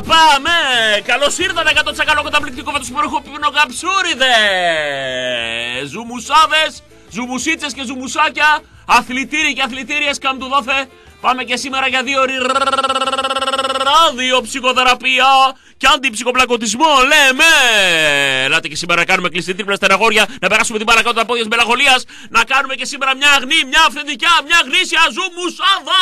Για πάμε! Καλώς ήρθατε 100% καταπληκτικό με τους υπεροχοποιημένου καψούριδε! Ζουμουσάδε, ζουμουσίτσες και ζουμουσάκια, αθλητήριοι και αθλητήριες, καμ του δόθε. Πάμε και σήμερα για δύο ώρε ράδιο ψυχοθεραπεία και αντιψυχοπλακωτισμό, λέμε! Ελάτε και σήμερα να κάνουμε κλειστή τρίπλα στεναχώρια, να περάσουμε την παρακάτω τα πόδια τη μελαγχολίας, να κάνουμε και σήμερα μια αγνή, μια αυθεντικά, μια γνήσια ζουμουσάδα!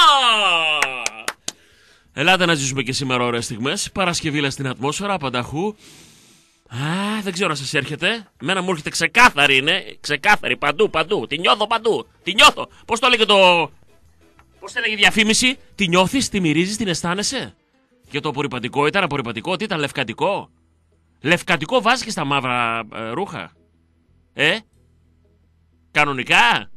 Ελάτε να ζήσουμε και σήμερα ωραίες στιγμές. Παρασκευή στην ατμόσφαιρα, πανταχού. Α, δεν ξέρω αν σας έρχεται. Μένα μου έρχεται ξεκάθαρη είναι. Ξεκάθαρη παντού, παντού. Τη νιώθω παντού. Τη νιώθω. Πώς το έλεγε το. Πώς το έλεγε η διαφήμιση; Τη νιώθεις, τη μυρίζεις, την αισθάνεσαι; Και το απορριπαντικό ήταν απορριπαντικό. Τι ήταν λευκατικό; Λευκατικό βάζεις και στα μαύρα ε, ρούχα. Ε. Κανονικά;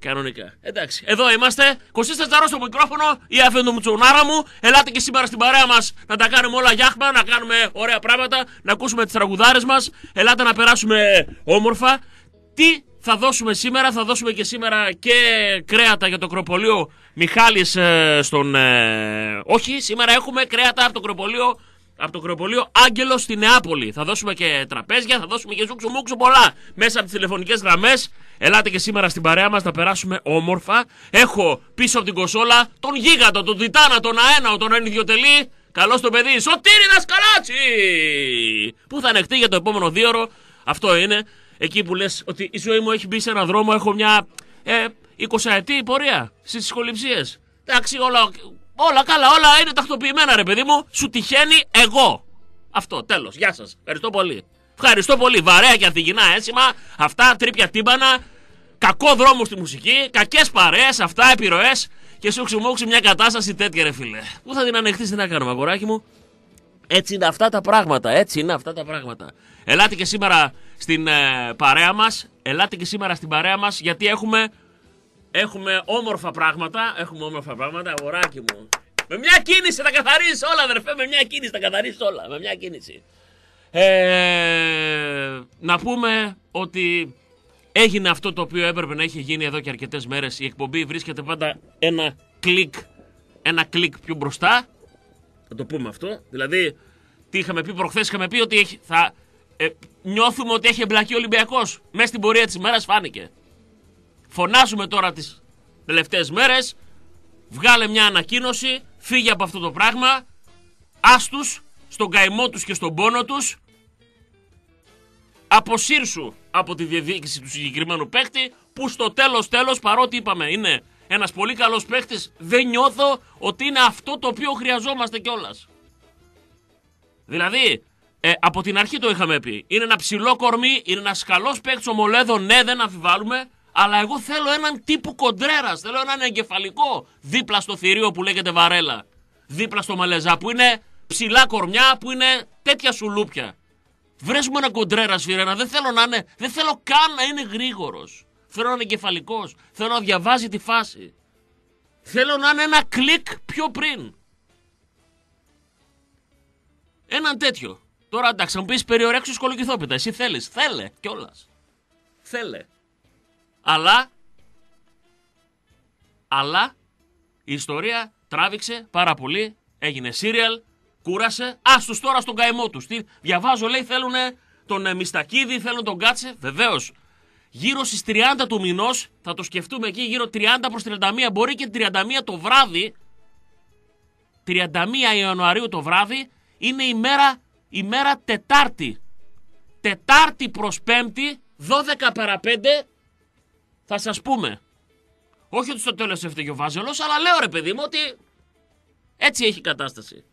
Κανονικά. Εντάξει. Εδώ είμαστε. Κωσίστε Τζαρό στο μικρόφωνο. Η αφεντομουτσουνάρα μου. Ελάτε και σήμερα στην παρέα μας να τα κάνουμε όλα γιάχμα. Να κάνουμε ωραία πράγματα. Να ακούσουμε τις τραγουδάρες μας. Ελάτε να περάσουμε όμορφα. Τι θα δώσουμε σήμερα. Θα δώσουμε και σήμερα και κρέατα για το κροπολείο Μιχάλης ε, στον... Ε, όχι, σήμερα έχουμε κρέατα από το κροπολείο από το κρεοπολείο Άγγελο στη Νεάπολη. Θα δώσουμε και τραπέζια, θα δώσουμε και ζούξου μουξου πολλά μέσα από τις τηλεφωνικές γραμμές. Ελάτε και σήμερα στην παρέα μας, θα περάσουμε όμορφα. Έχω πίσω από την κοσόλα τον Γίγαντο, τον Τιτάνα, τον Αέναο, τον Ενιδιοτελή. Καλό το παιδί, Σωτήρι Δασκαλάτσι! Πού θα ανεχτεί για το επόμενο δίωρο. Αυτό είναι. Εκεί που λες ότι η ζωή μου έχει μπει σε έναν δρόμο, έχω μια ε, 20 ετή πορεία στις σχοληψίε. Εντάξει, όλα Όλα καλά, όλα είναι τακτοποιημένα, ρε παιδί μου. Σου τυχαίνει εγώ. Αυτό, τέλος. Γεια σας. Ευχαριστώ πολύ. Ευχαριστώ πολύ. Βαρέα και ανθυγινά ένσημα. Αυτά, τρίπια τύμπανα. Κακό δρόμο στη μουσική. Κακές παρέες. Αυτά, επιρροές. Και σου ξυμόξει μια κατάσταση τέτοια, ρε φίλε. Πού θα την ανεχτεί, τι να κάνουμε, αγοράκι μου; Έτσι είναι αυτά τα πράγματα. Έτσι είναι αυτά τα πράγματα. Ελάτε και σήμερα στην ε, παρέα μας. Ελάτε και σήμερα στην παρέα μας γιατί έχουμε Έχουμε όμορφα πράγματα. Έχουμε όμορφα πράγματα, αγοράκι μου. Με μια κίνηση θα καθαρίσει όλα, αδερφέ. Με μια κίνηση θα καθαρίσει όλα. Με μια κίνηση. Ε, να πούμε ότι έγινε αυτό το οποίο έπρεπε να έχει γίνει εδώ και αρκετές μέρες. Η εκπομπή βρίσκεται πάντα ένα κλικ, ένα κλικ πιο μπροστά. Θα το πούμε αυτό. Δηλαδή, τι είχαμε πει προχθές, είχαμε πει ότι έχει, θα ε, νιώθουμε ότι έχει εμπλακεί ο Ολυμπιακός. Μέσα στην πορεία της ημέρας φάνηκε. Φωνάζουμε τώρα τις τελευταίες μέρες. Βγάλε μια ανακοίνωση. Φύγε από αυτό το πράγμα. Άστους στον καημό τους και στον πόνο τους. Αποσύρσου από τη διεκδίκηση του συγκεκριμένου παίκτη που στο τέλος τέλος παρότι είπαμε είναι ένας πολύ καλός παίκτης δεν νιώθω ότι είναι αυτό το οποίο χρειαζόμαστε κιόλας. Δηλαδή, ε, από την αρχή το είχαμε πει. Είναι ένα ψηλό κορμί, είναι ένας καλός παίκτης ο Μολέδο, ναι, δεν αμφιβάλλουμε αλλά εγώ θέλω έναν τύπου κοντρέρας. Θέλω έναν εγκεφαλικό δίπλα στο θηρίο που λέγεται Βαρέλα. Δίπλα στο Μαλεζά που είναι ψηλά κορμιά, που είναι τέτοια σουλούπια. Βρες μου ένα κοντρέρα σφυρένα. Δεν θέλω να είναι, δεν θέλω καν να είναι γρήγορος. Θέλω να είναι εγκεφαλικός. Θέλω να διαβάζει τη φάση. Θέλω να είναι ένα κλικ πιο πριν. Έναν τέτοιο. Τώρα εντάξει, θα μου πεις περιορέξου σκολοκυθόπιτα. Εσύ θέλεις. Θέλε κιόλας. Θέλε. Αλλά, αλλά η ιστορία τράβηξε πάρα πολύ, έγινε σύριαλ, κούρασε. Άστου τώρα στον καημό τους. Διαβάζω, λέει, θέλουν τον ε, Μιστακίδη, θέλουν τον Κάτσε. Βεβαίως, γύρω στις 30 του μηνός, θα το σκεφτούμε εκεί, γύρω 30 προς 31, μπορεί και 31 το βράδυ. 31 Ιανουαρίου το βράδυ είναι η μέρα, η μέρα Τετάρτη. Τετάρτη προς Πέμπτη, 12 παρα 5, θα σας πούμε. Όχι ότι στο τέλος έφταιγε ο Βάζελος, αλλά λέω ρε παιδί μου ότι έτσι έχει κατάσταση.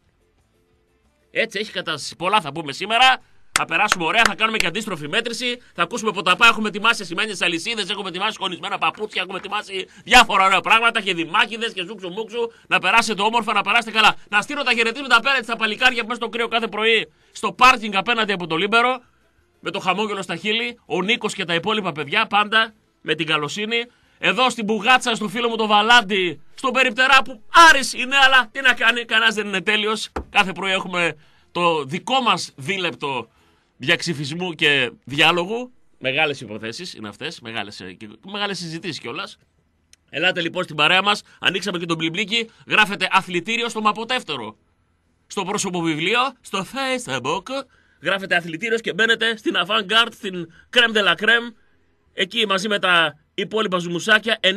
Έτσι έχει κατάσταση. Πολλά θα πούμε σήμερα. Θα περάσουμε ωραία, θα κάνουμε και αντίστροφη μέτρηση. Θα ακούσουμε ποταπά. Έχουμε ετοιμάσει ασημένιες αλυσίδες, έχουμε ετοιμάσει σκονισμένα παπούτσια, έχουμε ετοιμάσει διάφορα ωραία πράγματα και δημάκιδες και ζούξου μουξου. Να περάσετε όμορφα, να περάσετε καλά. Να στείλω τα χαιρετίσματα απέναντι στα παλικάρια που μέσα στο κρύο κάθε πρωί στο πάρκινγκ απέναντι από το Λίμπερο. Με το χαμόγελο στα χείλη. Ο Νίκος και τα υπόλοιπα παιδιά πάντα με την καλοσύνη. Εδώ στην Μπουγάτσα, στο φίλο μου το Βαλάντι, στον Περιπτερά που άρης είναι, αλλά τι να κάνει, κανένα δεν είναι τέλειος. Κάθε πρωί έχουμε το δικό μας δίλεπτο διαξυφισμού και διάλογου. Μεγάλες υποθέσεις είναι αυτές, μεγάλες μεγάλες συζητήσεις κιόλας. Ελάτε λοιπόν στην παρέα μας, ανοίξαμε και τον πλημπλίκι, γράφεται αθλητήριο στο μαποτεύτερο. στο πρόσωπο βιβλίο, στο Facebook, γράφετε αθλητήριος και μπαίνετε στην Avantgarde, στην Creme de la Creme, εκεί μαζί με τα υπόλοιπα ζουμουσάκια, 9.826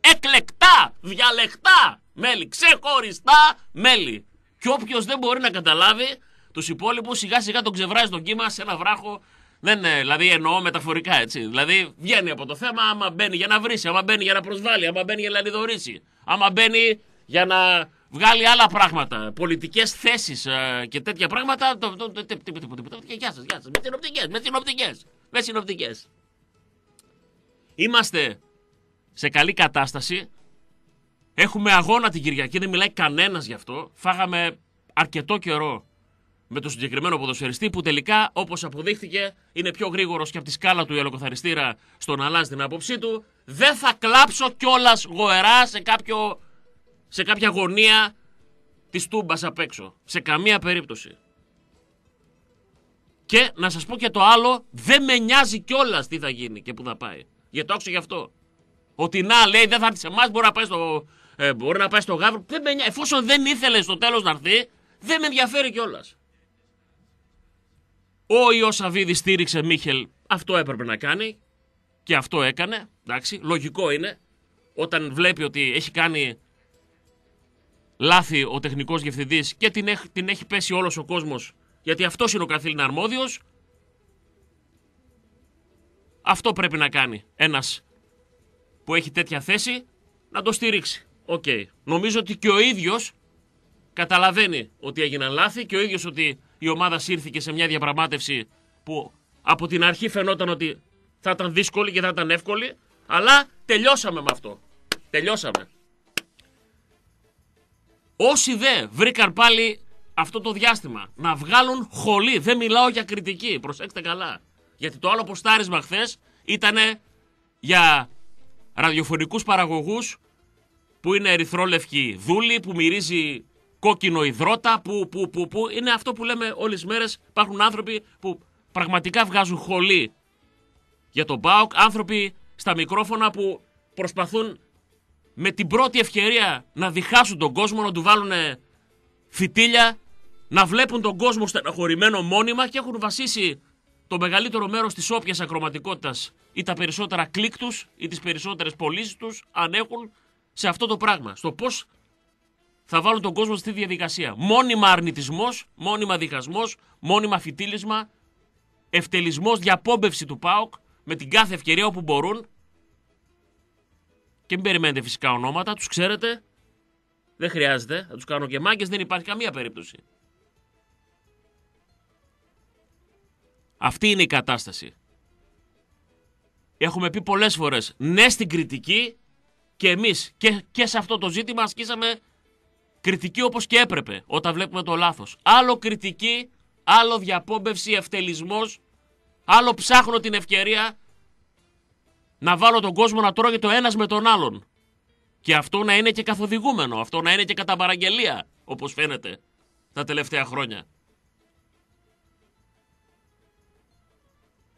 εκλεκτά, διαλεκτά μέλη, ξεχωριστά μέλη. Και όποιο δεν μπορεί να καταλάβει του υπόλοιπου, σιγά σιγά τον ξεβράζει τον κύμα σε ένα βράχο. Δεν είναι, δηλαδή εννοώ μεταφορικά έτσι. Δηλαδή βγαίνει από το θέμα άμα μπαίνει για να βρει, άμα μπαίνει για να προσβάλλει, άμα μπαίνει για να λιδωρήσει, άμα μπαίνει για να βγάλει άλλα πράγματα, πολιτικέ θέσει και τέτοια πράγματα. Γεια σα, γεια σα. Με συνοπτικέ, με συνοπτικέ. Με συνοπτικές. Είμαστε σε καλή κατάσταση. Έχουμε αγώνα την Κυριακή, δεν μιλάει κανένας γι' αυτό. Φάγαμε αρκετό καιρό με τον συγκεκριμένο ποδοσφαιριστή που τελικά, όπως αποδείχθηκε, είναι πιο γρήγορος και από τη σκάλα του ελοκοθαριστήρα στο να αλλάζει την άποψή του. Δεν θα κλάψω κιόλας γοερά σε, κάποιο, σε κάποια γωνία της τούμπας απ' έξω. Σε καμία περίπτωση. Και να σας πω και το άλλο, δεν με νοιάζει κιόλας τι θα γίνει και πού θα πάει. Γιατί το άκουσα γι' αυτό. Ότι να λέει δεν θα έρθει σε εμάς, μπορεί να πάει στο, ε, μπορεί να πάει στο Γάβρο. Δεν με, εφόσον δεν ήθελε στο τέλος να έρθει, δεν με ενδιαφέρει κιόλας. Ο Ιωσαβίδη στήριξε Μίχελ. Αυτό έπρεπε να κάνει. Και αυτό έκανε. Εντάξει, λογικό είναι. Όταν βλέπει ότι έχει κάνει λάθη ο τεχνικός διευθυντής και την, έχει, την έχει πέσει όλος ο κόσμος γιατί αυτός είναι ο καθ' ύλην αρμόδιος αυτό πρέπει να κάνει ένας που έχει τέτοια θέση να το στηρίξει. Οκ. Νομίζω ότι και ο ίδιος καταλαβαίνει ότι έγιναν λάθη και ο ίδιος ότι η ομάδα σύρθηκε σε μια διαπραγμάτευση που από την αρχή φαινόταν ότι θα ήταν δύσκολη και θα ήταν εύκολη αλλά τελειώσαμε με αυτό. Τελειώσαμε. Όσοι δε βρήκαν πάλι αυτό το διάστημα. Να βγάλουν χολή, δεν μιλάω για κριτική, προσέξτε καλά. Γιατί το άλλο ποστάρισμα χθες ήταν για ραδιοφωνικούς παραγωγούς που είναι ερυθρόλευκη δούλη, που μυρίζει κόκκινο υδρότα, που, που, που, που. Είναι αυτό που λέμε όλες τις μέρες. Υπάρχουν άνθρωποι που πραγματικά βγάζουν χολή για τον ΠΑΟΚ, άνθρωποι στα μικρόφωνα που προσπαθούν με την πρώτη ευκαιρία να διχάσουν τον κόσμο, να του βάλουν φυτίλια, να βλέπουν τον κόσμο στεναχωρημένο μόνιμα και έχουν βασίσει το μεγαλύτερο μέρος της όποιας ακροματικότητας ή τα περισσότερα κλικ τους ή τις περισσότερες πωλήσεις τους, αν έχουν σε αυτό το πράγμα. Στο πώς θα βάλουν τον κόσμο στη διαδικασία. Μόνιμα αρνητισμός, μόνιμα διχασμό, μόνιμα φυτίλισμα, ευτελισμός, διαπόμπευση του ΠΑΟΚ με την κάθε ευκαιρία όπου μπορούν. Και μην περιμένετε φυσικά ονόματα, τους ξέρετε. Δεν χρειάζεται, θα τους κάνω και μάγκες, δεν υπάρχει καμία περίπτωση. Αυτή είναι η κατάσταση. Έχουμε πει πολλές φορές ναι στην κριτική και εμείς και, και σε αυτό το ζήτημα ασκήσαμε κριτική όπως και έπρεπε όταν βλέπουμε το λάθος. Άλλο κριτική, άλλο διαπόμπευση, ευτελισμός, άλλο ψάχνω την ευκαιρία να βάλω τον κόσμο να τρώγει το ένας με τον άλλον. Και αυτό να είναι και καθοδηγούμενο, αυτό να είναι και κατά παραγγελία, όπως φαίνεται τα τελευταία χρόνια.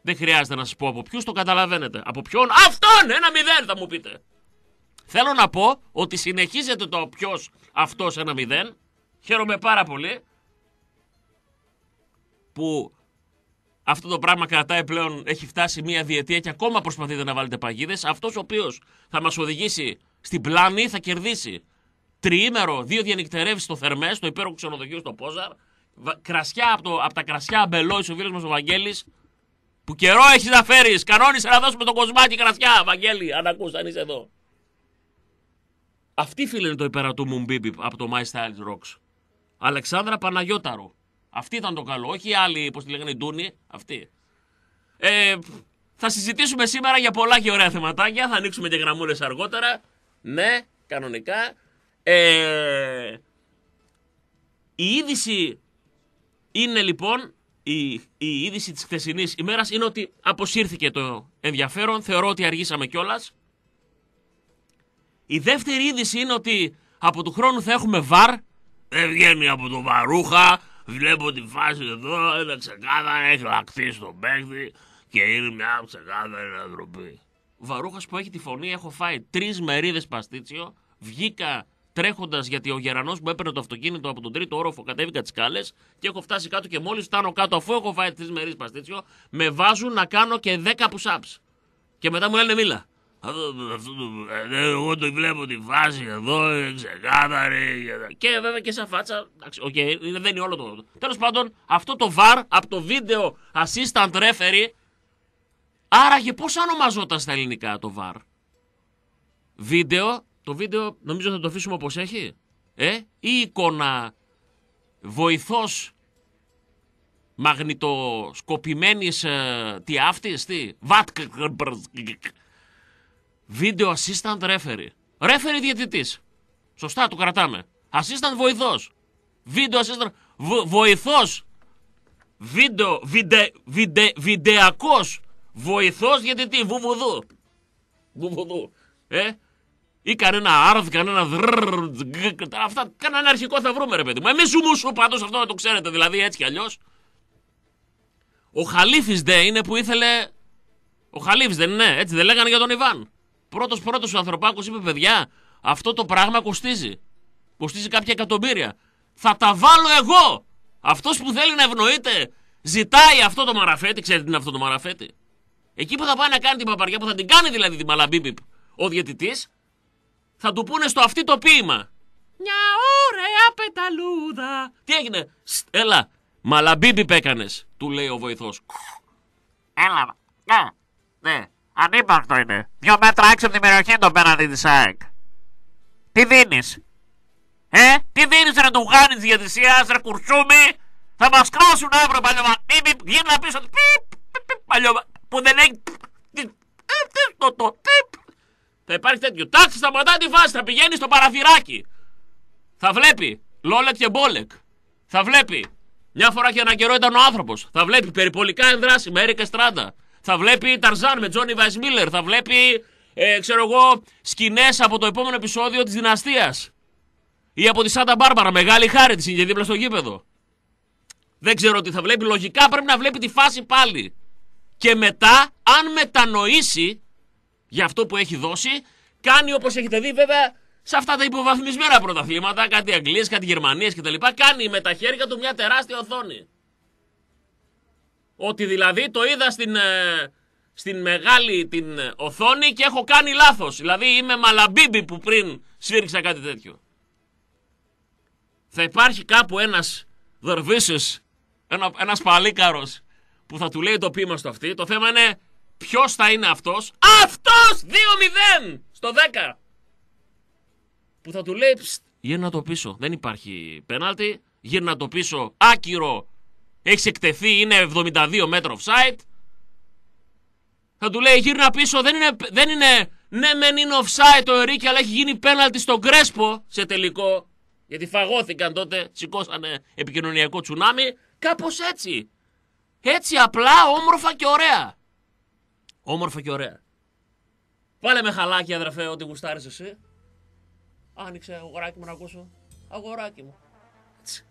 Δεν χρειάζεται να σας πω από ποιους, το καταλαβαίνετε. Από ποιον, αυτόν! Ένα μηδέν θα μου πείτε. Θέλω να πω ότι συνεχίζεται το ποιος αυτός ένα μηδέν. Χαίρομαι πάρα πολύ που αυτό το πράγμα κρατάει πλέον, έχει φτάσει μία διετία και ακόμα προσπαθείτε να βάλετε παγίδες. Αυτός ο οποίος θα μας οδηγήσει στην πλάνη θα κερδίσει. Τριήμερο, δύο διανυκτερεύσεις στο Θερμές, στο υπέροχο ξενοδοχείο στο Πόζαρ. Κρασιά από, το, από τα κρασιά αμπελόι ο φίλος μας ο Βαγγέλης που καιρό έχεις να φέρεις. Κανόνισε να δώσουμε τον κοσμάκι κρασιά, Βαγγέλη, αν ακούς, αν είσαι εδώ. Αυτή φίλε είναι το υπερατού Μουμπίμπι από το My Style Rocks. Αλεξάνδρα Παναγιώταρο. Αυτή ήταν το καλό. Όχι οι άλλοι, πώς τη λέγανε, Ντούνι. Αυτή. Ε, θα συζητήσουμε σήμερα για πολλά και ωραία θεματάκια. Θα ανοίξουμε και γραμμούλες αργότερα. Ναι, κανονικά. Ε, η είδηση είναι λοιπόν η, η είδηση της χθεσινής ημέρας είναι ότι αποσύρθηκε το ενδιαφέρον. Θεωρώ ότι αργήσαμε κιόλας. Η δεύτερη είδηση είναι ότι από του χρόνου θα έχουμε βαρ. Δεν βγαίνει από το βαρούχα. Βλέπω τη φάση εδώ, είναι ξεκάθαρα, έχει λαχθεί στον παίκτη και είναι μια ξεκάθαρη ανθρωπή. Βαρούχας που έχει τη φωνή, έχω φάει τρεις μερίδες παστίτσιο, βγήκα τρέχοντας γιατί ο Γερανός μου έπαιρνε το αυτοκίνητο από τον τρίτο όροφο, κατέβηκα τις σκάλες και έχω φτάσει κάτω και μόλις φτάνω κάτω, αφού έχω φάει τρεις μερίε παστίτσιο, με βάζουν να κάνω και 10 push-ups. Και μετά μου λένε μίλα. Αυτό, αυτό, το- ε, εγώ το βλέπω τη φάση εδώ, είναι ξεκάθαρη. Και βέβαια και σαν φάτσα. εντάξει, οκ, είναι- δεν είναι όλο το. Τέλος πάντων, αυτό το VAR από το video assistant referee. Άραγε πώς ονομαζόταν στα ελληνικά το VAR. Βίντεο, το βίντεο νομίζω θα το αφήσουμε όπως έχει. Ε, ή εικόνα βοηθός μαγνητοσκοπημένης ε, τι αυτής, τι, βατ, βίντεο assistant referee. Referee διαιτητής. Σωστά, το κρατάμε. Assistant βοηθός. Βίντεο assistant, βο, βοηθός. Βίντεο, βιντε, βιντε, βιντεακός. Βοηθός διαιτητή, βουβουδού. Βουβουδού. Ε, ή κανένα άρθ, κανένα δρρρρ, τζγκ, Αυτά, κανένα αρχικό θα βρούμε, ρε παιδί μου. Εμεί σου μου σου πάντω αυτό να το ξέρετε, δηλαδή έτσι κι αλλιώ. Ο Χαλίφη δε είναι που ήθελε. Ο Χαλίφη δεν είναι, έτσι δεν λέγανε για τον Ιβάν. Πρώτο πρώτο ο ανθρωπάκο είπε: Παιδιά, αυτό το πράγμα κοστίζει. Κοστίζει κάποια εκατομμύρια. Θα τα βάλω εγώ! Αυτό που θέλει να ευνοείται, ζητάει αυτό το μαραφέτη. Ξέρετε τι είναι αυτό το μαραφέτη. Εκεί που θα πάει να κάνει την παπαριά, που θα την κάνει δηλαδή τη μαλαμπίπιπ ο διαιτητή, θα του πούνε στο αυτή το ποίημα. Μια ωραία πεταλούδα. Τι έγινε, Στ, έλα, μαλαμπίπιπ έκανε, του λέει ο βοηθό. Έλα, ναι, ναι, ανύπαρκτο είναι. Δυο μέτρα έξω από την περιοχή είναι το πέναντι της ΑΕΚ. Τι δίνεις, ε, τι δίνεις ρε του χάνει της διατησίας, ρε κουρσούμι, θα μας κράσουν αύριο παλιωμα, πιπ, πιπ, γύρνα πίσω, πιπ, πιπ, πιπ, παλιωμα, που δεν έχει, τι, ε, τι, το, το, πιπ. Θα υπάρχει τέτοιο. Τάξη, σταματά τη φάση, θα πηγαίνει στο παραθυράκι. Θα βλέπει Λόλεκ και Μπόλεκ. Θα βλέπει. Μια φορά και ένα καιρό ήταν ο άνθρωπος. Θα βλέπει περιπολικά ενδράση με Έρικα Στράντα. Θα βλέπει Ταρζάν με Τζόνι Βαϊσμίλερ. Θα βλέπει, ε, ξέρω εγώ, σκηνές από το επόμενο επεισόδιο της Δυναστείας. Ή από τη Σάντα Μπάρμπαρα. Μεγάλη χάρη της είναι και δίπλα στο γήπεδο. Δεν ξέρω τι θα βλέπει. Λογικά πρέπει να βλέπει τη φάση πάλι. Και μετά, αν μετανοήσει για αυτό που έχει δώσει, κάνει όπως έχετε δει βέβαια σε αυτά τα υποβαθμισμένα πρωταθλήματα, κάτι Αγγλίες, κάτι Γερμανίες κτλ. Κάνει με τα χέρια του μια τεράστια οθόνη. Ότι δηλαδή το είδα στην, ε, στην μεγάλη την ε, οθόνη και έχω κάνει λάθος. Δηλαδή είμαι μαλαμπίμπι που πριν σφίριξα κάτι τέτοιο. Θα υπάρχει κάπου ένας δερβίσης, ένα, ένας παλίκαρος που θα του λέει το ποίημα στο αυτή. Το θέμα είναι ποιος θα είναι αυτός; Αυτός! 2-0 στο 10. Που θα του λέει «Ψτ, γύρνα το πίσω. Δεν υπάρχει πέναλτι. Γύρνα το πίσω. Άκυρο. Έχεις εκτεθεί. Είναι 72 μέτρο offside. Θα του λέει γύρνα πίσω. Δεν είναι, δεν είναι ναι μεν είναι offside το Ερίκη αλλά έχει γίνει πέναλτι στον Κρέσπο σε τελικό. Γιατί φαγώθηκαν τότε. Σηκώσανε επικοινωνιακό τσουνάμι. Κάπως έτσι. Έτσι απλά, όμορφα και ωραία. Όμορφα και ωραία. Βάλε με χαλάκι, αδερφέ, ό,τι γουστάρεις εσύ. Άνοιξε, αγοράκι μου να ακούσω. Αγοράκι μου. Τσι.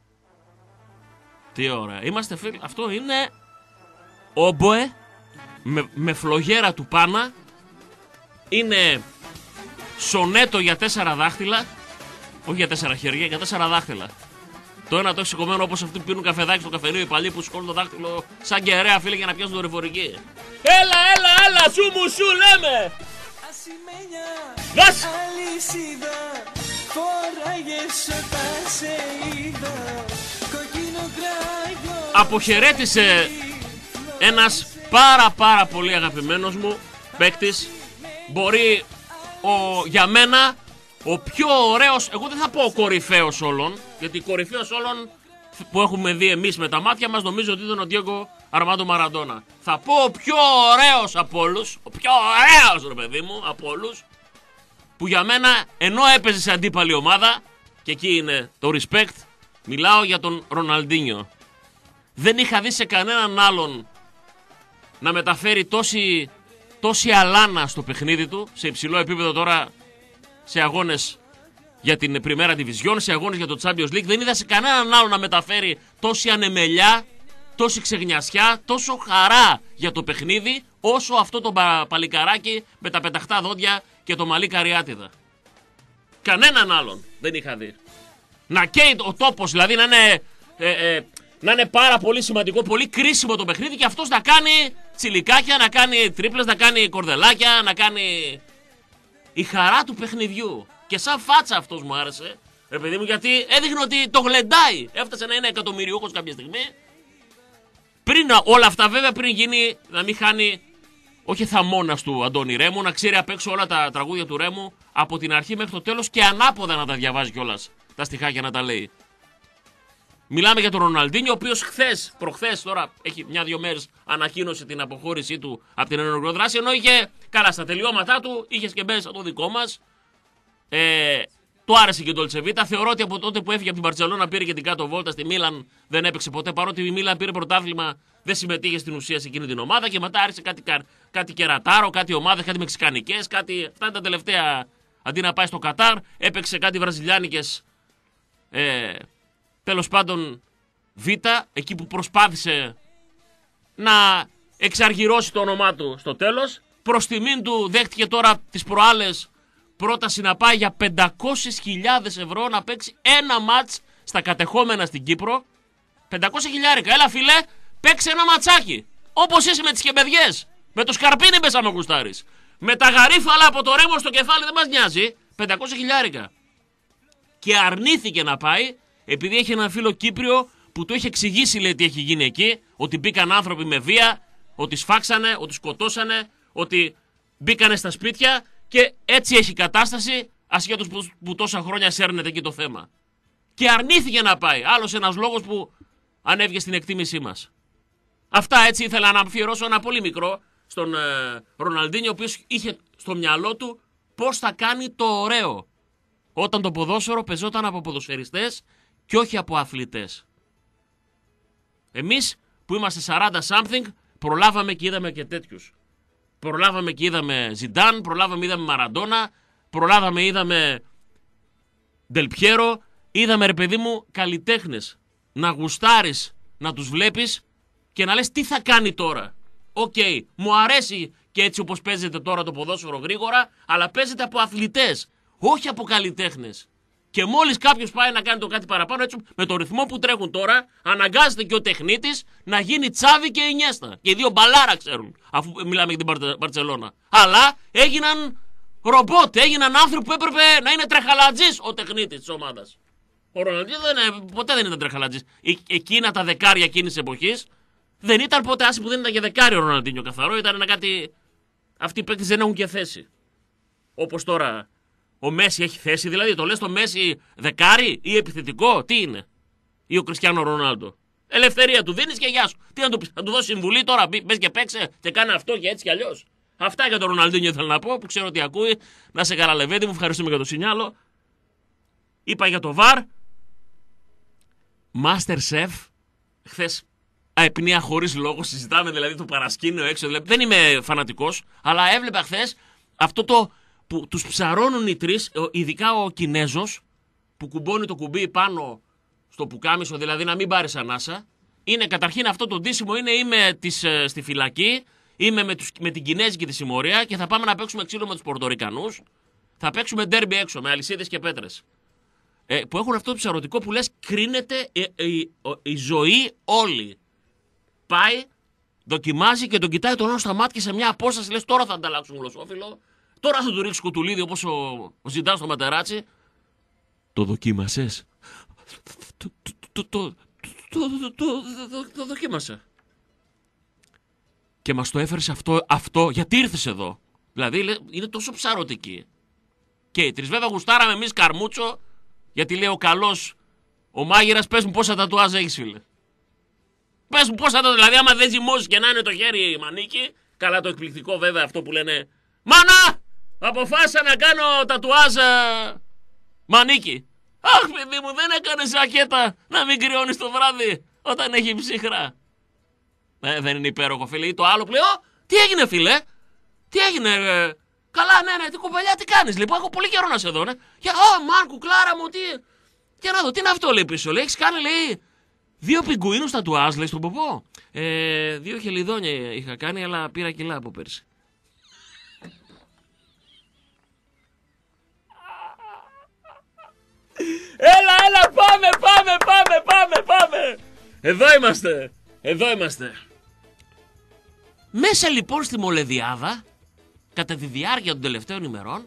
Τι ωραία. Είμαστε φίλοι. Αυτό είναι όμποε με, με φλογέρα του πάνα. Είναι σονέτο για τέσσερα δάχτυλα. Όχι για τέσσερα χέρια, για τέσσερα δάχτυλα. Το ένα το έχει σηκωμένο όπως αυτοί που πίνουν καφεδάκι στο καφενείο οι παλιοί που σηκώνουν το δάχτυλο σαν κεραία φίλε για να πιάσουν δορυφορική. Έλα, έλα, έλα, σου μου σου λέμε! Ασημένια Δας! αλυσίδα Φοράγες όταν σε είδα Κοκκίνο κράγιο Αποχαιρέτησε ένας πάρα πάρα πολύ αγαπημένος μου παίκτης. Μπορεί ο, για μένα ο πιο ωραίος, εγώ δεν θα πω ο κορυφαίος όλων, γιατί κορυφαίος όλων που έχουμε δει εμείς με τα μάτια μας νομίζω ότι ήταν ο Διέγκο Αρμάντο Μαραντόνα. Θα πω ο πιο ωραίος από όλους, ο πιο ωραίος ρε παιδί μου από όλους, που για μένα ενώ έπαιζε σε αντίπαλη ομάδα, και εκεί είναι το respect, μιλάω για τον Ροναλντίνιο. Δεν είχα δει σε κανέναν άλλον να μεταφέρει τόση, τόση αλάνα στο παιχνίδι του, σε υψηλό επίπεδο τώρα σε αγώνες για την Πριμέρα Division, σε αγώνες για το Champions League. Δεν είδα σε κανέναν άλλο να μεταφέρει τόση ανεμελιά, τόση ξεγνιασιά, τόσο χαρά για το παιχνίδι, όσο αυτό το πα- παλικαράκι με τα πεταχτά δόντια και το μαλλί καριάτιδα. Κανέναν άλλον δεν είχα δει. Να καίει ο τόπος, δηλαδή να είναι, ε, ε, να είναι πάρα πολύ σημαντικό, πολύ κρίσιμο το παιχνίδι και αυτός να κάνει τσιλικάκια, να κάνει τρίπλες, να κάνει κορδελάκια, να κάνει. Η χαρά του παιχνιδιού. Και σαν φάτσα αυτός μου άρεσε. Ρε παιδί μου, γιατί έδειχνε ότι το γλεντάει. Έφτασε να είναι εκατομμυριούχος κάποια στιγμή. Πριν όλα αυτά, βέβαια, πριν γίνει να μην χάνει όχι θαμώνας του Αντώνη Ρέμου, να ξέρει απ' έξω όλα τα τραγούδια του Ρέμου από την αρχή μέχρι το τέλος και ανάποδα να τα διαβάζει κιόλας. Τα στοιχάκια να τα λέει. Μιλάμε για τον Ροναλντίνιο, ο οποίος χθες, προχθές, τώρα έχει μια-δυο μέρες ανακοίνωσε την αποχώρησή του από την ενεργό δράση. Ενώ είχε καλά στα τελειώματά του, είχες και μέσα το δικό μας. Ε, του άρεσε και το Dolce Θεωρώ ότι από τότε που έφυγε από την Παρσελόνα πήρε και την κάτω βόλτα στη Μίλαν δεν έπαιξε ποτέ. Παρότι η Μίλαν πήρε πρωτάθλημα, δεν συμμετείχε στην ουσία σε εκείνη την ομάδα και μετά άρχισε κάτι, κάτι κερατάρο, κάτι ομάδες, κάτι μεξικανικές, κάτι. Αυτά είναι τα τελευταία. Αντί να πάει στο Κατάρ, έπαιξε κάτι βραζιλιάνικες. Ε, Τέλος πάντων, Β, εκεί που προσπάθησε να εξαργυρώσει το όνομά του στο τέλος. Προς τιμήν του δέχτηκε τώρα τις προάλλες πρόταση να πάει για 500.000 ευρώ να παίξει ένα μάτς στα κατεχόμενα στην Κύπρο. 500 χιλιάρικα. Έλα φίλε, παίξε ένα ματσάκι. Όπως είσαι με τις κεμπεδιές. Με το σκαρπίνι μπες άμα γουστάρεις. Με τα γαρίφαλα από το ρέμο στο κεφάλι δεν μας νοιάζει. 500 χιλιάρικα. Και αρνήθηκε να πάει επειδή έχει ένα φίλο Κύπριο που του έχει εξηγήσει λέει τι έχει γίνει εκεί. Ότι μπήκαν άνθρωποι με βία, ότι σφάξανε, ότι σκοτώσανε, ότι μπήκανε στα σπίτια και έτσι έχει κατάσταση, ασχέτως που, που τόσα χρόνια σέρνεται εκεί το θέμα. Και αρνήθηκε να πάει. Άλλος ένας λόγος που ανέβηκε στην εκτίμησή μας. Αυτά έτσι ήθελα να αφιερώσω ένα πολύ μικρό στον ε, Ροναλντίνιο, ο οποίος είχε στο μυαλό του πώς θα κάνει το ωραίο. Όταν το ποδόσφαιρο πεζόταν από ποδοσφαιριστές και όχι από αθλητές. Εμείς που είμαστε 40 something προλάβαμε και είδαμε και τέτοιους. Προλάβαμε και είδαμε Ζιντάν, προλάβαμε είδαμε Μαραντόνα, προλάβαμε είδαμε Ντελπιέρο, είδαμε ρε παιδί μου καλλιτέχνες. Να γουστάρεις να τους βλέπεις και να λες τι θα κάνει τώρα; OK, okay, μου αρέσει και έτσι όπως παίζεται τώρα το ποδόσφαιρο γρήγορα, αλλά παίζεται από αθλητές, όχι από καλλιτέχνες. Και μόλις κάποιος πάει να κάνει το κάτι παραπάνω, έτσι με το ρυθμό που τρέχουν τώρα, αναγκάζεται και ο τεχνίτης να γίνει Τσάβι και Ινιέστα. Και οι δύο μπαλάρα ξέρουν, αφού μιλάμε για την Μπαρτσελόνα. Αλλά έγιναν ρομπότ, έγιναν άνθρωποι που έπρεπε να είναι τρεχαλατζής ο τεχνίτης της ομάδας. Ο Ροναλντίνο δεν, ποτέ δεν ήταν τρεχαλατζής. Εκείνα τα δεκάρια εκείνης της εποχής δεν ήταν ποτέ άσοι που δεν ήταν για δεκάριο ο Ροναλντίνο καθαρό, ήταν ένα κάτι. Αυτοί οι παίκτες δεν έχουν και θέση. Όπως τώρα ο Μέση έχει θέση, δηλαδή το λες το Μέση δεκάρι ή επιθετικό, τι είναι; Ή ο Κριστιανό Ρονάλντο. Ελευθερία του δίνεις και γεια σου. Τι να του πεις, να του δώσει συμβουλή τώρα, μπες και παίξε και κάνε αυτό και έτσι κι αλλιώς. Αυτά για τον Ροναλντίνιο ήθελα να πω που ξέρω ότι ακούει. Να σε καλά, Λεβέντη μου, ευχαριστούμε για το σινιάλο. Είπα για το βαρ. Master Chef. Χθες αεπνία χωρίς λόγο. Συζητάμε δηλαδή το παρασκήνιο έξω. Δηλαδή, δεν είμαι φανατικός, αλλά έβλεπα χθες αυτό το που τους ψαρώνουν οι τρεις, ειδικά ο Κινέζος, που κουμπώνει το κουμπί πάνω στο πουκάμισο, δηλαδή να μην πάρει ανάσα. Είναι καταρχήν αυτό το ντύσιμο είναι είμαι της, ε, στη φυλακή, είμαι με, τους, με την Κινέζικη τη συμμορία και θα πάμε να παίξουμε ξύλο με τους Πορτορικανούς. Θα παίξουμε ντέρμπι έξω με αλυσίδες και πέτρες. Ε, που έχουν αυτό το ψαρωτικό που λες κρίνεται η, η, η ζωή όλη. Πάει, δοκιμάζει και τον κοιτάει τον άλλο στα μάτια σε μια απόσταση λες τώρα θα ανταλλάξουν γλωσσόφυλλο Τώρα θα του ρίξει κουτουλίδι όπως ο, ο Ζιντάν στο ματεράτσι. Το δοκίμασες; Το, το, το, το, δοκίμασα. Και μας το έφερες αυτό, αυτό γιατί ήρθες εδώ; Δηλαδή είναι τόσο ψαρωτική. Και οι τρεις βέβαια γουστάραμε εμείς καρμούτσο γιατί λέει ο καλός ο μάγειρας πες μου πόσα τατουάζ έχεις φίλε. Πες μου πόσα τατουάζ, δηλαδή άμα δεν ζυμώσεις και να είναι το χέρι μανίκι, καλά το εκπληκτικό βέβαια αυτό που λένε Μάνα! Αποφάσισα να κάνω τατουάζ ε, μανίκι. Αχ, παιδί μου, δεν έκανες ζακέτα να μην κρυώνεις το βράδυ όταν έχει ψυχρά. Ε, δεν είναι υπέροχο, φίλε. Ή το άλλο που λέει, τι έγινε, φίλε; Τι έγινε, ε, Καλά, ναι, ναι, τι κουμπαλιά, τι κάνεις. Λοιπόν, έχω πολύ καιρό να σε δω, ναι. Και, α, Μάρκου, Κλάρα μου, τι. Και να δω, τι είναι αυτό, λέει πίσω. Λέει, έχεις κάνει, λέει, δύο πιγκουίνους τατουάζ, λέει στον ποπό. Ε, δύο χελιδόνια είχα κάνει, αλλά πήρα κιλά από πέρσι. Έλα, έλα, πάμε, πάμε, πάμε, πάμε, πάμε. Εδώ είμαστε. Εδώ είμαστε. Μέσα λοιπόν στη Μολεδιάδα, κατά τη διάρκεια των τελευταίων ημερών,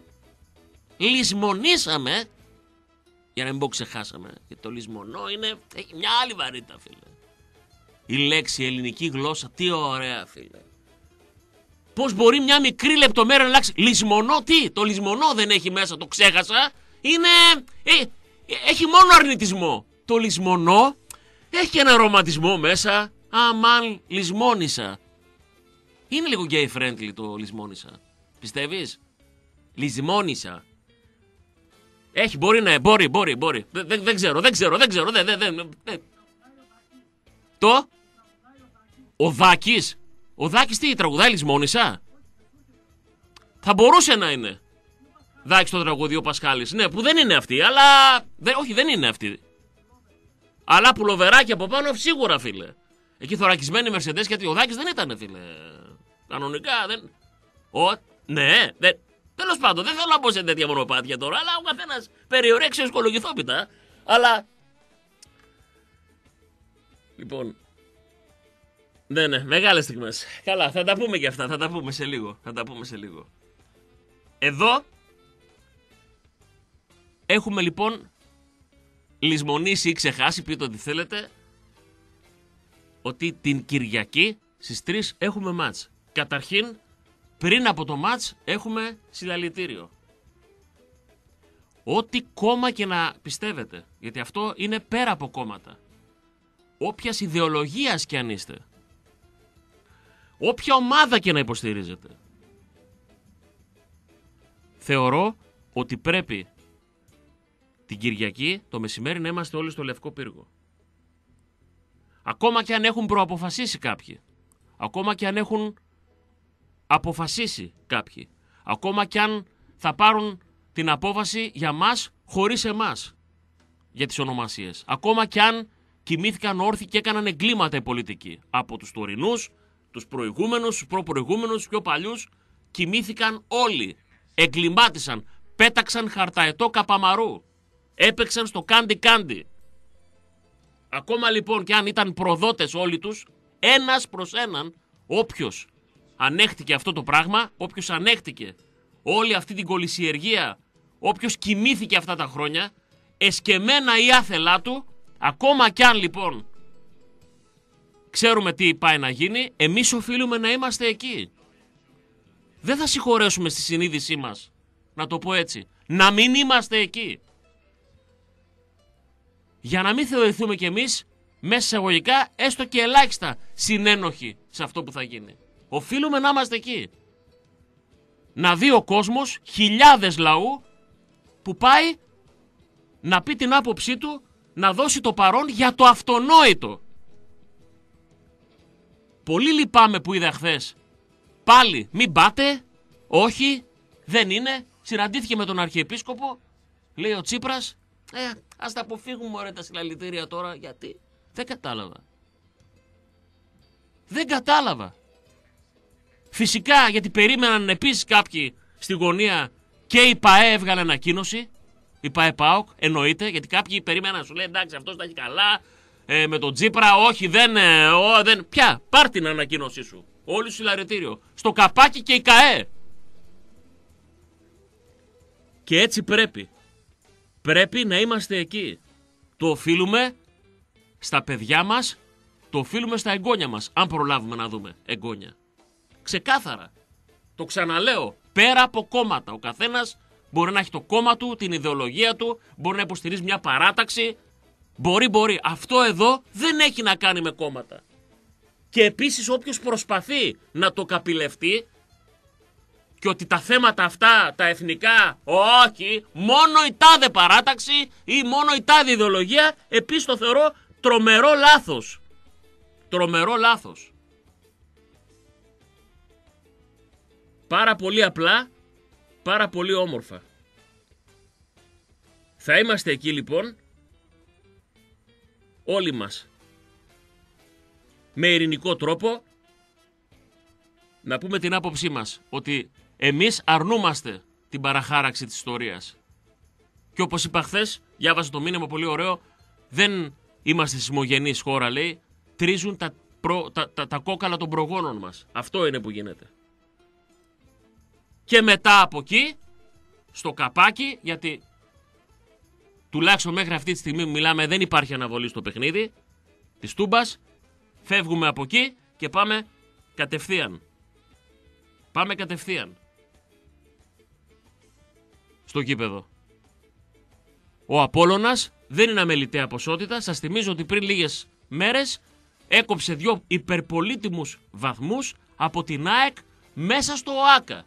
λησμονήσαμε, για να μην πω ξεχάσαμε, γιατί το λησμονώ είναι, έχει μια άλλη βαρύτητα φίλε. Η λέξη ελληνική γλώσσα, τι ωραία φίλε. Πώς μπορεί μια μικρή λεπτομέρεια να αλλάξει; Λησμονώ τι, το λησμονώ δεν έχει μέσα, το ξέχασα. Είναι, ε, ε, έχει μόνο αρνητισμό. Το λησμονώ έχει ένα ρομαντισμό μέσα. Αμάν λησμόνησα. Είναι λίγο gay friendly το λησμόνησα. Πιστεύεις; Λησμόνησα. Έχει, μπορεί να, μπορεί, μπορεί, μπορεί. Δεν, δεν, δεν ξέρω, δεν ξέρω, δεν ξέρω. Δεν, δεν, δεν, δεν. Το; Ο Δάκης. Ο Δάκης τι, τραγουδάει λησμόνησα. Θα μπορούσε να είναι. Δάκης το τραγούδι ο Πασχάλης. Ναι, που δεν είναι αυτή, αλλά... Δεν, όχι, δεν είναι αυτή. Αλλά πουλοβεράκι από πάνω σίγουρα, φίλε. Εκεί θωρακισμένη Mercedes γιατί ο Δάκης δεν ήταν, φίλε. Κανονικά δεν. Ο, ναι, δεν. Τέλος πάντων, δεν θέλω να μπω σε τέτοια μονοπάτια τώρα, αλλά ο καθένας περιορέξει ω κολογηθόπιτα. Αλλά. Λοιπόν. Ναι, ναι, μεγάλες στιγμές. Καλά, θα τα πούμε και αυτά, θα τα πούμε σε λίγο. Θα τα πούμε σε λίγο. Εδώ έχουμε λοιπόν λησμονήσει ή ξεχάσει, πείτε ό,τι θέλετε, ότι την Κυριακή στις 3 έχουμε μάτς. Καταρχήν, πριν από το μάτς έχουμε συλλαλητήριο. Ό,τι κόμμα και να πιστεύετε, γιατί αυτό είναι πέρα από κόμματα. Όποιας ιδεολογίας και αν είστε. Όποια ομάδα και να υποστηρίζετε. Θεωρώ ότι πρέπει την Κυριακή το μεσημέρι να είμαστε όλοι στο Λευκό Πύργο. Ακόμα και αν έχουν προαποφασίσει κάποιοι. Ακόμα και αν έχουν αποφασίσει κάποιοι. Ακόμα και αν θα πάρουν την απόφαση για μας χωρίς εμάς. Για τις ονομασίες. Ακόμα και αν κοιμήθηκαν όρθιοι και έκαναν εγκλήματα οι πολιτικοί. Από τους τωρινούς, τους προηγούμενους, τους προπροηγούμενους, τους πιο παλιούς. Κοιμήθηκαν όλοι. Εγκλημάτισαν. Πέταξαν χαρταετό καπαμαρού. Έπαιξαν στο κάντι κάντι. Ακόμα λοιπόν και αν ήταν προδότες όλοι τους, ένας προς έναν, όποιος ανέχτηκε αυτό το πράγμα, όποιος ανέχτηκε όλη αυτή την κολυσιεργία, όποιος κοιμήθηκε αυτά τα χρόνια, εσκεμένα ή άθελά του, ακόμα κι αν λοιπόν ξέρουμε τι πάει να γίνει, εμείς οφείλουμε να είμαστε εκεί. Δεν θα συγχωρέσουμε στη συνείδησή μας, να το πω έτσι, να μην είμαστε εκεί. Για να μην θεωρηθούμε κι εμείς μέσα εισαγωγικά έστω και ελάχιστα συνένοχοι σε αυτό που θα γίνει. Οφείλουμε να είμαστε εκεί. Να δει ο κόσμος χιλιάδες λαού που πάει να πει την άποψή του, να δώσει το παρόν για το αυτονόητο. Πολύ λυπάμαι που είδα χθες. Πάλι, μην πάτε, όχι, δεν είναι. Συναντήθηκε με τον Αρχιεπίσκοπο, λέει ο Τσίπρας, ε, ας τα αποφύγουμε ωραία τα συλλαλητήρια τώρα, γιατί; Δεν κατάλαβα. Δεν κατάλαβα. Φυσικά γιατί περίμεναν επίσης κάποιοι στη γωνία και η ΠαΕ έβγαλε ανακοίνωση. Η ΠαΕ ΠΑΟΚ εννοείται γιατί κάποιοι περίμεναν σου λέει εντάξει αυτός τα έχει καλά ε, με τον Τζίπρα όχι δεν, ε, ο, δεν. Πια πάρ την ανακοίνωσή σου. Όλοι σου συλλαρητήριο. Στο καπάκι και η ΚαΕ. Και έτσι πρέπει. Πρέπει να είμαστε εκεί. Το οφείλουμε στα παιδιά μας, το οφείλουμε στα εγγόνια μας, αν προλάβουμε να δούμε εγγόνια. Ξεκάθαρα. Το ξαναλέω, πέρα από κόμματα. Ο καθένας μπορεί να έχει το κόμμα του, την ιδεολογία του, μπορεί να υποστηρίζει μια παράταξη. Μπορεί, μπορεί. Αυτό εδώ δεν έχει να κάνει με κόμματα. Και επίσης όποιος προσπαθεί να το καπηλευτεί και ότι τα θέματα αυτά, τα εθνικά, όχι, μόνο η τάδε παράταξη ή μόνο η τάδε ιδεολογία, επίσης το θεωρώ τρομερό λάθος. Τρομερό λάθος. Πάρα πολύ απλά, πάρα πολύ όμορφα. Θα είμαστε εκεί λοιπόν, όλοι μας, με ειρηνικό τρόπο, να πούμε την άποψή μας, ότι εμείς αρνούμαστε την παραχάραξη της ιστορίας. Και όπως είπα χθες, διάβασα το μήνυμα πολύ ωραίο, δεν είμαστε σεισμογενής χώρα, λέει. Τρίζουν τα, προ, τα, τα, τα κόκαλα των προγόνων μας. Αυτό είναι που γίνεται. Και μετά από εκεί, στο καπάκι, γιατί τουλάχιστον μέχρι αυτή τη στιγμή που μιλάμε δεν υπάρχει αναβολή στο παιχνίδι της Τούμπας. Φεύγουμε από εκεί και πάμε κατευθείαν. Πάμε κατευθείαν. Στο κήπεδο. Ο Απόλλωνας δεν είναι αμεληταία ποσότητα. Σας θυμίζω ότι πριν λίγες μέρες έκοψε δυο υπερπολίτιμους βαθμούς από την ΑΕΚ μέσα στο ΟΑΚΑ.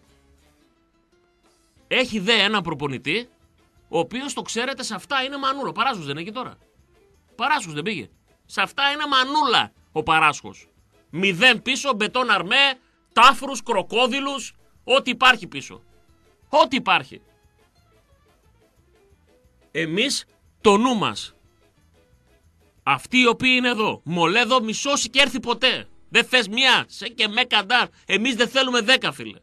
Έχει δε ένα προπονητή, ο οποίος το ξέρετε σε αυτά είναι μανούλα. Παράσχος δεν έχει τώρα. Παράσχος δεν πήγε. Σε αυτά είναι μανούλα ο παράσχος. Μηδέν πίσω, μπετόν αρμέ, τάφρους, κροκόδιλου, ό,τι υπάρχει πίσω. Ό,τι υπάρχει. Εμείς το νου μας. Αυτοί οι οποίοι είναι εδώ, μολέδο μισώσει και έρθει ποτέ. Δεν θες μία, σε και με καντάρ. Εμείς δεν θέλουμε δέκα φίλε.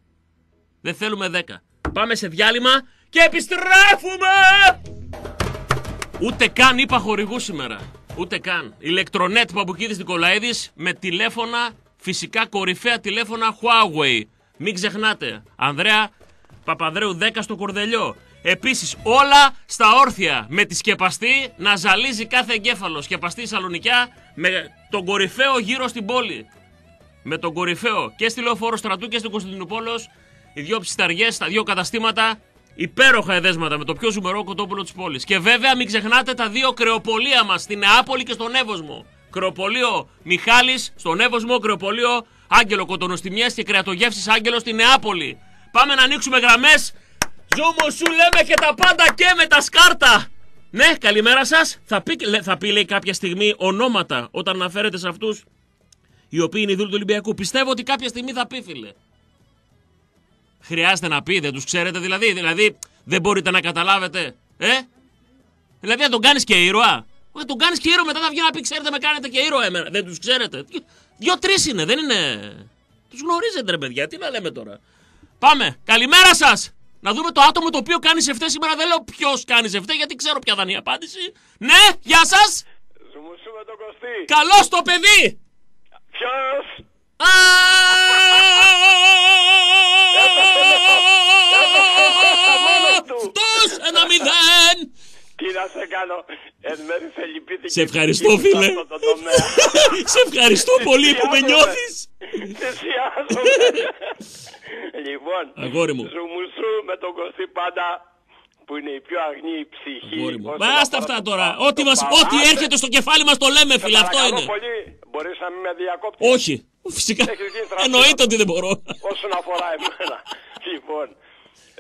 Δεν θέλουμε δέκα. Πάμε σε διάλειμμα και επιστρέφουμε! Ούτε καν είπα χορηγού σήμερα. Ούτε καν. Ηλεκτρονέτ Παπουκίδης Νικολαίδης με τηλέφωνα, φυσικά κορυφαία τηλέφωνα Huawei. Μην ξεχνάτε. Ανδρέα Παπαδρέου 10 στο κορδελιό. Επίσης όλα στα όρθια με τη σκεπαστή να ζαλίζει κάθε εγκέφαλο. Σκεπαστή Σαλονικιά με τον κορυφαίο γύρω στην πόλη. Με τον κορυφαίο και στη Λεωφόρο Στρατού και στην Κωνσταντινούπολος οι δυο ψισταριέ στα δύο καταστήματα. Υπέροχα εδέσματα με το πιο ζουμερό κοτόπουλο της πόλης. Και βέβαια μην ξεχνάτε τα δύο κρεοπολία μας στη Νεάπολη και στον Εύωσμο. Κρεοπολείο Μιχάλης στον Εύωσμο, κρεοπολείο Άγγελο Κοτονοστιμιέ και κρεατογεύσει Άγγελος στη Νεάπολη. Πάμε να ανοίξουμε γραμμές. Ζούμο σου λέμε και τα πάντα και με τα σκάρτα. Ναι, καλημέρα σας. Θα πει, λέ- θα πει λέει κάποια στιγμή ονόματα όταν αναφέρεται σε αυτούς οι οποίοι είναι οι δούλοι του Ολυμπιακού. Πιστεύω ότι κάποια στιγμή θα πει, φίλε. Χρειάζεται να πει, δεν τους ξέρετε δηλαδή. Δηλαδή, δεν μπορείτε να καταλάβετε. Ε; Δηλαδή, να τον κάνεις και ήρωα. Όχι, τον κάνεις και ήρωα, μετά θα βγει να πει: Ξέρετε, με κάνετε και ήρωα εμένα. Δεν τους ξέρετε. Δύο-τρει είναι, δεν είναι. Τους γνωρίζετε, ρε παιδιά, τι να λέμε τώρα. Πάμε. Καλημέρα σας! Να δούμε το άτομο το οποίο κάνει σε φταίει σήμερα. Δεν λέω ποιος κάνει σε φταίει, γιατί ξέρω ποια θα είναι η απάντηση. Ναι, γεια σας! Ζουμουσού με τον Κωστή. Καλώς το παιδί! Ποιος; Α! Μόνος του. Αυτός ένα μηδέν! Τι να σε κάνω. Εν μέρει σε λυπήθηκε. Σε ευχαριστώ, η ψυχή μου φίλε. σε αυτό το τομέα. Σε ευχαριστώ πολύ που με νιώθεις. Θυσιάζομαι. Λοιπόν, Αγόρι μου. Ζουμουσού με τον Κωστή πάντα που είναι η πιο αγνή ψυχή. Αγόρι μου. όσον Μα άστα αφορά αυτά το τώρα. πα- Ό,τι, το μας, παράτε. ό,τι έρχεται στο κεφάλι μας το λέμε, Σε φίλε. Αυτό παρακαλώ είναι. πολύ, μπορείς να μην με διακόπτεις; Όχι. Φυσικά. Έχεις γίνει τραπέζι. Εννοείται ότι δεν μπορώ. Όσον αφορά εμένα. λοιπόν,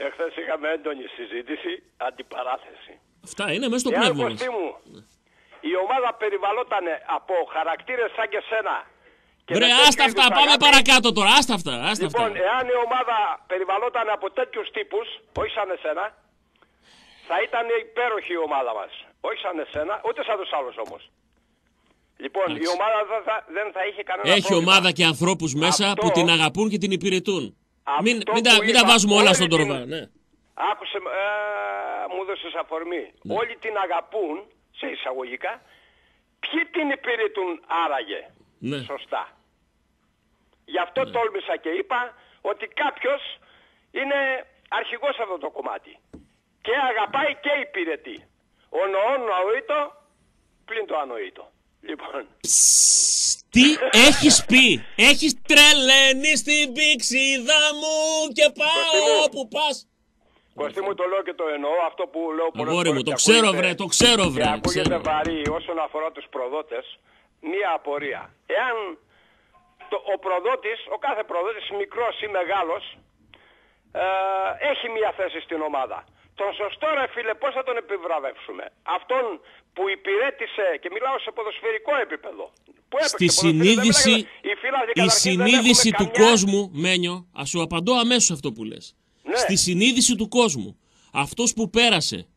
εχθές είχαμε έντονη συζήτηση, αντιπαράθεση. Αυτά είναι μέσα στο Εάν πνεύμα μας. Κωστή μου, η ομάδα περιβαλλόταν από χαρακτήρες σαν και σένα. Και Βρε, με τέτοιου άστα αυτά. είδους Πάμε αγάπη, παρακάτω τώρα. Άστα αυτά. Άστα αυτά. Λοιπόν, εάν η ομάδα περιβαλλόταν από τέτοιους τύπους, όχι σαν εσένα, θα ήταν υπέροχη η ομάδα μας. Όχι σαν εσένα, ούτε σαν τους άλλους όμως. Λοιπόν, η Εντάξει. ομάδα δεν θα, δεν θα είχε κανένα Έχει πρόβλημα. ομάδα και ανθρώπους μέσα Αυτό- που την αγαπούν και την υπηρετούν. Αυτό Μην, μην, τα, που μην τα είπα, βάζουμε όλα όλη στον την- τροβά. Ναι. Άκουσε, με, ε, μου έδωσες αφορμή. Όλοι την αγαπούν, σε εισαγωγικά. Ποιοι την υπηρετούν άραγε. Ναι. Σωστά. Γι' αυτό τόλμησα και είπα ότι κάποιος είναι αρχηγός σε αυτό το κομμάτι. Και αγαπάει και υπηρετεί. Ο νοόν νοήτο πλην το ανοήτο. Λοιπόν, Τι έχεις πει; Έχεις τρελαίνει στην πηξίδα μου και πάω Κωστή μου. όπου πας. Κωστή μου το λέω και το εννοώ αυτό που λέω πολλές Αγόρι μου, φορές το και ξέρω, ακούγεται- βρε, το ξέρω, βρε, Και ακούγεται ξέρω. βαρύ όσον αφορά τους προδότες, μία απορία. Εάν το, ο προδότης, ο κάθε προδότης, μικρός ή μεγάλος, ε, έχει μία θέση στην ομάδα. Τον σωστό ρε φίλε πώς θα τον επιβραβεύσουμε; Αυτόν που υπηρέτησε, και μιλάω σε ποδοσφαιρικό επίπεδο. Που έπαιξε Στη ποδοσφαίρι, δεν συνείδηση, μιλάγαμε- οι φίλαθλοι η καταρχήν δεν συνείδηση έχουμε του καμιά- κόσμου, Μένιο, ας σου απαντώ αμέσως αυτό που λες. Ναι. Στη συνείδηση του κόσμου, αυτός που πέρασε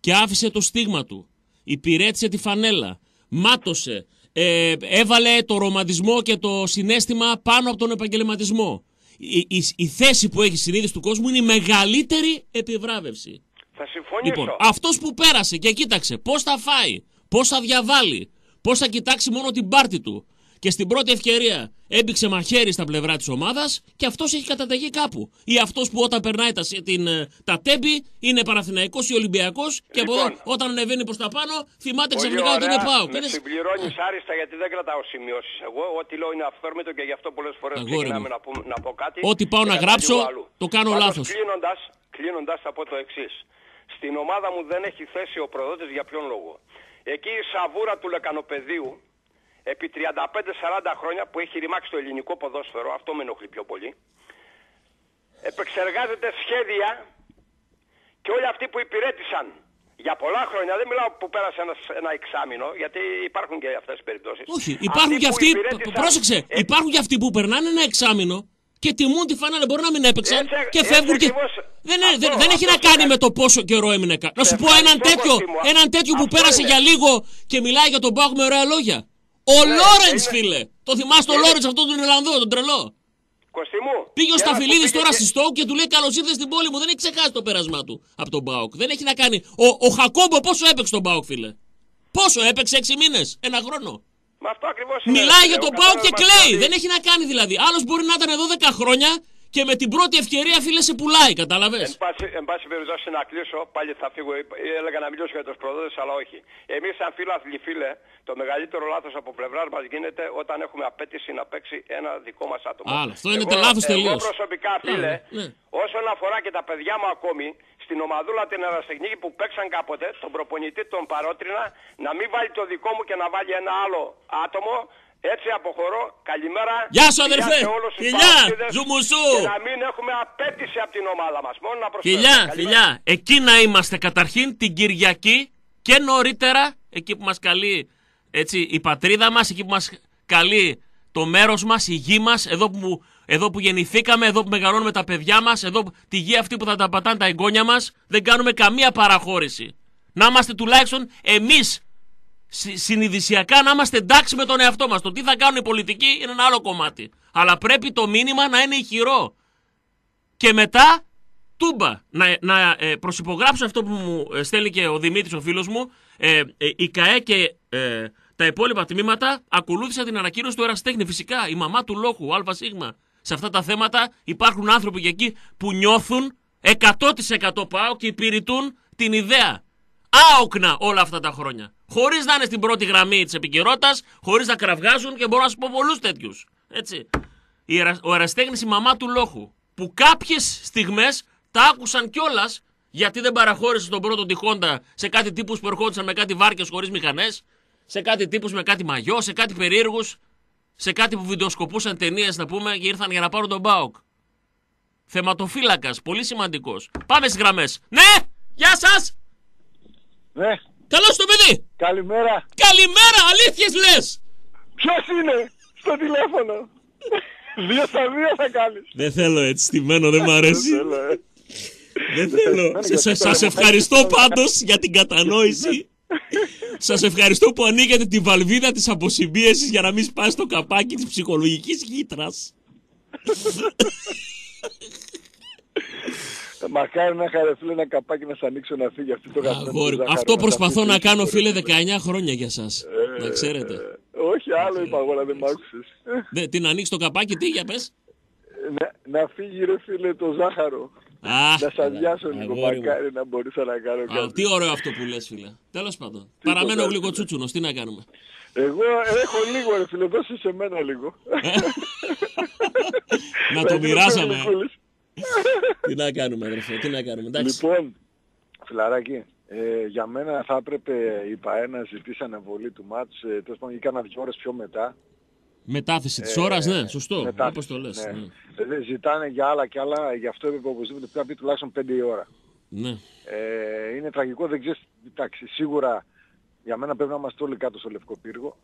και άφησε το στίγμα του, υπηρέτησε τη φανέλα, μάτωσε, ε, έβαλε το ρομαντισμό και το συνέστημα πάνω από τον επαγγελματισμό. Η, η, η θέση που έχει η συνείδηση του κόσμου είναι η μεγαλύτερη επιβράβευση. Θα συμφωνήσω. Λοιπόν, αυτός που πέρασε και κοίταξε πώς θα φάει, πώς θα διαβάλει, πώς θα κοιτάξει μόνο την πάρτη του. Και στην πρώτη ευκαιρία έμπηξε μαχαίρι στα πλευρά της ομάδας και αυτός έχει καταταγεί κάπου. Ή αυτός που όταν περνάει τα, την, ε, τα τέμπη είναι Παναθηναϊκός ή Ολυμπιακός και από εδώ Λοιπόν. όταν ανεβαίνει προς τα πάνω θυμάται Πολύ ξαφνικά ότι είναι ωραία. πάω. Με συμπληρώνεις άριστα γιατί δεν κρατάω σημειώσεις. Εγώ ό,τι λέω είναι αυθόρμητο και γι' αυτό πολλές φορές Αγόρι ξεκινάμε μου. να, πούμε- να πω κάτι. Ό,τι πάω και να καταλήγω γράψω, αλλού. το κάνω Πάντως, λάθος. Κλείνοντας, κλείνοντας θα πω το εξής. Στην ομάδα μου δεν έχει θέση ο προδότης για ποιον λόγο. Εκεί η σαβούρα του λεκανοπεδίου επί 35-40 χρόνια που έχει ρημάξει το ελληνικό ποδόσφαιρο, αυτό με ενοχλεί πιο πολύ, επεξεργάζεται σχέδια και όλοι αυτοί που υπηρέτησαν για πολλά χρόνια, δεν μιλάω που πέρασε ένας, ένα εξάμεινο, γιατί υπάρχουν και αυτές τις περιπτώσεις. Όχι, υπάρχουν και που αυτοί. υπηρέτησαν- Πρόσεξε, Ε, υπάρχουν και αυτοί που περνάνε ένα εξάμεινο και τιμούν τη φανέλα. Μπορεί να μην έπαιξαν Έτσι- και έτσι φεύγουν και. ακριβώς. Δεν, είναι- δεν, Αυτό- δεν έχει αυτό να κάνει σε με το πόσο καιρό έμεινε κάτω. Να σου Σε πω έναν ευχαριστώ, τέτοιο, Κωστή μου. έναν τέτοιο που Αυτό πέρασε είναι. για λίγο και μιλάει για τον Πάουκ με ωραία λόγια. Ο Λόρεντ, είναι- φίλε. Το θυμάσαι τον Είναι- Λόρεντ αυτόν τον Ιρλανδό, τον τρελό. Κωστή μου, Πήγε ο ένας που Σταφυλίδη πήγε τώρα και- στη Στόκ και του λέει Καλώς ήρθες στην πόλη μου. Δεν έχει ξεχάσει το πέρασμά του από τον Μπάουκ. Δεν έχει να κάνει. Ο, ο Χακόμπο πόσο έπαιξε τον Μπάουκ, φίλε; Πόσο έπαιξε, 6 μήνες, ένα χρόνο; Με αυτό ακριβώς είναι, Μιλάει ρε, για ο τον Πάουκ και καθένας μας κλαίει. δηλαδή- Δεν έχει να κάνει δηλαδή. Άλλος μπορεί να ήταν εδώ 10 χρόνια και με την πρώτη ευκαιρία, φίλε, σε πουλάει, κατάλαβες; Εν πάση, εν πάση περιπτώσει να κλείσω, πάλι θα φύγω, είπα- έλεγα να μιλήσω για τους προδότες, αλλά όχι. Εμείς σαν φίλαθλοι φίλε, το μεγαλύτερο λάθος από πλευράς μας γίνεται όταν έχουμε απέτηση να παίξει ένα δικό μας άτομο. Άλλο, αυτό είναι λάθος Εγώ τελείως. προσωπικά φίλε, Ναι, ναι. όσον αφορά και τα παιδιά μου ακόμη, στην ομαδούλα την αεραστεχνική που παίξαν κάποτε, τον προπονητή τον παρότρινα, να μην βάλει το δικό μου και να βάλει ένα άλλο άτομο, έτσι αποχωρώ. Καλημέρα. Γεια σου, αδερφέ. σε όλους τους Φιλιά. παοξίδες Ζουμουσού. Και να μην έχουμε απέτηση από την ομάδα μας. Μόνο να προσφέρουμε. Φιλιά, Καλημέρα. φιλιά. Εκεί να είμαστε καταρχήν την Κυριακή και νωρίτερα, εκεί που μας καλεί έτσι, η πατρίδα μας, εκεί που μας καλεί το μέρος μας, η γη μας, εδώ που, εδώ που γεννηθήκαμε, εδώ που μεγαλώνουμε τα παιδιά μας, εδώ που- τη γη αυτή που θα τα πατάνε τα εγγόνια μας, δεν κάνουμε καμία παραχώρηση. Να είμαστε τουλάχιστον εμείς συ- συνειδησιακά να είμαστε εντάξει με τον εαυτό μας. Το τι θα κάνουν οι πολιτικοί είναι ένα άλλο κομμάτι. Αλλά πρέπει το μήνυμα να είναι ηχηρό. Και μετά, τούμπα, να, να ε, προσυπογράψω αυτό που μου ε, στέλνει και ο Δημήτρης ο φίλος μου. Ε, ε, η ΚαΕ και ε, τα υπόλοιπα τμήματα ακολούθησαν την ανακοίνωση του Εραστέχνη. Φυσικά, η μαμά του λόγου, ο ΑΣ. Σε αυτά τα θέματα υπάρχουν άνθρωποι και εκεί που νιώθουν 100% πάω και υπηρετούν την ιδέα. Άοκνα όλα αυτά τα χρόνια. Χωρίς να είναι στην πρώτη γραμμή της επικαιρότητας, χωρίς να κραυγάζουν και μπορώ να σου πω πολλούς τέτοιους. Έτσι. ΗΕρα- Ο Εραστέχνη, η μαμά του λόγου, που κάποιες στιγμές τα άκουσαν κιόλας γιατί δεν παραχώρησε στον πρώτο τη Χόντα σε κάτι τύπους που ερχόντουσαν με κάτι βάρκες χωρίς μηχανές, σε κάτι τύπους με κάτι μαγιό, σε κάτι περίεργους, σε κάτι που βιντεοσκοπούσαν ταινίες να πούμε και ήρθαν για να πάρουν τον Μπάουκ. Θεματοφύλακας, πολύ σημαντικός. Πάμε στις γραμμές. Ναι! Γεια σας! Ναι, Καλώ το παιδί! καλημέρα. Καλημέρα, αλήθειες λες! Ποιος είναι στο τηλέφωνο; δύο στα δύο θα κάνεις. Δεν θέλω έτσι, στημένο, δεν μ' αρέσει. Θέλω, ε. Δεν θέλω. γιατί Σα τώρα σας μου ευχαριστώ φαίνεται- πάντως για την κατανόηση. Σας ευχαριστώ που ανοίγετε τη βαλβίδα της αποσυμπίεσης για να μην σπάσει το καπάκι της ψυχολογικής γήτρας. Μακάρι να είχα ρε φίλε ένα καπάκι να σ' ανοίξω να φύγει αυτή το γαμμένο Αγόρι, του ζάχαρο αυτό να προσπαθώ τα να φύγει. κάνω φίλε 19 χρόνια για σας. Να ξέρετε. Ε, Όχι άλλο είπα εγώ να δεν μ' άκουσες. Δε, τι να ανοίξει το καπάκι, τι για πες. Να, να φύγει ρε φίλε το ζάχαρο. Α, να σ' αδειάσω λίγο αγόρι μου. μακάρι να μπορούσα να κάνω Α, κάτι. τι ωραίο αυτό που λες φίλε. Τέλος πάντων. Παραμένω άλλο, γλυκό φίλε. τσούτσουνος, τι να κάνουμε. Εγώ έχω λίγο ρε φίλε, δώσε σε μένα λίγο. να το γίνω μοιράζαμε. γλυκούλης. Τι να κάνουμε αδερφέ, τι να κάνουμε. Εντάξει. Λοιπόν, φιλαράκι, ε, για μένα θα έπρεπε η ΠαΕ να ζητήσει αναβολή του μάτς, ε, τέλος πάντων, ή κάνα δύο ώρες πιο μετά. Μετάθεση της ώρας, ναι, σωστό. Μετάθεση, Όπως το λες. ναι. Ναι. Ε, ζητάνε για άλλα και άλλα, γι' αυτό έπρεπε οπωσδήποτε πρέπει να πει τουλάχιστον 5 η ώρα. ναι. Ε, είναι τραγικό, δεν ξέρεις, εντάξει, σίγουρα για μένα πρέπει να είμαστε όλοι κάτω στο Λευκό Πύργο.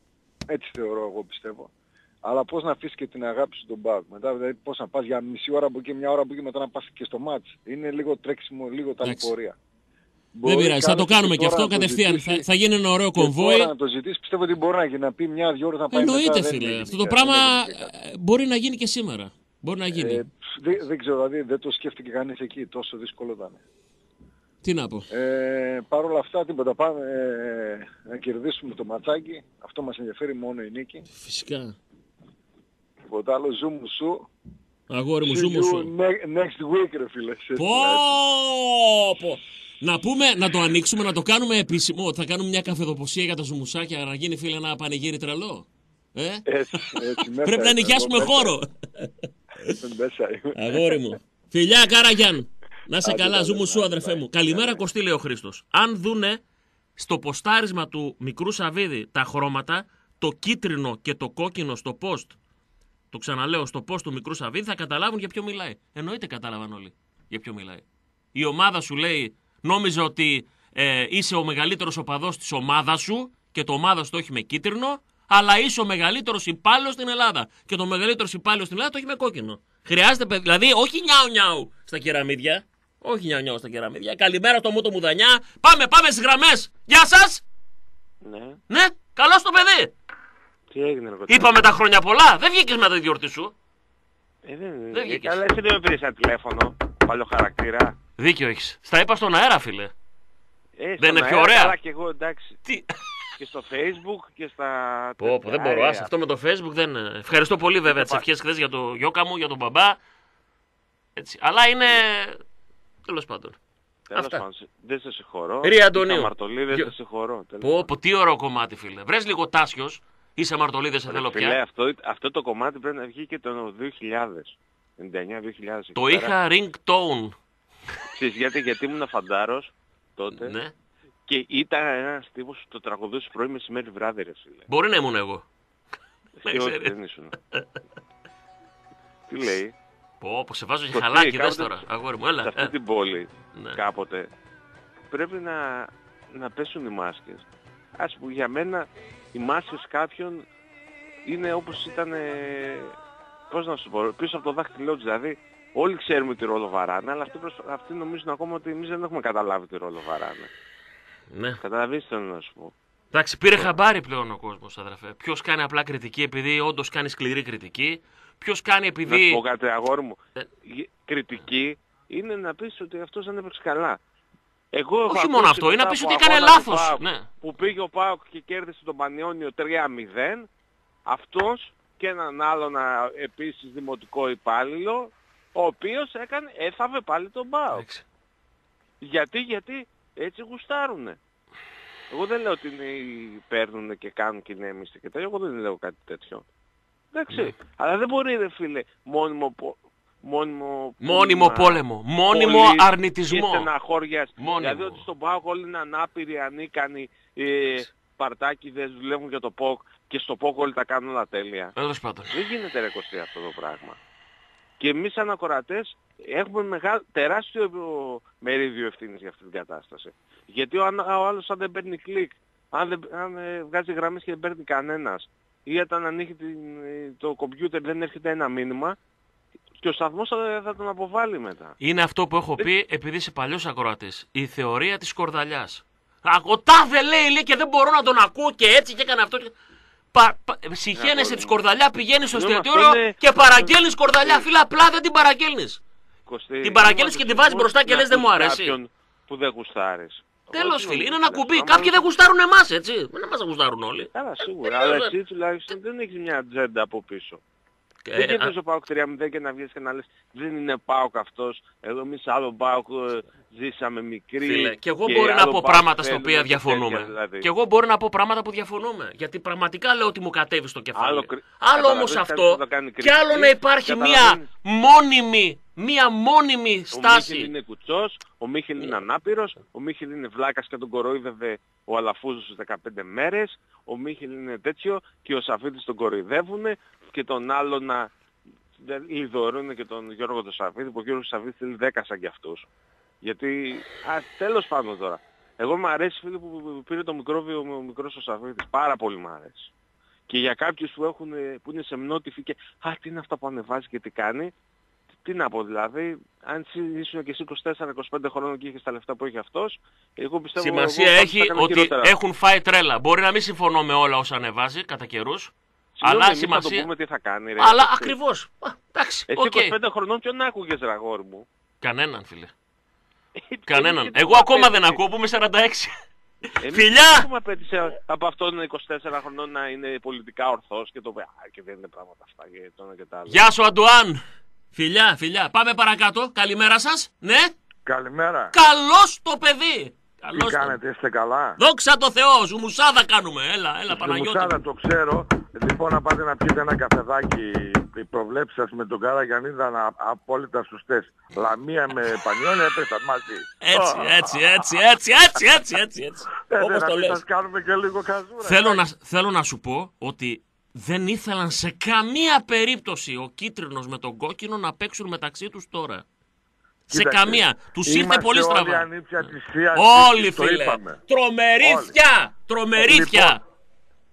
Έτσι θεωρώ εγώ πιστεύω. Αλλά πώς να αφήσεις και την αγάπη σου στον Πάουκ. Μετά δηλαδή πώς να πας για μισή ώρα από εκεί, μια ώρα από εκεί, μετά να πας και στο μάτς. Είναι λίγο τρέξιμο, λίγο ταλαιπωρία. Δεν πειράζει, θα το κάποιος κάνουμε και τώρα αυτό να το κατευθείαν. ζητήσει Θα, θα γίνει ένα ωραίο και κομβόι. τώρα να το ζητήσει, πιστεύω ότι μπορεί να γίνει. Να πει μια-δυο ώρες να πάει Εννοείται, μετά, δεν φίλε. έγινε Αυτό το και- πράγμα δεν έγινε και κάτι. ε, μπορεί να γίνει και σήμερα. Μπορεί να γίνει. Ε, δεν, δεν ξέρω, δηλαδή δεν το σκέφτηκε κανείς εκεί. Τόσο δύσκολο ήταν. Τι να πω. Ε, Παρ' όλα αυτά τίποτα. Πάμε ε, να κερδίσουμε το ματσάκι. Αυτό μας ενδιαφέρει μόνο η νίκη. Φυσικά. Τίποτα άλλο. Ζούμου σου. Αγόρι μου, See ζούμο you σου. ne- next week ρε φίλε. Σε Πω, έτσι. πω. Να πούμε, να το ανοίξουμε, να το κάνουμε επίσημο. ότι Θα κάνουμε μια καφεδοποσία για τα ζουμουσάκια να γίνει φίλε ένα πανηγύρι τρελό. Ε; Έτσι, έτσι, μέσα Πρέπει να είμαι, νοικιάσουμε εγώ μέσα- χώρο. Μέσα είμαι. Αγόρι μου. Φιλιά, Καραγιάν. Να είσαι Άντε, καλά, τα ζούμε λέμε, σου, άντε, αδερφέ bye. μου. Καλημέρα, Κωστή, λέει ο Χρήστος. Αν δούνε στο ποστάρισμα του μικρού Σαββίδη τα χρώματα, το κίτρινο και το κόκκινο στο post, το ξαναλέω, στο post του μικρού Σαββίδη, θα καταλάβουν για ποιο μιλάει. Εννοείται κατάλαβαν όλοι για ποιο μιλάει. Η ομάδα σου λέει, νόμιζε ότι ε, είσαι ο μεγαλύτερος οπαδός της ομάδας σου και το ομάδα σου το έχει με κίτρινο, αλλά είσαι ο μεγαλύτερος υπάλληλος στην Ελλάδα. Και το μεγαλύτερος υπάλληλος στην Ελλάδα το έχει με κόκκινο. Χρειάζεται, παιδί, δηλαδή, όχι νιάου νιάου στα κεραμίδια. Όχι νιάου νιάου στα κεραμίδια. Καλημέρα στο μου το μουδανιά. Πάμε, πάμε στις γραμμές. Γεια σας! Ναι, Ναι, καλό το παιδί. Τι έγινε, ρε κοτσιά. Είπαμε τα χρόνια πολλά. Δεν βγήκες μετά τη διόρτη σου. Ε, δεν, Δεν ε, βγήκες. καλά, εσύ δεν με πήρες ένα τηλέφωνο. Παλιό χαρακτήρα. Δίκιο έχεις. Στα είπα στον αέρα, φίλε. Ε, Δεν είναι στον πιο αέρα, ωραία; Καλά και εγώ, εντάξει. Τι; Και στο facebook και στα... Πω, πω, τέτοια, δεν μπορώ. ε, Άσε, αυτό με το facebook δεν. Ευχαριστώ πολύ βέβαια τις πα- ευχέ χθες για το γιώκα μου, για τον μπαμπά. Έτσι. Αλλά είναι. Τέλος πάντων. Τέλος αυτά. πάντων, δεν σε συγχωρώ. Ρία Αντωνίου. Στα Μαρτολή δεν Γιο- σε συγχωρώ. τέλος Πω, πω, τι ωραίο κομμάτι, φίλε. Βρες λίγο τάσιος. Είσαι αμαρτωλή, δεν σε πάντων. θέλω Φίλε, πια. αυτό, αυτό το κομμάτι πρέπει να βγει και το 2000. 99-2000. Το είχα ringtone. Ξέρεις γιατί, γιατί ήμουν φαντάρος τότε Ναι. και ήταν ένας τύπος που το τραγουδούσε πρωί μεσημέρι βράδυ ρε φίλε. Μπορεί να ήμουν εγώ. Εσύ όχι ξέρεις. δεν ήσουν. Τι λέει, Πω, πω, σε βάζω και Στο χαλάκι, τι, δες κάποτε- τώρα. Αγόρι μου, σε έλα. αυτή ε. την πόλη Ναι. κάποτε πρέπει να, να πέσουν οι μάσκες. Ας πούμε για μένα οι μάσκες κάποιων είναι όπως ήταν, ε, πώς να σου πω, πίσω από το δάχτυλό τους. Δηλαδή όλοι ξέρουμε τι ρόλο βαράνε, αλλά αυτοί, προσ- αυτοί νομίζουν ακόμα ότι εμείς δεν έχουμε καταλάβει τι ρόλο βαράνε. Ναι. Καταλαβαίνεις τι θέλω να σου πω. Εντάξει, πήρε χαμπάρι πλέον ο κόσμος, αδερφέ. Ποιος κάνει απλά κριτική επειδή όντως κάνει σκληρή κριτική. Ποιος κάνει Να επειδή. σου πω κάτι αγόρι μου. Ε. Η Κριτική είναι να πεις ότι αυτός δεν έπαιξε καλά. Εγώ έχω Όχι ακούσει μόνο αυτό, είναι να μετά πεις από ότι έκανε αγώνα του λάθος, ΠΑΟΚ ναι. Που πήγε ο Πάοκ και κέρδισε τον Πανιόνιο 3-0. Αυτός και έναν άλλον α, επίσης δημοτικό υπάλληλο, ο οποίος έκανε, έθαβε πάλι τον Πάοκ. Εντάξει. Γιατί, γιατί έτσι γουστάρουνε. Εγώ δεν λέω ότι είναι, παίρνουν και κάνουν και είναι εμείς και τέτοιο. Εγώ δεν λέω κάτι τέτοιο. Εντάξει. Ναι. Αλλά δεν μπορεί ρε φίλε μόνιμο, πο- μόνιμο, Μόνιμο πούλημα, πόλεμο. Μόνιμο πόλης αρνητισμό. Και στεναχώριας. Μόνιμο. Δηλαδή ότι στον ΠΑΟΚ όλοι είναι ανάπηροι, ανίκανοι, ε, παρτάκιδες, δουλεύουν για το ΠΟΚ και στο ΠΟΚ όλοι τα κάνουν όλα τέλεια. Τέλος πάντων. Δεν γίνεται ρε Κωστή αυτό το πράγμα. Και εμείς σαν ακροατές έχουμε μεγάλο, τεράστιο ε, μερίδιο ευθύνης για αυτή την κατάσταση. Γιατί ο, αν- ο άλλος αν δεν παίρνει κλικ, αν, δεν, αν ε, βγάζει γραμμές και δεν παίρνει κανένας, ή όταν ανοίγει την, ε, το κομπιούτερ δεν έρχεται ένα μήνυμα, και ο σταθμός θα, θα τον αποβάλει μετά. Είναι αυτό που έχω πει επειδή είσαι παλιός ακροατής. Η θεωρία της κορδαλιάς. Ο τάδε λέει, λέει και δεν μπορώ να τον ακούω και έτσι και έκανε αυτό. και- Πα, πα, συχαίνεσαι αγόρι της μου. κορδαλιά, πηγαίνεις στο Συγγνώμη, εστιατόριο αυτό είναι- και παραγγέλνεις κορδαλιά. Φίλε, απλά δεν την παραγγέλνεις. Κωστή, Την παραγγέλνεις είναι και τη βάζεις αυτός μπροστά και να λες, δεν μου ακούς αρέσει. κάποιον που δεν γουστάρεις. Τέλος, Όχι, φίλε, όχι, είναι ένα φίλε, κουμπί. άμα Κάποιοι δεν- δεν γουστάρουν εμάς, έτσι. Δεν μας γουστάρουν όλοι. Καλά, σίγουρα. Ε, Αλλά ε, εσύ τουλάχιστον δεν έχεις μια ατζέντα από πίσω. Ε, δεν α- κερδίζει ο Πάοκ 3-0 και να βγεις και να λες δεν είναι Πάοκ αυτός. Εδώ εμείς άλλο Πάοκ ε, ζήσαμε μικρή. Φίλε, και εγώ μπορεί να άλλο πω ΠΑΟΚ πράγματα στα θέλουμε οποία και διαφωνούμε. τέτοια, δηλαδή. Και εγώ μπορεί να πω πράγματα που διαφωνούμε. Γιατί πραγματικά λέω ότι μου κατέβει στο κεφάλι. Άλλο Άλλο, κρι- όμως καταλαβαίνεις αυτό. κανείς να το κάνει Και άλλο κριτική, να υπάρχει μια καταλαβαίνεις. μόνιμη, μια μόνιμη Ο Μίχελ στάση. είναι κουτσός, ο Μίχελ είναι ανάπηρος, ο Μίχελ είναι βλάκας και τον κοροϊδεύε ο Αλαφούζος στις 15 μέρες, ο Μίχελ είναι τέτοιο και ο Σαφίδης τον κοροϊδεύουνε και τον άλλο να δεν λιδωρούν και τον Γιώργο τον Σαφίδη, που ο Γιώργος Σαφίδης θέλει 10 σαν κι αυτούς. Γιατί, α, τέλος πάντων τώρα. Εγώ μου αρέσει φίλε που που πήρε το μικρόβιο ο μικρός ο Σαφίδης. Πάρα πολύ μου αρέσει. Και για κάποιους που, έχουν, που είναι σεμνότυφοι και «Α, τι είναι αυτά που ανεβάζει και τι κάνει», τι να πω δηλαδή, αν εσύ ήσουν και εσύ 24-25 χρόνων και είχες τα λεφτά που έχει αυτός, εγώ πιστεύω Σημασία εγώ έχει θα έκανα ότι χειρότερα. έχουν φάει τρέλα. Μπορεί να μην συμφωνώ με όλα όσα ανεβάζει κατά καιρούς. Συγγνώμη, αλλά εμείς θα το σημασία. πούμε τι θα κάνει ρε. Αλλά εσύ. ακριβώ. Εντάξει, Εσύ οκ. 25 χρονών ποιον άκουγες ρε αγόρι μου; Κανέναν, φίλε. Κανέναν. Εμείς Εγώ ακόμα δεν απέτηση. ακούω που είμαι 46. Εμείς Φιλιά! δεν έχουμε απέτηση από αυτόν 24 χρονών να είναι πολιτικά ορθός και το «Α, και δεν είναι πράγματα αυτά και το ένα και τα άλλο. Γεια σου, Αντουάν. Φιλιά, φιλιά. Πάμε παρακάτω. Καλημέρα σας. Ναι; Καλημέρα. Καλώς το παιδί. Τι Καλώς το. κάνετε, είστε καλά; Δόξα τω Θεώ, ζουμουσάδα κάνουμε. Έλα, έλα, Στη Παναγιώτη. Μουσάρα το ξέρω. Λοιπόν, να πάτε να πιείτε ένα καφεδάκι. Οι προβλέψεις σας με τον Καραγιαννή ήταν α- απόλυτα σωστές. Λαμία με Πανιόνια έπεσαν μαζί. Έτσι, έτσι, έτσι, έτσι, έτσι, έτσι, έτσι, έτσι. Ε, Όπως δεν το να λες. σας κάνουμε και λίγο καζούρα. Θέλω να, θέλω να σου πω ότι δεν ήθελαν σε καμία περίπτωση ο κίτρινος με τον κόκκινο να παίξουν μεταξύ τους τώρα. Σε Κοίταξε, καμία. Τους ήρθε είμαστε πολύ όλοι στραβά. ανήψια της θείας Όλοι της, το φίλε. είπαμε. Τρομερίθια. Τρομερίθια. Λοιπόν,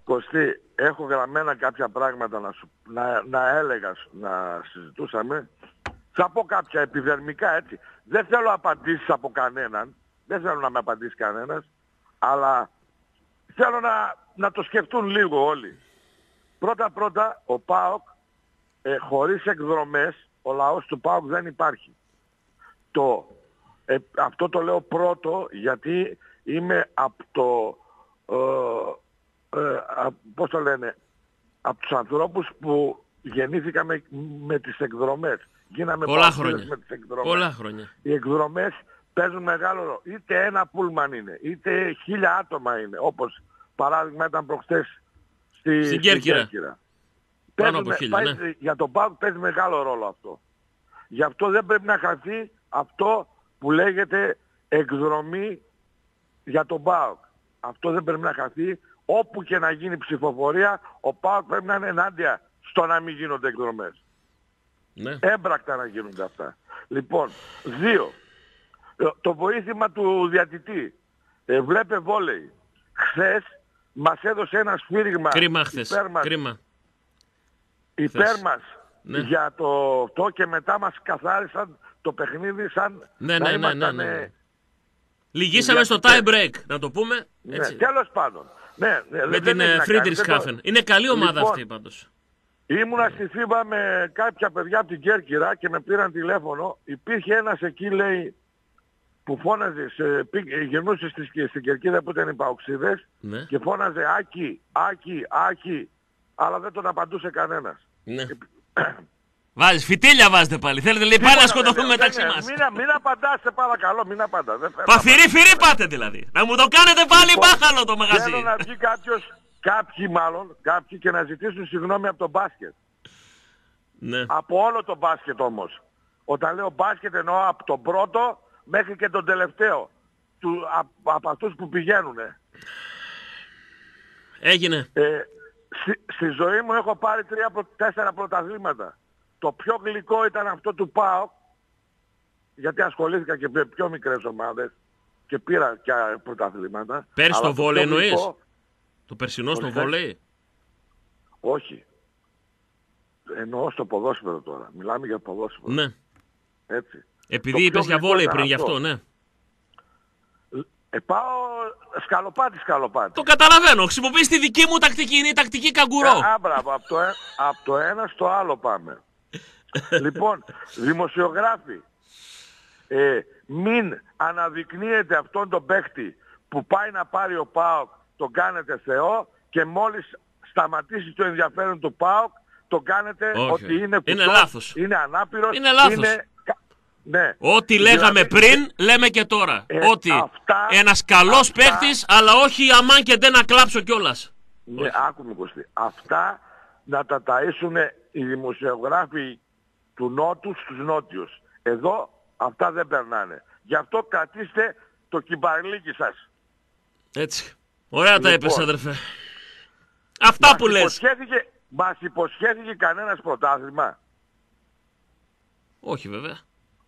Κωστή, έχω γραμμένα κάποια πράγματα να, σου, να, να έλεγα, σου- να συζητούσαμε. Θα πω κάποια επιδερμικά έτσι. Δεν θέλω απαντήσεις από κανέναν. Δεν θέλω να με απαντήσει κανένας. Αλλά θέλω να, να το σκεφτούν λίγο όλοι. Πρώτα πρώτα ο ΠΑΟΚ ε, χωρίς εκδρομές ο λαός του ΠΑΟΚ δεν υπάρχει. Το, ε, αυτό το λέω πρώτο γιατί είμαι από το ε, ε, α- πώς το λένε από τους ανθρώπους που γεννήθηκαμε με τις εκδρομές. Γίναμε Πολλά παοξίδες χρόνια. με τις εκδρομές. Πολλά χρόνια. Οι εκδρομές παίζουν μεγάλο ρόλο. Είτε ένα πούλμαν είναι, είτε χίλια άτομα είναι. Όπως παράδειγμα ήταν προχτές στη, Στην Κέρκυρα. Πάνω από Παίζουν- χίλια, πάει- ναι. Για τον ΠΑΟΚ παίζει μεγάλο ρόλο αυτό. Γι' αυτό δεν πρέπει να χαθεί αυτό που λέγεται εκδρομή για τον ΠΑΟΚ. Αυτό δεν πρέπει να χαθεί. Όπου και να γίνει ψηφοφορία, ο ΠΑΟΚ πρέπει να είναι ενάντια στο να μην γίνονται εκδρομές. Ναι. Έμπρακτα να γίνονται αυτά. Λοιπόν, δύο. Ε, Το βοήθημα του διατητή. Ε, βλέπε βόλεϊ. Χθες μας έδωσε ένα σφύριγμα Κρίμα χθες. υπέρ μας, Κρίμα. υπέρ χθες. μας Ναι. για το αυτό και μετά μας καθάρισαν το παιχνίδι σαν Ναι, να ναι, ναι, ναι, ήμασταν, ναι. ε, Λυγίσαμε στο tie break, να το πούμε. ναι, Έτσι. τέλος πάντων. Ναι, ναι, Με δεν την έχει να κάνει, δεν το- Friedrichshafen. Είναι καλή ομάδα Λοιπόν, αυτή πάντως. Ήμουνα στη Θήβα με κάποια παιδιά από την Κέρκυρα και με πήραν τηλέφωνο. Υπήρχε ένας εκεί λέει που φώναζε, σε, πή- γυρνούσε στη, στην Κερκίδα που ήταν οι Παοξίδες Ναι. και φώναζε Άκη, Άκη, Άκη, αλλά δεν τον απαντούσε κανένας. ναι. Βάζεις, φυτίλια βάζετε πάλι. Θέλετε λέει πάλι να Τίποτα, σκοτωθούμε βέβαια, μεταξύ δεν είναι. μας. Μην, μην απαντάς, σε παρακαλώ, μην απαντάς. Δεν θέλω να Παφυρί φυρί πάτε δηλαδή. Να μου το κάνετε πάλι Λοιπόν, μπάχαλο το μαγαζί. Θέλω να βγει κάποιος, κάποιοι μάλλον, κάποιοι και να ζητήσουν συγγνώμη από τον μπάσκετ. Ναι. Από όλο το μπάσκετ όμως. Όταν λέω μπάσκετ εννοώ από τον πρώτο μέχρι και τον τελευταίο. Του, από, από αυτούς που πηγαίνουν. Έγινε. Ε, στη, στη ζωή μου έχω πάρει τρία, πρω- τέσσερα πρωταθλήματα. Το πιο γλυκό ήταν αυτό του ΠΑΟΚ, γιατί ασχολήθηκα και με πιο μικρές ομάδες και πήρα και πρωταθλήματα. Πέρυσι Αλλά το πιο βόλεϊ γλυκό- εννοείς; Το περσινό στο Ορίστε. βόλεϊ; Όχι. Εννοώ στο ποδόσφαιρο τώρα. Μιλάμε για ποδόσφαιρο. Ναι. Έτσι. Επειδή Το είπες πιο για γλυκό βόλεϊ ήταν πριν γι' αυτό, αυτό. ναι. Ε, πάω σκαλοπάτι σκαλοπάτι. Το καταλαβαίνω. Χρησιμοποιείς τη δική μου τακτική. Είναι η τακτική καγκουρό. Ε, Α, μπράβο, από το, ε- από το ένα στο άλλο πάμε. Λοιπόν, δημοσιογράφοι, ε, μην αναδεικνύετε αυτόν τον παίχτη που πάει να πάρει ο ΠΑΟΚ, τον κάνετε Θεό και μόλις σταματήσει το ενδιαφέρον του ΠΑΟΚ, τον κάνετε Όχι. ότι είναι Είναι κουτός, λάθος. είναι ανάπηρος, Είναι λάθος. είναι... κα- Ναι. Ό,τι λέγαμε Δηλαδή, πριν, λέμε και τώρα. Ε, Ότι αυτά- ένας καλός αυτά- παίκτης, αλλά όχι αμάν και δεν να κλάψω κιόλας. Ναι, άκουμε Κωστή. Αυτά να τα ταΐσουν οι δημοσιογράφοι του Νότου στους Νότιους. Εδώ αυτά δεν περνάνε. Γι' αυτό κρατήστε το κυμπαρλίκι σας. Έτσι. Ωραία τα Λοιπόν. είπες, αδερφέ. Αυτά που Μας λες. υποσχέθηκε, μας υποσχέθηκε κανένας πρωτάθλημα; Όχι βέβαια.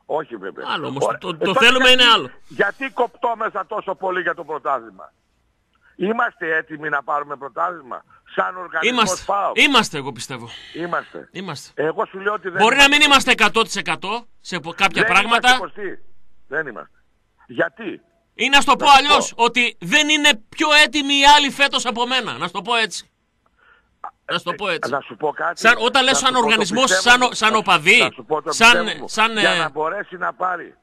Όχι βέβαια. Άλλο όμως, Ωραία. το- Ε, το τότε θέλουμε γιατί- είναι άλλο. Γιατί κοπτόμεσα τόσο πολύ για το πρωτάθλημα; Είμαστε έτοιμοι να πάρουμε πρωτάθλημα; Σαν οργανισμός Είμαστε. ΠΑΟΚ. Είμαστε εγώ πιστεύω. Είμαστε. Είμαστε. Εγώ σου λέω ότι δεν Μπορεί να είμαστε. μην είμαστε 100% σε πο- κάποια Δεν πράγματα. Είμαστε, Κωστή. δεν είμαστε. Γιατί; Ή να στο πω Να σου αλλιώς, πω. ότι δεν είναι πιο έτοιμοι οι άλλοι φέτος από μένα. Να στο πω έτσι. Να στο πω έτσι. Ε, Να σου πω κάτι. Σαν- όταν λες Να σαν σου πω το οργανισμός, πιστεύω σαν μου. ο- σαν Να σου- οπαδοί, να σου πω το σαν- πιστεύω μου. σαν, Για ε, να μπορέσει να πάρει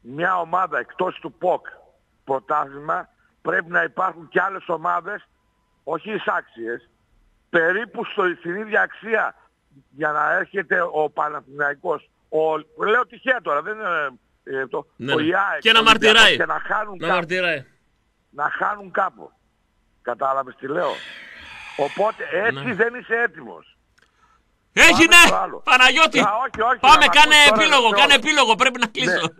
μια ομάδα εκτός του ΠΟΚ πρωτάθλημα πρέπει να υπάρχουν και άλλες ομάδες, όχι εισάξιες, περίπου στο, στην ίδια αξία για να έρχεται ο Παναθηναϊκός. Ο, λέω τυχαία τώρα, δεν είναι ε, το, Ναι, ο ναι. Ιάεκ, Και να ο Ολυμπιακός, μαρτυράει. Και να χάνουν, Να κάπου, μαρτυράει. να χάνουν κάπου. Κατάλαβες τι λέω. Οπότε έτσι Ναι. δεν είσαι έτοιμος. Έγινε! στο άλλο. Παναγιώτη! Α, όχι, όχι, Πάμε, να κάνε ακούς τώρα, επίλογο, τώρα. κάνε επίλογο, πρέπει να κλείσω.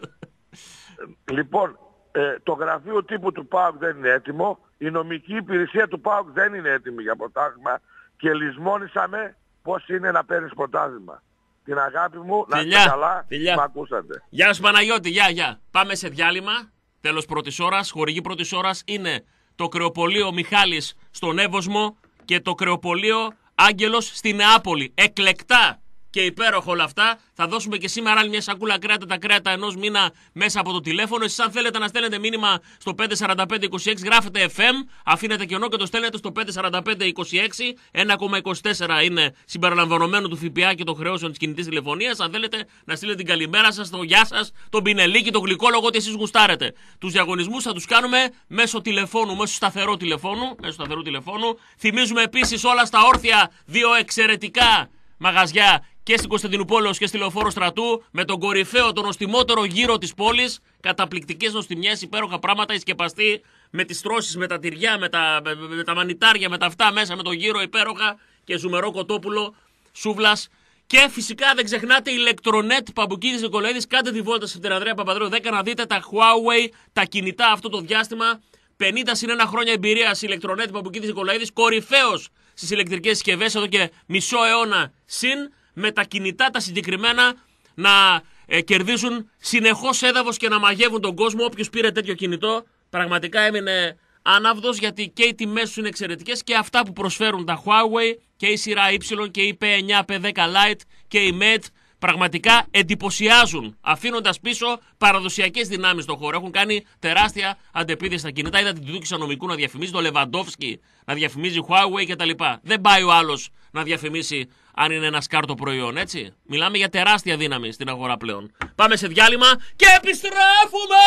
Λοιπόν, ε, το γραφείο τύπου του ΠΑΟΚ δεν είναι έτοιμο. Η νομική υπηρεσία του ΠΑΟΚ δεν είναι έτοιμη για πρωτάθλημα. Και λησμόνησαμε πώς είναι να παίρνεις πρωτάθλημα. Την αγάπη μου, να Φιλιά, είστε καλά, φιλιά. με ακούσατε. Γεια σου Παναγιώτη, γεια, γεια. Πάμε σε διάλειμμα. Τέλος πρώτης ώρας. Χορηγή πρώτης ώρας είναι το κρεοπολείο Μιχάλης στον Εύωσμο και το κρεοπολείο Άγγελος στη Νεάπολη. Εκλεκτά και υπέροχο όλα αυτά. Θα δώσουμε και σήμερα άλλη μια σακούλα κρέατα, τα κρέατα ενός μήνα μέσα από το τηλέφωνο. Εσείς αν θέλετε να στέλνετε μήνυμα στο 54526 γράφετε FM, αφήνετε κενό και το στέλνετε στο 54526. 1,24 είναι συμπεριλαμβανομένο του ΦΠΑ και των χρεώσεων της κινητής τηλεφωνίας. Αν θέλετε να στείλετε την καλημέρα σας, το γεια σας, τον πινελίκι, τον γλυκόλογο, ό,τι εσείς γουστάρετε. Τους διαγωνισμούς θα τους κάνουμε μέσω τηλεφώνου, μέσω σταθερού τηλεφώνου. Μέσω σταθερού τηλεφώνου. Θυμίζουμε επίσης όλα στα όρθια δύο εξαιρετικά μαγαζιά και στην Κωνσταντινούπολη και στη Λεωφόρο Στρατού με τον κορυφαίο, τον νοστιμότερο γύρο της πόλης. Καταπληκτικές νοστιμιέ, υπέροχα πράγματα, η σκεπαστή με τις τρώσεις, με τα τυριά, με τα, με, με τα μανιτάρια, με τα αυτά μέσα, με τον γύρο υπέροχα και ζουμερό κοτόπουλο, σούβλας. Και φυσικά δεν ξεχνάτε ηλεκτρονέτ Παμπουκίδη Νικολαίδη. Κάντε τη βόλτα σε την Ανδρέα Παπαδρέου 10 να δείτε τα Huawei, τα κινητά αυτό το διάστημα. 50 συν ένα χρόνια εμπειρίας ηλεκτρονέτ Παμπουκίδη Νικολαίδη. Κορυφαίος στις ηλεκτρικές συσκευές εδώ και μισό αιώνα συν με τα κινητά τα συγκεκριμένα να ε, κερδίζουν συνεχώς έδαφος και να μαγεύουν τον κόσμο. Όποιος πήρε τέτοιο κινητό πραγματικά έμεινε άναυδος γιατί και οι τιμές του είναι εξαιρετικές και αυτά που προσφέρουν τα Huawei και η σειρά Y και η P9, P10 Lite και η Mate πραγματικά εντυπωσιάζουν αφήνοντας πίσω παραδοσιακές δυνάμεις στον χώρο. Έχουν κάνει τεράστια αντεπίδεια στα κινητά. Είδατε την Δούκη Νομικού να διαφημίζει, το Λεβαντόφσκι να διαφημίζει Huawei κτλ. Δεν πάει ο άλλος να διαφημίσει αν είναι ένα σκάρτο προϊόν, έτσι. Μιλάμε για τεράστια δύναμη στην αγορά πλέον. Πάμε σε διάλειμμα και επιστρέφουμε!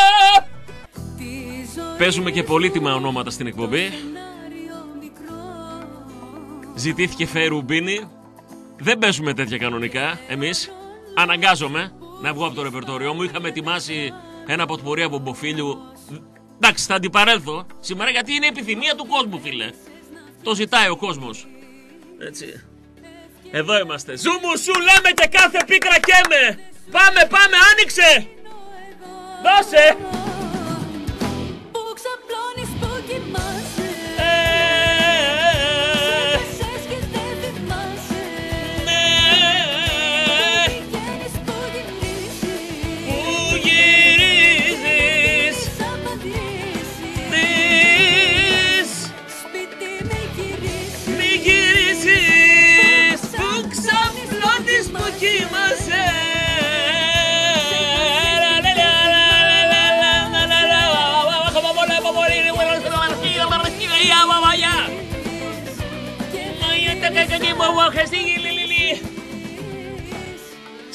Παίζουμε και πολύτιμα ονόματα στην εκπομπή. Ζητήθηκε Φέι Ρουμπίνη. Δεν παίζουμε τέτοια κανονικά εμείς. Αναγκάζομαι να βγω από το ρεπερτόριό μου. Είχαμε ετοιμάσει ένα ποτπορί από Μποφίλιου. Εντάξει, θα αντιπαρέλθω σήμερα γιατί είναι επιθυμία του κόσμου, φίλε. Το ζητάει ο κόσμος. Έτσι. Εδώ είμαστε. Ζούμου σου λέμε και κάθε πίκρα καίμε. Πάμε, πάμε, άνοιξε. Δώσε.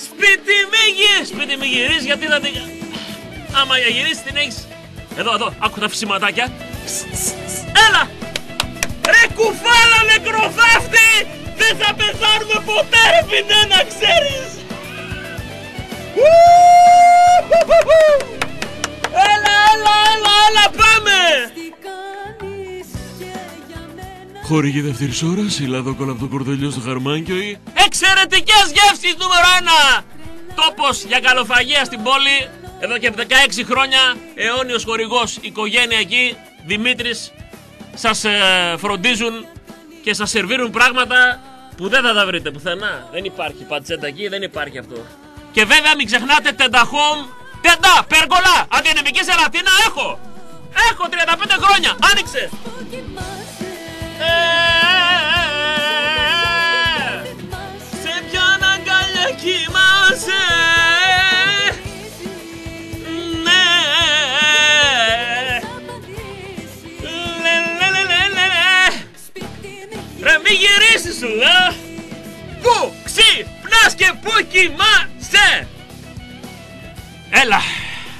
Σπίτι μη γυρίσεις, σπίτι μη γυρίσεις γιατί θα την... Άμα για γυρίσεις την έχεις... Εδώ, εδώ, άκου τα φυσιματάκια. Έλα! Ρε κουφάλα νεκροφάφτη! Δεν θα πεθάνουμε ποτέ ρε Χορηγή δεύτερης ώρας, η λαδόκολα από το κορδελιό στο χαρμάνκιο ή... Εξαιρετικές γεύσεις νούμερο 1! Τόπος για καλοφαγία στην πόλη, εδώ και 16 χρόνια, αιώνιος χορηγός, οικογένεια εκεί, Δημήτρης, σας ε, φροντίζουν και σας σερβίρουν πράγματα που δεν θα τα βρείτε πουθενά. Δεν υπάρχει πατσέτα εκεί, δεν υπάρχει αυτό. Και βέβαια μην ξεχνάτε τενταχόμ, τεντά, περγολά, αντινεμική σερατίνα έχω! Έχω 35 χρόνια, άνοιξε! Που κοιμάσαι Ε, Σε ποιον αγκαλιά κοιμάσαι; Ναι. Λε, λε, λε, λε, λε, λε. Ρε μη γυρίσεις σου λέω. Πού ξυπνάς και πού κοιμάσαι; Έλα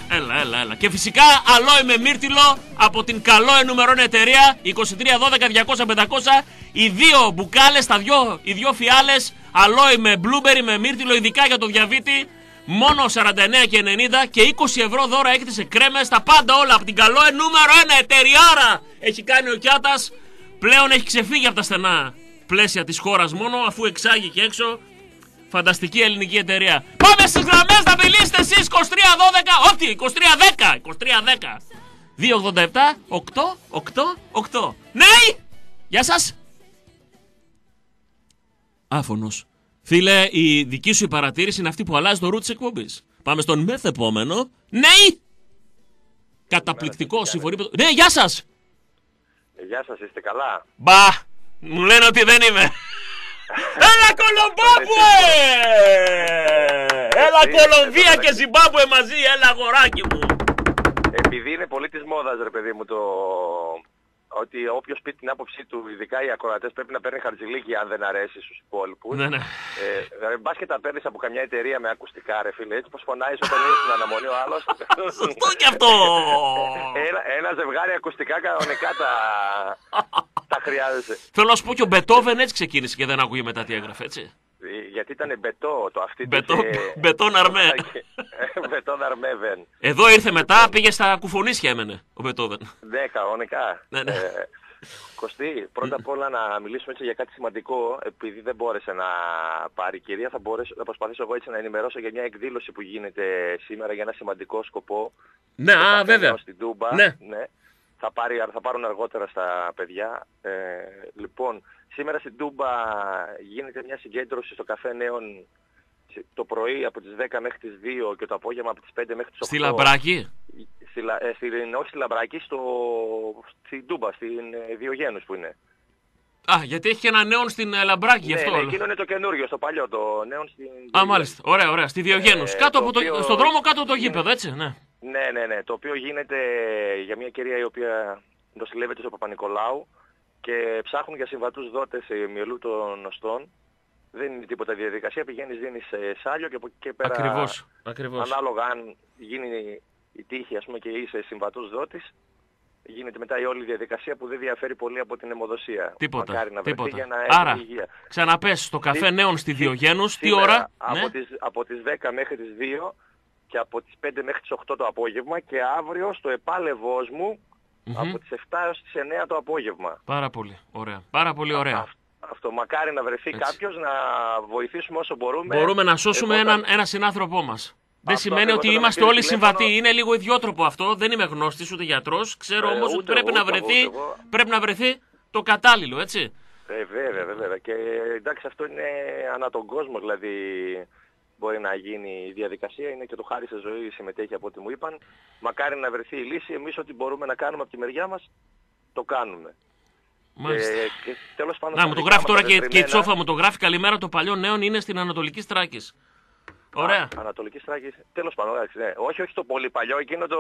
Έλα, έλα, έλα. Και φυσικά αλόι με μύρτιλο από την καλό ενημερών εταιρεία 23 12 200 500. Οι δύο μπουκάλες, τα δυο, οι δύο φιάλες αλόι με blueberry με μύρτιλο, ειδικά για το διαβήτη. Μόνο 49 και 90 και 20 ευρώ δώρα έχετε σε κρέμες, τα πάντα όλα από την καλό νούμερο 1 εταιριάρα έχει κάνει ο Κιάτας. Πλέον έχει ξεφύγει από τα στενά πλαίσια της χώρας μόνο αφού εξάγει και έξω Φανταστική ελληνική εταιρεία. Πάμε στις γραμμές να μιλήσετε εσείς 2312. Όχι, 2310. 2310. 287 8 8 8. Ναι! Γεια σας! Άφωνος. Φίλε, η δική σου η παρατήρηση είναι αυτή που αλλάζει το ρου της εκπομπής. Πάμε στον μεθεπόμενο. Ναι! Καταπληκτικό, συμφωνεί. Ναι, γεια σας! Γεια σας, είστε καλά; Μπα! Μου λένε ότι δεν είμαι. Έλα Κολομπάμπουε! Έλα Κολομβία και Ζιμπάμπουε μαζί, έλα αγοράκι μου. Επειδή είναι πολύ της μόδας ρε παιδί μου το... Ότι όποιος πει την άποψή του, ειδικά οι ακροατές, πρέπει να παίρνει χαρτζηλίκι αν δεν αρέσει στους υπόλοιπους. Ναι, ναι. Ε, ρε, μπας και τα παίρνεις από καμιά εταιρεία με ακουστικά ρε φίλε, έτσι πως φωνάει όταν είναι στην αναμονή ο άλλος. Σωστό κι αυτό. ένα, ένα ζευγάρι ακουστικά κανονικά τα, τα χρειάζεσαι. Θέλω να σου πω και ο Μπετόβεν έτσι ξεκίνησε και δεν άκουγε μετά τι έγραφε, έτσι. Ε, Γιατί ήταν μπετό το αυτή Μπετό, μπετόν αρμέ. Μπετόν αρμέβεν. Εδώ ήρθε μετά, πήγε στα κουφονίσια έμενε ο Μπετόβεν. Ναι, κανονικά. Ναι, ναι. Ε, Κωστή, πρώτα απ' όλα να μιλήσουμε έτσι για κάτι σημαντικό, επειδή δεν μπόρεσε να πάρει η κυρία, θα, μπορέσω, θα προσπαθήσω εγώ έτσι να ενημερώσω για μια εκδήλωση που γίνεται σήμερα για ένα σημαντικό σκοπό. Ναι, στο α, καφέ βέβαια. Νέο Στην Τούμπα. Ναι. Θα, πάρει, θα πάρουν αργότερα στα παιδιά. Ε, λοιπόν, σήμερα στην Τούμπα γίνεται μια συγκέντρωση στο καφέ Νέων το πρωί από τις 10 μέχρι τις 2 και το απόγευμα από τις 5 μέχρι τις 8. Στη Λαμπράκη; Στη, Λα- ε, στην, όχι στη Λαμπράκη, στο, στην Τούμπα, στην ε, Διογένους που είναι. Α, γιατί έχει και ένα νέον στην ε, Λαμπράκη γι' ναι, αυτό. ναι, εκείνο είναι το καινούριο, στο παλιό, το νέο στην... Α, μάλιστα. Ωραία, ωραία. Στη Διογένους. Ε, κάτω το από το, οποίο- στο δρόμο κάτω από το γήπεδο, έτσι. Ναι. Ναι, ναι, ναι. Το οποίο γίνεται για μια κυρία η οποία νοσηλεύεται στο Παπα-Νικολάου και ψάχνουν για συμβατούς δότες σε μυελού των νοστών. Δεν είναι τίποτα διαδικασία, πηγαίνεις, δίνεις ε, σάλιο και από εκεί και πέρα Ακριβώς. Ακριβώς. ανάλογα αν γίνει η τύχη ας πούμε και είσαι συμβατός δότης γίνεται μετά η όλη διαδικασία που δεν διαφέρει πολύ από την αιμοδοσία. Τίποτα. Μακάρι να βρεθεί τίποτα. για να έχει Άρα, υγεία. ξαναπες στο καφέ Σή- νέων στη σή- Διογένους, τι σήμερα ώρα. Από, Ναι. τις, από τις 10 μέχρι τις 2 και από τις 5 μέχρι τις 8 το απόγευμα και αύριο στο επάλευός μου Μμμ. από τις 7 έως τις 9 το απόγευμα. Πάρα πολύ ωραία. Πάρα πολύ ωραία. Α- Αυτό μακάρι να βρεθεί Έτσι. κάποιος να βοηθήσουμε όσο μπορούμε. Μπορούμε να σώσουμε Εγώ έναν θα- ένα συνάνθρωπό μας. Δεν Αυτό σημαίνει ακριβώς ότι θέλω να είμαστε πήρε όλοι τηλέφωνο. συμβατοί. Είναι λίγο ιδιότροπο αυτό. Δεν είμαι γνώστης ούτε γιατρός. Ξέρω Ε, όμως ότι ούτε πρέπει εγώ, να ούτε εγώ, βρεθεί, ούτε εγώ. πρέπει να βρεθεί το κατάλληλο, έτσι. Ε, βέβαια, βέβαια. Και εντάξει αυτό είναι ανά τον κόσμο δηλαδή μπορεί να γίνει η διαδικασία. Είναι και το χάρη σε ζωή συμμετέχει από ό,τι μου είπαν. Μακάρι να βρεθεί η λύση. Εμείς ό,τι μπορούμε να κάνουμε από τη μεριά μας το κάνουμε. Μάλιστα. Ε, και τέλος πάντων Να, στα μου το δικά γράφει μας τώρα τα και, και η δεδρυμένα- Τσόφα μου το γράφει. Καλημέρα, το παλιό νέον είναι στην Ανατολική Στράκης. Ωραία. Α, Ανατολική Στράκης. Τέλος πάντων, εντάξει, ναι. Όχι, όχι το πολύ παλιό, εκείνο το,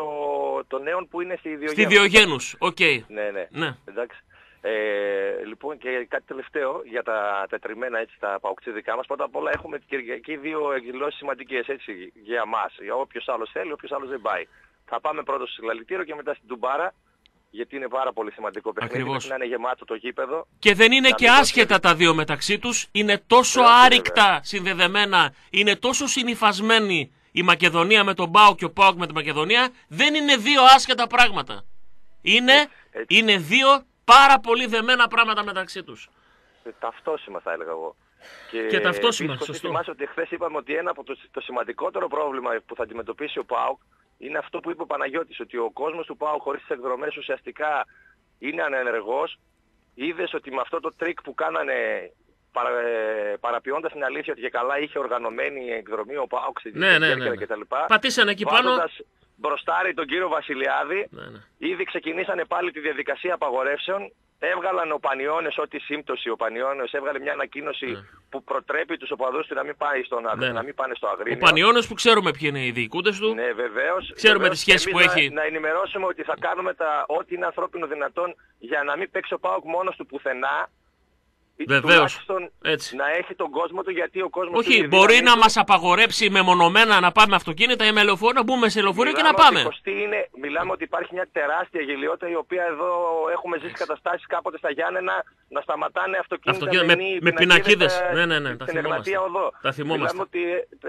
το νέον που είναι στη Διογέννη. Στη Διογένους. Οκ. Ναι, ναι. Ναι. Εντάξει. Ε, λοιπόν και κάτι τελευταίο για τα τετριμένα έτσι τα παουξίδικα μας. Πρώτα απ' όλα έχουμε την Κυριακή δύο εκδηλώσεις σημαντικές έτσι για μας. Για όποιος άλλος θέλει, όποιος άλλος δεν πάει. Θα πάμε πρώτα στο Συλλαλητήριο και μετά στην Τουμπάρα γιατί είναι πάρα πολύ σημαντικό παιχνίδι. Ακριβώς. Πρέπει να είναι γεμάτο το γήπεδο. Και δεν είναι Να και μην άσχετα τα δύο μεταξύ τους. Είναι τόσο Βέβαια, άρρηκτα συνδεδεμένα, είναι τόσο συνυφασμένοι η Μακεδονία με τον Πάοκ και ο Πάοκ με τη Μακεδονία. Δεν είναι δύο άσχετα πράγματα. Είναι, Έτσι. είναι δύο πάρα πολύ δεμένα πράγματα μεταξύ τους. Ε, Ταυτόσημα θα έλεγα εγώ. Και ταυτόσημα, επίσης, Κωστή, σωστό. θυμάσαι ότι χθες είπαμε ότι ένα από το, το σημαντικότερο πρόβλημα που θα αντιμετωπίσει ο ΠΑΟΚ είναι αυτό που είπε ο Παναγιώτης, ότι ο κόσμος του ΠΑΟΚ χωρίς τις εκδρομές ουσιαστικά είναι ανενεργός. Είδες ότι με αυτό το τρικ που κάνανε παρα, ε, παραποιώντας την αλήθεια ότι και καλά είχε οργανωμένη η εκδρομή ο ΠΑΟΚ στη Ναι, ναι, ναι, ναι. κτλ. Πατήσανε εκεί πάνω. Βάζοντας μπροστάρι τον κύριο Βασιλιάδη Ναι, ναι. Ήδη ξεκινήσανε πάλι τη διαδικασία απαγορεύσεων. Έβγαλαν ο Πανιώνες ό,τι σύμπτωση. Ο Πανιώνες έβγαλε μια ανακοίνωση που προτρέπει τους οπαδούς του να μην, πάει στον, Αγ- Ναι, ναι. να μην πάνε στο Αγρίνιο. Ο Πανιώνος που ξέρουμε ποιοι είναι οι διοικούντες του. Ναι, βεβαίως. Ξέρουμε Βεβαίως, τις σχέσεις εμείς που να- έχει. Να ενημερώσουμε ότι θα κάνουμε τα, ό,τι είναι ανθρώπινο δυνατόν για να μην παίξει ο ΠΑΟΚ μόνος του πουθενά. Ή Βεβαίως. τουλάχιστον Έτσι. να έχει τον κόσμο του γιατί ο κόσμος Όχι, είναι μπορεί δύναμη να του. μας απαγορέψει μεμονωμένα να πάμε αυτοκίνητα ή με λεωφορείο, να μπούμε σε λεωφορείο και να Μιλάμε πάμε. Ότι κοστί είναι, μιλάμε ότι υπάρχει μια τεράστια γελιότητα η οποία εδώ έχουμε ζήσει καταστάσεις κάποτε στα Γιάννενα να σταματάνε αυτοκίνητα Αυτοκίνητα με- μηνύοι με πινακίδες. στα- Ναι, ναι, ναι, τα στην θυμόμαστε. Εγνατία οδό. Τα θυμόμαστε. Μιλάμε ότι,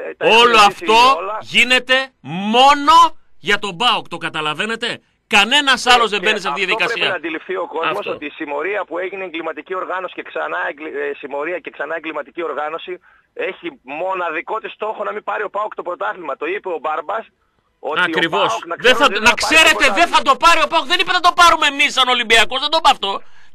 ε, τα έχουμε Όλο ζήσει αυτό όλα. γίνεται μόνο για τον Μπάουκ. Το καταλαβαίνετε; Κανένας άλλος δεν Και μπαίνει σε αυτή τη Αυτό πρέπει να διαδικασία. αντιληφθεί ο κόσμος Αυτό. ότι η συμμορία που έγινε εγκληματική οργάνωση και ξανά, εγκλη- ε, συμμορία και ξανά εγκληματική οργάνωση έχει μοναδικό της στόχο να μην πάρει ο Πάοκ το πρωτάθλημα. Το είπε ο Μπάρμπας ότι Ακριβώς. ο Πάοκ να, Δεν ξέρουμε θα, ότι να πάρει το ξέρετε, δεν θα πρωτάθλημα. το πάρει ο Πάοκ. Δεν είπε να το πάρουμε εμείς σαν Ολυμπιακός. Δεν το είπα αυτό.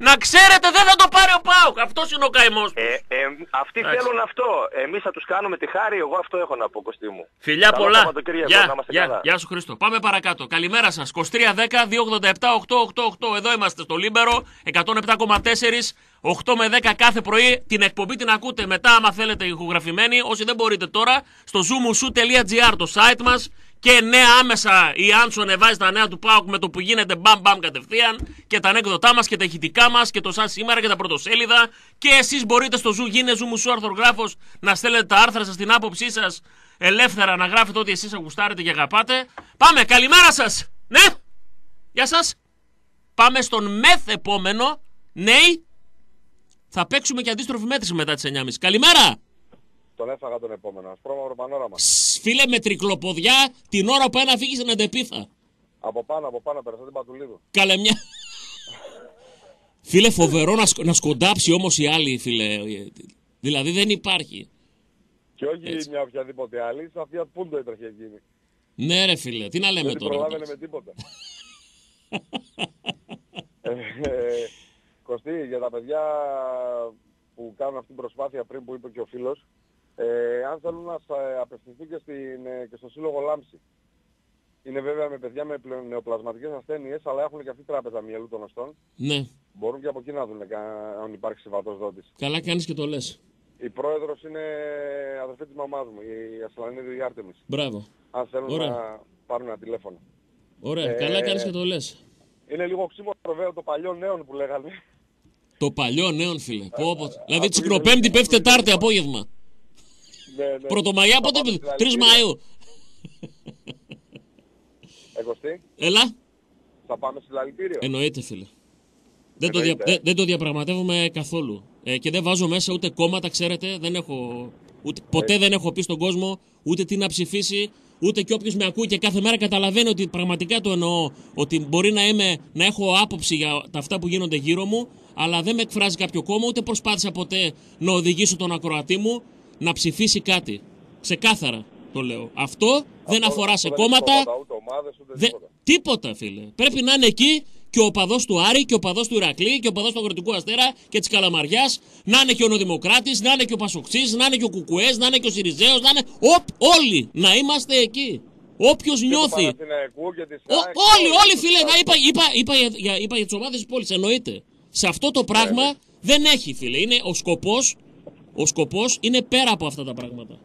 Να ξέρετε, δεν θα το πάρει ο Πάοκ. Αυτός είναι ο καημός. Ε, ε, αυτοί Εντάξει. θέλουν αυτό. Εμείς θα τους κάνουμε τη χάρη. Εγώ αυτό έχω να πω, Κωστή μου. Φιλιά Καλό πολλά. Σαββατοκύριακο, να Γεια, είμαστε γεια, καλά. γεια σου Χρήστο. Πάμε παρακάτω. Καλημέρα σας. 2310-287-888. Εδώ είμαστε στο Libero. 107,4. 8 με 10 κάθε πρωί. Την εκπομπή την ακούτε μετά, άμα θέλετε, ηχογραφημένη. Όσοι δεν μπορείτε τώρα, στο zoomusu.gr το site μας. Και νέα άμεσα η Άντσο ανεβάζει τα νέα του Πάουκ με το που γίνεται μπαμ μπαμ κατευθείαν. Και τα ανέκδοτά μας και τα ηχητικά μας και το σαν σήμερα και τα πρωτοσέλιδα. Και εσείς μπορείτε στο Zoo, γίνε Zoo Μουσού αρθρογράφο, να στέλνετε τα άρθρα σας, την άποψή σας ελεύθερα να γράφετε ό,τι εσείς γουστάρετε και αγαπάτε. Πάμε, καλημέρα σας. Ναι, γεια σας. Πάμε στον μεθ επόμενο. Ναι, θα παίξουμε και αντίστροφη μέτρηση μετά τις 9.30. Καλημέρα. Τον έφαγα τον επόμενο. Ασπρόμαυρο πανόραμα. Σ, Φίλε με τρικλοποδιά, την ώρα που ένα φύγεις στην αντεπίθα. Από πάνω, από πάνω, πέρασα την Πατουλίδου. Καλέ μια. Φίλε, φοβερό να, σκ- να σκοντάψει όμως οι άλλοι, φίλε. Δηλαδή δεν υπάρχει. Και όχι Έτσι. μια οποιαδήποτε άλλη, στα Fiat Punto έτρεχε εκείνη. Ναι ρε φίλε, τι να λέμε Δεν την τώρα. προλάβαινε με τίποτα. ε, ε, Κωστή, για τα παιδιά που κάνουν αυτή την προσπάθεια πριν που είπε και ο φίλος, ε, αν θέλουν να σα- απευθυνθούν και, στην, ε, και στο Σύλλογο Λάμψη. Είναι βέβαια με παιδιά με πλεον- νεοπλασματικές ασθένειες, αλλά έχουν και αυτή τράπεζα μυαλού των οστών. Ναι, Μπορούν και από εκεί να δουν κα- αν υπάρχει συμβατός δότης. καλά κάνεις και το λες. Η πρόεδρος είναι αδερφή της μαμάς μου, η Ασλανίδη η Άρτεμις. Μπράβο. Αν θέλουν Ωραία. να πάρουν ένα τηλέφωνο. Ωραία, Ε, καλά κάνεις και το λες. Είναι λίγο οξύμορο βέβαια το παλιό νέων που λέγανε. Το παλιό νέον, φίλε. Πω, πω. Δηλαδή αυτό τσικνοπέμπτη είναι- πέφτει Τετάρτη απόγευμα. Ναι, ναι. Πρωτομαγιά Θα πότε πάμε πέφτει. στην 3 Αλγύρια. Μαΐου. Ε, Κωστή, Έλα. θα πάμε στη Λαλητήριο. Εννοείται, φίλε. Δεν το, δια, Εννοείται. δεν, δεν το διαπραγματεύομαι καθόλου. Ε, και δεν βάζω μέσα ούτε κόμματα, ξέρετε. Δεν έχω, ούτε, ποτέ δεν έχω πει στον κόσμο ούτε τι να ψηφίσει, ούτε και όποιος με ακούει και κάθε μέρα καταλαβαίνει ότι πραγματικά το εννοώ. Ότι μπορεί να, είμαι, να έχω άποψη για τα αυτά που γίνονται γύρω μου, αλλά δεν με εκφράζει κάποιο κόμμα, ούτε προσπάθησα ποτέ να οδηγήσω τον ακροατή μου να ψηφίσει κάτι. Ξεκάθαρα το λέω. Αυτό, δεν Αυτό- αφορά αυτό σε δεν έχει κόμματα, κόμματα, Ούτε ομάδες, ούτε Δε... τίποτα. Τίποτα, φίλε. Πρέπει να είναι εκεί και ο παδό του Άρη και ο παδό του Ηρακλή και ο παδό του Αγροτικού Αστέρα και της Καλαμαριάς. Να είναι και ο Νοδημοκράτης, να είναι και ο Πασοξή, να είναι και ο Κουκουές, να είναι και ο Σιριζέος, να είναι. Οπ, όλοι να είμαστε εκεί. Όποιος Και του νιώθει. Παναθηναϊκού και της Ο, ΑΕΚ, όλοι, όλοι, φίλε, τους να είπα, είπα, είπα, για, για, είπα για τις ομάδες της πόλης. Εννοείται. Σε αυτό το πράγμα ναι. δεν έχει, φίλε. Είναι ο σκοπός. Ο σκοπός είναι πέρα από αυτά τα πράγματα.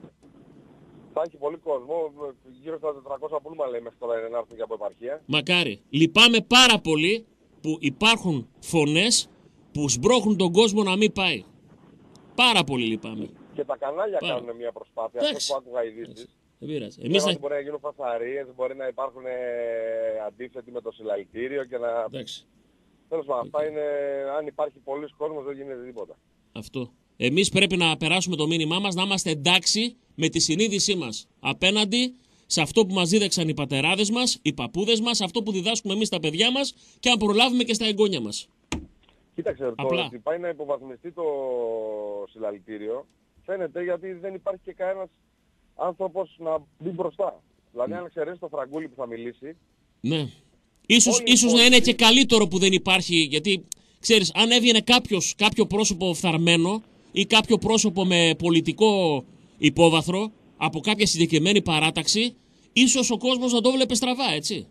Θα έχει πολύ κόσμο, γύρω στα 400 πούλμα λέει μέχρι τώρα είναι να έρθουν και από επαρχία. Μακάρι. Λυπάμαι πάρα πολύ που υπάρχουν φωνές που σμπρώχνουν τον κόσμο να μην πάει. Πάρα πολύ λυπάμαι. Και τα κανάλια Πάρα. κάνουν μια προσπάθεια, Εντάξει. αυτό που άκουγα ειδήσεις. Δεν πειράζει. Εμείς Εμείς ότι θα... μπορεί να γίνουν φασαρίες, μπορεί να υπάρχουν ε, αντίθετοι με το συλλαλητήριο και να... Εντάξει. Τέλος πάντων, αυτά είναι, αν υπάρχει πολλής κόσμος δεν γίνεται τίποτα. Αυτό. Εμείς πρέπει να περάσουμε το μήνυμά μας να είμαστε εντάξει με τη συνείδησή μας απέναντι σε αυτό που μας δίδαξαν οι πατεράδες μας, οι παππούδες μας, αυτό που διδάσκουμε εμείς στα παιδιά μας και αν προλάβουμε και στα εγγόνια μας. Κοίταξε, το Απλά. ότι πάει να υποβαθμιστεί το συλλαλητήριο φαίνεται γιατί δεν υπάρχει και κανένας άνθρωπος να μπει μπροστά. Δηλαδή αν εξαιρέσει το φραγκούλι που θα μιλήσει, Ναι. Ίσως, Όλοι οι ίσως να είναι υπόλοιποι- και καλύτερο που δεν υπάρχει, γιατί ξέρεις, αν έβγαινε κάποιος, κάποιο πρόσωπο φθαρμένο ή κάποιο πρόσωπο με πολιτικό υπόβαθρο από κάποια συγκεκριμένη παράταξη, ίσως ο κόσμος να το βλέπει στραβά, έτσι.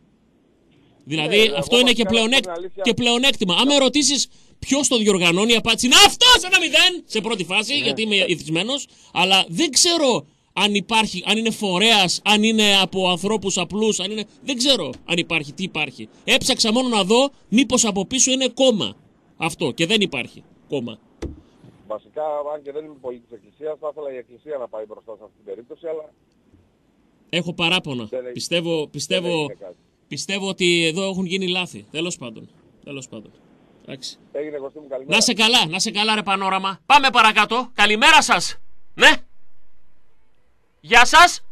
Δηλαδή Ναι, αυτό εγώ είναι και, βασικά, να πλεονέκ... πω την αλήθεια- και πλεονέκτημα. Αν με ρωτήσεις ποιος το διοργανώνει, η απάντηση είναι αυτό ένα μηδέν σε πρώτη φάση, Ναι. γιατί είμαι ηθισμένο. Αλλά δεν ξέρω αν υπάρχει, αν είναι φορέας, αν είναι από ανθρώπους απλούς, αν είναι. Δεν ξέρω αν υπάρχει, τι υπάρχει. Έψαξα μόνο να δω μήπως από πίσω είναι κόμμα. Αυτό και δεν υπάρχει κόμμα. Βασικά, αν και δεν είμαι πολύ της Εκκλησίας, θα ήθελα η Εκκλησία να πάει μπροστά σε αυτή την περίπτωση, αλλά Έχω παράπονα. Δεν έχει- Πιστεύω, δεν πιστεύω, έγινε κάτι. πιστεύω ότι εδώ έχουν γίνει λάθη. Τέλος πάντων. Τέλος πάντων. Εντάξει. Έγινε Κωστή μου καλημέρα. Να σε καλά, να σε καλά ρε Πανόραμα. Πάμε παρακάτω. Καλημέρα σας. Ναι. Γεια σας.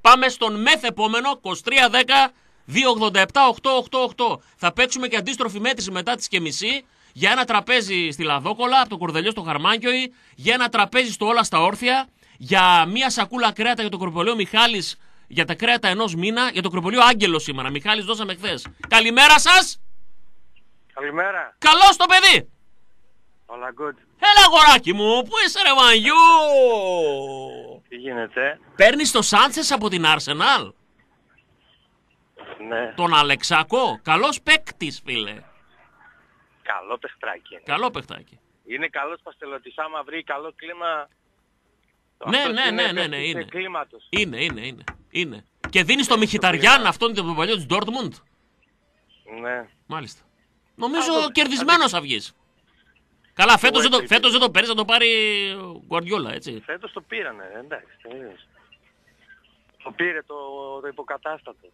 Πάμε στον μεθ επόμενο 2310 287 888. Θα παίξουμε και αντίστροφη μέτρηση μετά τις και μισή για ένα τραπέζι στη Λαδόκολα, από το Κορδελιό στο Χαρμάνκιοι, για ένα τραπέζι στο Όλα στα Όρθια, για μία σακούλα κρέατα για το κροπολείο Μιχάλης για τα κρέατα ενός μήνα, για το κροπολείο Άγγελος σήμερα. Μιχάλης δώσαμε χθες. Καλημέρα σας. Καλημέρα. Καλώς το παιδί. Όλα good. Έλα αγοράκι μου, πού είσαι ρε Βανιού. Τι γίνεται; Παίρνεις το Σάντσες από την Arsenal; Ναι. Τον Αλεξάκο. Καλός παίκτης, φίλε. Καλό παιχτράκι είναι. Καλό παιχτάκι. Είναι καλός παστελωτής. Άμα βρει καλό κλίμα... Ναι, αυτός ναι, είναι ναι, ναι, ναι, παίκτης είναι. κλίματος. Είναι, είναι, είναι. είναι. Και δίνει το Μιχιταριάν αυτόν τον παλιό της Dortmund. Ναι. Μάλιστα. Νομίζω Α, κερδισμένος θα βγεις. Καλά, φέτος δεν, το- έτσι φέτος δεν το παίρνεις, θα το πάρει ο Γκουαρδιόλα, έτσι. Φέτος το πήρανε. Εντάξει, τελείως. Το πήρε το, το υποκατάστατο.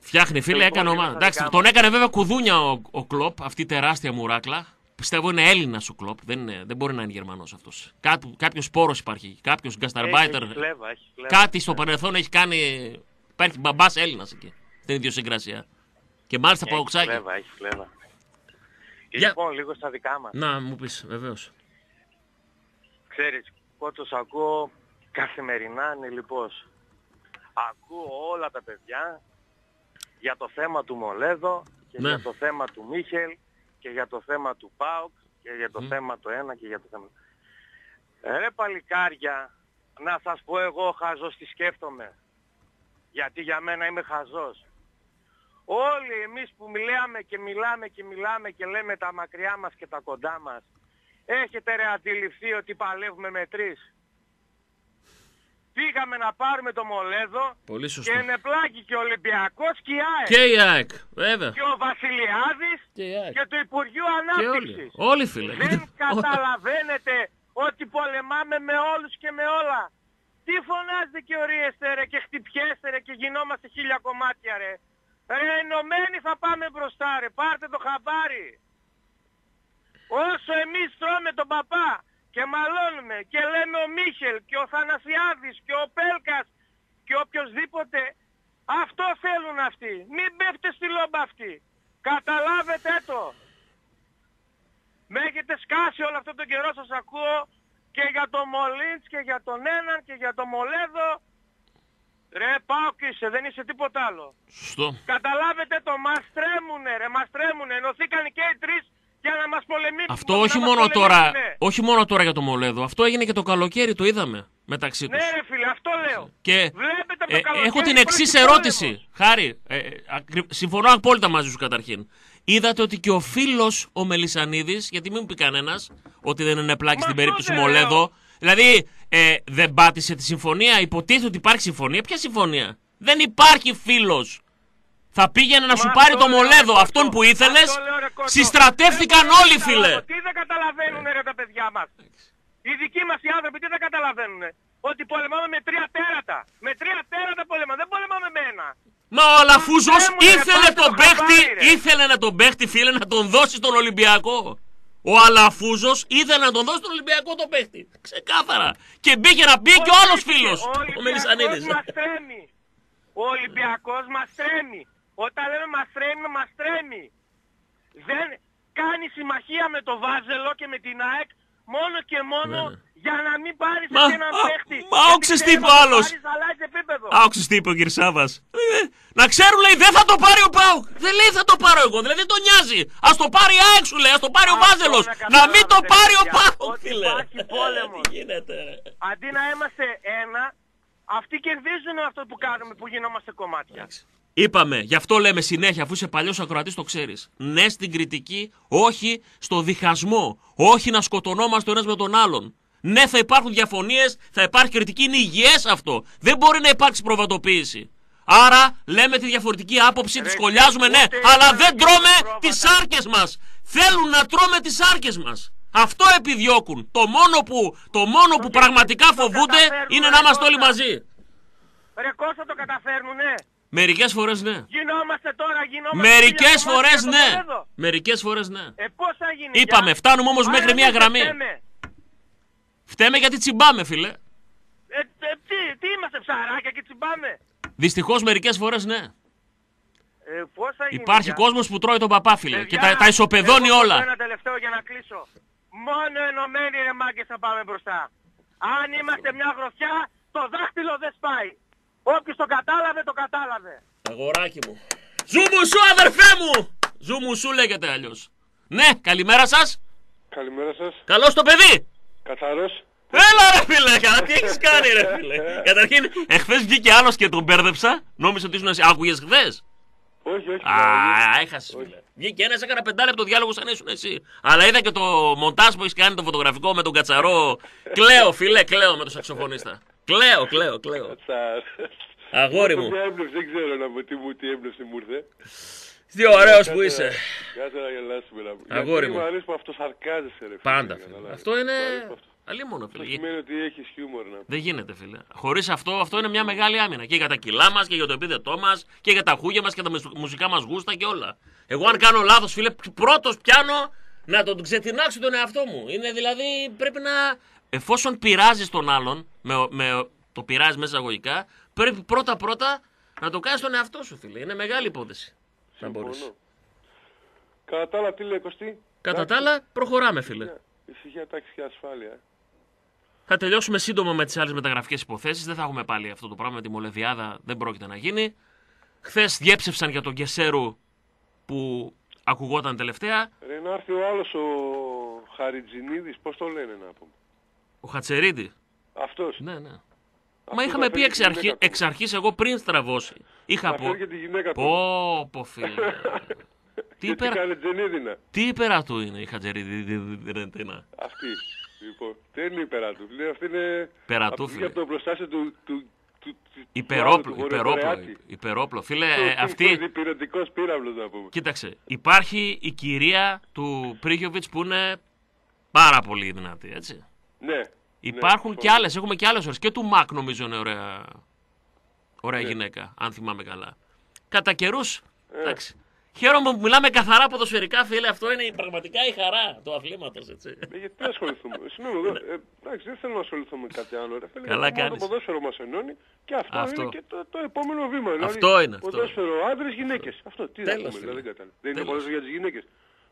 Φτιάχνει, φίλε, Λοιπόν, έκανε λίγο ομάδα. στα Εντάξει, δικά τον έκανε βέβαια κουδούνια ο, ο Κλοπ, αυτή η τεράστια μουράκλα. Πιστεύω είναι Έλληνας ο Κλοπ, δεν, είναι, δεν μπορεί να είναι Γερμανός αυτός. Κάποιος πόρο υπάρχει, κάποιος γκασταρμπάιτερ. Έχει φλέβα, έχει φλέβα. Κάτι στο παρελθόν έχει κάνει. Υπάρχει μπαμπάς Έλληνας εκεί, στην ιδιοσυγκρασία. Και μάλιστα Έχει παοξάκι. φλέβα, έχει φλέβα. Για- Λοιπόν, λίγο στα δικά μας. Να μου πεις, βεβαίως. Ξέρεις, εγώ τους ακούω καθημερινά λοιπόν. Ακούω όλα τα παιδιά για το θέμα του Μολέδο και Ναι. για το θέμα του Μίχελ και για το θέμα του Πάουκ και για το Μμ. θέμα το ένα και για το θέμα... Ρε παλικάρια, να σας πω εγώ χαζός τι σκέφτομαι. Γιατί για μένα είμαι χαζός. Όλοι εμείς που μιλάμε και μιλάμε και μιλάμε και λέμε τα μακριά μας και τα κοντά μας Έχετε ρε αντιληφθεί ότι παλεύουμε με τρεις; Πήγαμε να πάρουμε το Μολέδο Πολύ και σωστό. είναι πλάκι και ο Ολυμπιακός και η ΑΕΚ. Και η ΑΕΚ, βέβαια. Και ο Βασιλιάδης Και η ΑΕΚ. και το Υπουργείο Και Ανάπτυξης. όλοι. Όλοι, φίλε. Δεν καταλαβαίνετε ότι πολεμάμε με όλους και με όλα. Τι φωνάζετε και ορίεστε ρε και χτυπιέστε ρε και γινόμαστε χίλια κομμάτια ρε. Ρε ενωμένοι θα πάμε μπροστά ρε. Πάρτε το χαμπάρι. Όσο εμείς τρώμε τον παπά και μαλώνουμε και λέμε ο Μίχελ και ο Θανασιάδης και ο Πέλκας και οποιοδήποτε αυτό θέλουν αυτοί. Μην πέφτε στη λόμπα αυτή. Καταλάβετε το. Με έχετε σκάσει όλο αυτόν τον καιρό σας ακούω και για τον Μολίντς και για τον έναν και για τον Μολέδο. Ρε πάω και είσαι, δεν είσαι τίποτα άλλο. Σωστό. Καταλάβετε το, μας τρέμουνε ρε, μας τρέμουνε. Ενωθήκαν και οι τρεις για να μας πολεμήσουν. Αυτό να όχι μας μόνο, τώρα, πολεμήσουνε. όχι μόνο τώρα για το Μολέδο. Αυτό έγινε και το καλοκαίρι, το είδαμε μεταξύ τους. Ναι ρε φίλε, αυτό λέω. Και Βλέπετε από ε, το καλοκαίρι έχω την υπάρχει εξής πόλεμος. ερώτηση. Χάρη, ε, ε, ακρι- συμφωνώ απόλυτα μαζί σου καταρχήν. Είδατε ότι και ο φίλος ο Μελισανίδης, γιατί μην μου πει κανένας ότι δεν είναι πλάκης Μα στην αυτό περίπτωση δεν Μολέδο. λέω. Δηλαδή, ε, δεν πάτησε τη συμφωνία. Υποτίθεται ότι υπάρχει συμφωνία. Ποια συμφωνία; Δεν υπάρχει φίλος. Θα πήγαινε να Μα σου πάρει αυτό το λέω, Μολέδο, ρε, αυτόν Κωστό. που ήθελες. Αυτό λέω, ρε, Κωστό. Συστρατεύτηκαν Δεν μπορώ όλοι, να φίλε. καταλάβω. Τι δεν καταλαβαίνουν ρε τα παιδιά μας. Οι δικοί μας οι άνθρωποι τι δεν καταλαβαίνουν. Ότι πολεμάμε με τρία τέρατα. Με τρία τέρατα πολεμάμε. Δεν πολεμάμε με ένα. Μα ο Αλαφούζος Έμουν, ρε, ήθελε πάρτε τον το παίχτη, χαμπάρι, ρε. ήθελε να τον παίχτη, φίλε, να τον δώσει στον Ολυμπιακό. Ο Αλαφούζος ήθελε να τον δώσει στον Ολυμπιακό τον παίχτη. Ξεκάθαρα. Και μπήκε να πει και ο άλλος φίλος. Ο Μελισανίδης. μας τρέμει. Ο Ολυμπιακός μας τρέμει. Όταν λέμε μας τρέμει, μας τρέμει. Δεν κάνει συμμαχία με το Βάζελο και με την ΑΕΚ μόνο και μόνο Ναι, ναι. για να μην πάρεις Μα, έναν α, παίχτη. μα, Γιατί όξες τι ξέρεις, είπε αν ο το άλλος. πάρεις, αλλάζει επίπεδο. Άκουσε τι είπε ο Κυρσάβα. να ξέρουν, λέει, δεν θα το πάρει ο Πάουκ. Δεν λέει θα το πάρω εγώ. Δηλαδή δεν τον νοιάζει. Α το πάρει η ΑΕΚ σου λέει, ας το πάρει ο Αυτό Βάζελος. να Να μην το καταλάβετε, πάρει ο παιδιά, Πάουκ, ότι φίλε. υπάρχει πόλεμος. Ε, Τι γίνεται, ρε. Αντί να είμαστε ένα, αυτοί κερδίζουν αυτό που κάνουμε, που γινόμαστε κομμάτια. Είπαμε, γι' αυτό λέμε συνέχεια, αφού είσαι παλιός ακροατής, το ξέρεις. Ναι στην κριτική, όχι στο διχασμό. Όχι να σκοτωνόμαστε ο ένας με τον άλλον. Ναι, θα υπάρχουν διαφωνίες, θα υπάρχει κριτική, είναι υγιές αυτό. Δεν μπορεί να υπάρξει προβατοποίηση. Άρα λέμε τη διαφορετική άποψη, τη σχολιάζουμε, ναι, ούτε αλλά ένα δεν και τρώμε πρόβατα. τις άρκε μας. Θέλουν να τρώμε τις άρκε μας. Αυτό επιδιώκουν. Το μόνο που, το μόνο που πραγματικά φοβούνται είναι να είμαστε όλοι μαζί. Ρε Κώστα το καταφέρνουνε. Μερικές φορές ναι. Γινόμαστε τώρα, γινόμαστε. Μερικές χίλια φορές κομμάτια στο ναι. πεδίο. Μερικές φορές ναι. Ε, πώς θα γίνει. Είπαμε, για; φτάνουμε όμως Άρα μέχρι εμείς μία δεν γραμμή. φταίμε. Φταίμε γιατί τσιμπάμε, φίλε. Ε, ε, τι, τι είμαστε ψαράκια και τσιμπάμε. Δυστυχώς μερικές φορές ναι. Ε, πώς θα γίνει. Υπάρχει για; κόσμος που τρώει τον παπά, φίλε. Και Παιδιά, τα, τα ισοπεδώνει εγώ όλα. Ένα τελευταίο για να κλείσω. Μόνο ενωμένοι ρε μάγκες θα πάμε μπροστά. Αν είμαστε μια γροθιά, το δάχτυλο δεν σπάει. Όποιος το κατάλαβε, το κατάλαβε. Αγοράκι μου. Ζου μου σου, αδερφέ μου! Ζου μου σου λέγεται αλλιώς. Ναι, καλημέρα σας. Καλημέρα σας. Καλώς το παιδί! Καθαρός. Έλα ρε φίλε, καλά, τι έχεις κάνει ρε φίλε. Καταρχήν, εχθές βγήκε άλλος και τον μπέρδεψα. Νόμιζα ότι ήσουν εσύ. Άκουγες χθες; Όχι, όχι. Α, έχασες φίλε. Βγήκε ένας, έκανα πεντάλεπτο διάλογο σαν ήσουν εσύ. Αλλά είδα και το μοντάζ που έχεις κάνει το φωτογραφικό με τον κατσαρό. κλαίω, φίλε, κλαίω με τον σαξοφωνίστα. Κλαίω, κλαίω, κλαίω. Αγόρι μου. Μια έμπνευση, δεν ξέρω να μου τι, μου, τι έμπνευση μου ήρθε. Τι ωραίος που Κάτσε είσαι. να- Κάτσε να γελάσουμε να πούμε. Αγόρι Γιατί μου. μου αρέσει που αυτοσαρκάζεσαι ρε φίλε. Πάντα, καταλάβεις. φίλε. Αυτό είναι. Μου αρέσει που αυτό- Αλίμονο, Αυτό φίλε. σημαίνει ότι έχεις χιούμορ να Δεν γίνεται, φίλε. Χωρίς αυτό, αυτό είναι μια μεγάλη άμυνα. Και για τα κιλά μας και για το επίδετό μας και για τα χούγια μας και τα μουσου- μουσικά μας γούστα και όλα. Εγώ, αν κάνω λάθος, φίλε, πρώτος πιάνω να τον ξετινάξω τον εαυτό μου. Είναι δηλαδή πρέπει να. Εφόσον πειράζεις τον άλλον, με, με, το πειράζεις μέσα αγωγικά, πρέπει πρώτα-πρώτα να το κάνεις τον εαυτό σου, φίλε. Είναι μεγάλη υπόθεση. Να μπορείς. Συμφωνώ. Κατά τα άλλα τι λέει Κωστή; Κατά τα άλλα, προχωράμε, φίλε. Ησυχία, τάξη και ασφάλεια. Θα τελειώσουμε σύντομα με τις άλλες μεταγραφικές υποθέσεις. Δεν θα έχουμε πάλι αυτό το πράγμα με τη Μολεβιάδα. Δεν πρόκειται να γίνει. Χθες διέψευσαν για τον Κεσέρου που ακουγόταν τελευταία. Ρε να έρθει ο άλλος ο Χαριτζινίδης, πώς το λένε να πούμε. Ο Χατσερίδη. Αυτός. Ναι, ναι. Αυτός Μα θα είχαμε πει φέρει εξ, τη αρχή, γυναίκα του. εξ αρχής εγώ πριν στραβώσει. Είχα Θα πω. φέρει και τη γυναίκα του. Πω, πω φίλε. τι, Και τι υπερα... κάνει Τζενίδινα. τι υπέρα του είναι η Χατζερίδη. Αυτή. Λοιπόν, δεν είναι υπερά του. Λέει αυτή είναι... Πέρα του, από- φίλε. Από το προστάσιο του... του, του, του Υπερόπλο, του υπερόπλο, Βορειοκορεάτη. υπερόπλο. Φίλε, Του- ε, του- αυτή... του Υπηρετικός πύραυλος να πούμε. Κοίταξε, υπάρχει η κυρία του Πρίγιοβιτς που είναι πάρα πολύ δυνατή, έτσι. Ναι. Υπάρχουν ναι, και άλλες, έχουμε και άλλες ώρες. Και του Μακ νομίζω είναι ωραία, ωραία Ναι. γυναίκα, αν θυμάμαι καλά. Κατά καιρούς, Ε. εντάξει. Χαίρομαι που μιλάμε καθαρά ποδοσφαιρικά, φίλε. Αυτό είναι η- πραγματικά η χαρά του αθλήματος, έτσι. Ε, γιατί να ασχοληθούμε. Συγγνώμη, εδώ, ε, εντάξει, δεν θέλω να ασχοληθώ με κάτι άλλο. Ρε. Φίλε, Καλά μόνο κάνεις. Το ποδόσφαιρο μας ενώνει και αυτό, Αυτό. είναι και το, το επόμενο βήμα. Δηλαδή, Αυτό είναι, αυτό. Ποδόσφαιρο άντρες, γυναίκες. Αυτό, τι να Τέλος, πούμε, φίλε. δηλαδή, δεν κατάλαβα. Δεν είναι Τέλος. ποδόσφαιρο για τις γυναίκες.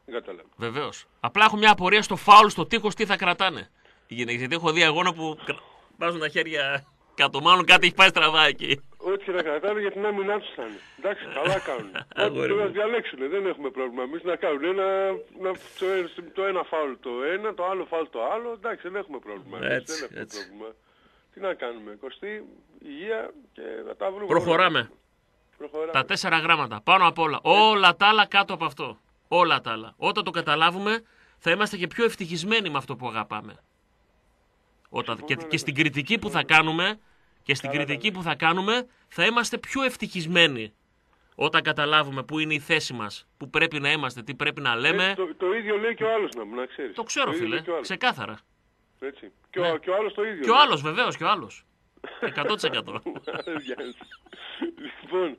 Δεν κατάλαβα. Βεβαίως. Απλά έχω μια απορία στο φάουλ στο τείχος τι θα κρατάνε οι γυναίκες. Γιατί έχω δει αγώνα που κρα- βάζουν τα χέρια κάτω. Μάλλον κάτι έχει πάει στραβά εκεί. Ό,τι και να κρατάνε για την άμυνά τους θα είναι. Εντάξει, καλά κάνουν. Ό,τι Αγόρι πρέπει να μου. διαλέξουν, δεν έχουμε πρόβλημα. Εμείς να κάνουν ένα, να, το, ένα- το ένα φάουλ το ένα, το άλλο φάουλ το άλλο. Εντάξει, δεν έχουμε πρόβλημα. Εμείς Έτσι, δεν έχουμε έτσι. πρόβλημα. Τι να κάνουμε, κοστί, υγεία και να τα βρούμε. Προχωράμε. Προχωράμε. Τα τέσσερα γράμματα. Πάνω απ' όλα. Όλα τα άλλα κάτω από αυτό. Όλα τα άλλα. Όταν το καταλάβουμε, θα είμαστε και πιο ευτυχισμένοι με αυτό που αγαπάμε. Όταν, και, και στην κριτική που θα κάνουμε, και στην κριτική που θα κάνουμε, θα είμαστε πιο ευτυχισμένοι. Όταν καταλάβουμε πού είναι η θέση μας, πού πρέπει να είμαστε, τι πρέπει να λέμε. Ε, το, το ίδιο λέει και ο άλλος να, μου, να ξέρεις. Το ξέρω, ίδιο φίλε. λέει και ο άλλος. Ξεκάθαρα. Έτσι. Και, Ναι. ο, και ο άλλος το ίδιο. Και ο λέει. άλλος, βεβαίως, και ο άλλος. 100%. Γιάννης. λοιπόν,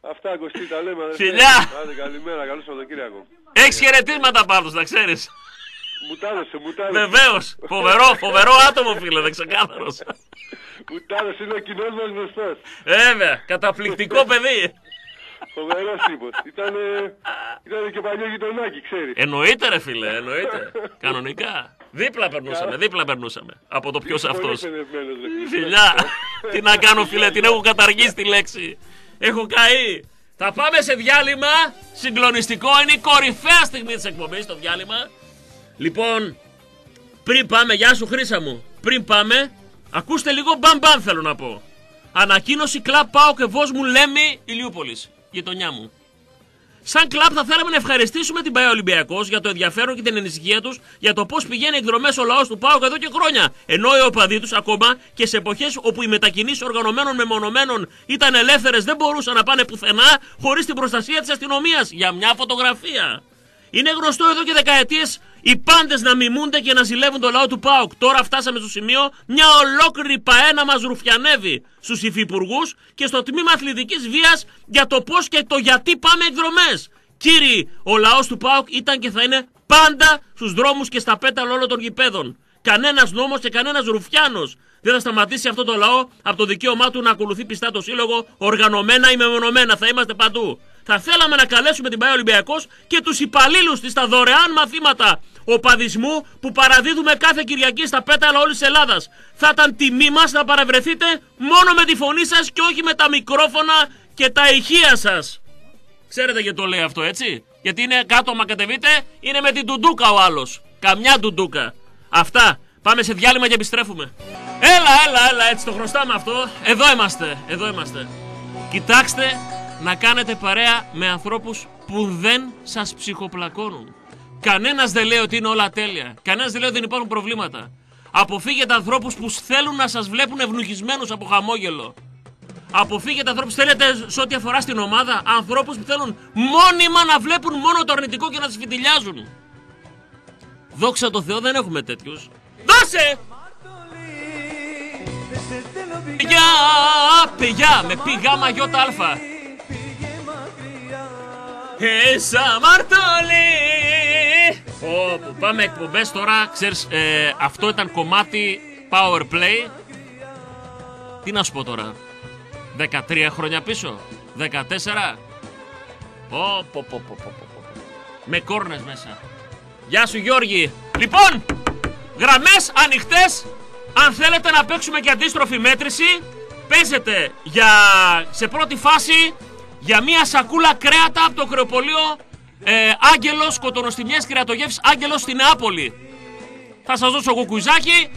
αυτά Κωστή τα λέμε. αδερφέ. Φιλιά! Άντε καλημέρα, καλό Σαββατοκύριακο. Έχεις χαιρετίσματα πάντω, να ξέρεις. Μου τα έδωσε, μου τα έδωσε. Βεβαίως. Φοβερό, φοβερό άτομο, φίλε, δεν ξεκάθαρος. Μου τα έδωσε, είναι ο κοινός μας γνωστός. Βέβαια, καταπληκτικό παιδί. Φοβερός τύπος. Ήτανε, ήτανε και παλιό γειτονάκι, ξέρεις. Εννοείται, ρε φίλε, εννοείται. Κανονικά. Δίπλα περνούσαμε, δίπλα περνούσαμε. Από το ποιος Είσαι πολύ αυτός. εκπαιδευμένος, ρε φίλε. Φιλιά, τι να κάνω, φίλε, την έχω καταργήσει τη λέξη. Έχω καεί. Θα πάμε σε διάλειμμα. Συγκλονιστικό είναι η κορυφαία στιγμή της εκπομπής το διάλειμμα. Λοιπόν, πριν πάμε, γεια σου Χρήσα μου. Πριν πάμε, ακούστε λίγο μπαμ μπαμ θέλω να πω. Ανακοίνωση κλαπ πάω και βος μου Λέμι Ηλιούπολης, γειτονιά μου. Σαν κλαπ θα θέλαμε να ευχαριστήσουμε την ΠαΕ Ολυμπιακός για το ενδιαφέρον και την ανησυχία τους για το πώς πηγαίνει εκδρομές ο λαός του ΠΑΟΚ εδώ και χρόνια. Ενώ οι οπαδοί τους ακόμα και σε εποχές όπου οι μετακινήσεις οργανωμένων μεμονωμένων ήταν ελεύθερες δεν μπορούσαν να πάνε πουθενά χωρίς την προστασία της αστυνομίας για μια φωτογραφία. Είναι γνωστό εδώ και δεκαετίες οι πάντες να μιμούνται και να ζηλεύουν το λαό του ΠΑΟΚ. Τώρα φτάσαμε στο σημείο μια ολόκληρη ΠαΕ να μας ρουφιανεύει στους υφυπουργούς και στο τμήμα αθλητικής βίας για το πώς και το γιατί πάμε εκδρομές. Κύριοι, ο λαός του ΠΑΟΚ ήταν και θα είναι πάντα στους δρόμους και στα πέταλα όλων των γηπέδων. Κανένας νόμος και κανένας ρουφιάνος δεν θα σταματήσει αυτό το λαό από το δικαίωμά του να ακολουθεί πιστά το σύλλογο οργανωμένα ή μεμονωμένα. Θα είμαστε παντού. Θα θέλαμε να καλέσουμε την ΠαΕ Ολυμπιακός και τους υπαλλήλους της στα δωρεάν μαθήματα οπαδισμού που παραδίδουμε κάθε Κυριακή στα πέταλα όλης της Ελλάδας. Θα ήταν τιμή μας να παραβρεθείτε μόνο με τη φωνή σας και όχι με τα μικρόφωνα και τα ηχεία σας. Ξέρετε γιατί το λέει αυτό, έτσι; Γιατί είναι κάτω, μα κατεβείτε, είναι με την τουντούκα ο άλλος. Καμιά τουντούκα. Αυτά. Πάμε σε διάλειμμα και επιστρέφουμε. Έλα, έλα, έλα, έτσι το χρωστάμε αυτό. Εδώ είμαστε, εδώ είμαστε. Κοιτάξτε να κάνετε παρέα με ανθρώπους που δεν σας ψυχοπλακώνουν. Κανένας δεν λέει ότι είναι όλα τέλεια. Κανένας δεν λέει ότι δεν υπάρχουν προβλήματα. Αποφύγετε ανθρώπους που θέλουν να σας βλέπουν ευνουχισμένους από χαμόγελο. Αποφύγετε ανθρώπους που θέλετε σε ό,τι αφορά στην ομάδα. Ανθρώπους που θέλουν μόνιμα να βλέπουν μόνο το αρνητικό και να τις φιτιλιάζουν. Δόξα τω Θεώ δεν έχουμε τέτοιους. Δώσε! Πηγιά, πηγιά, με πι γάμα γιώτα αλφα. Έσα μαρτωλή. Όπου πάμε εκπομπές τώρα, ξέρεις, ε, αυτό ήταν κομμάτι power play. Τι να σου πω τώρα, 13 χρόνια πίσω, 14. Ω, πω, πω, πω, πω, πω, πω. Με κόρνες μέσα. Γεια σου Γιώργη. Λοιπόν, γραμμές ανοιχτές. Αν θέλετε να παίξουμε και αντίστροφη μέτρηση, παίζετε για, σε πρώτη φάση για μία σακούλα κρέατα από το κρεοπολείο ε, Άγγελος, κοτονοστιμιές κρεατογεύσεις Άγγελος στην Νεάπολη. Θα σας δώσω εγώ κουιζάκι.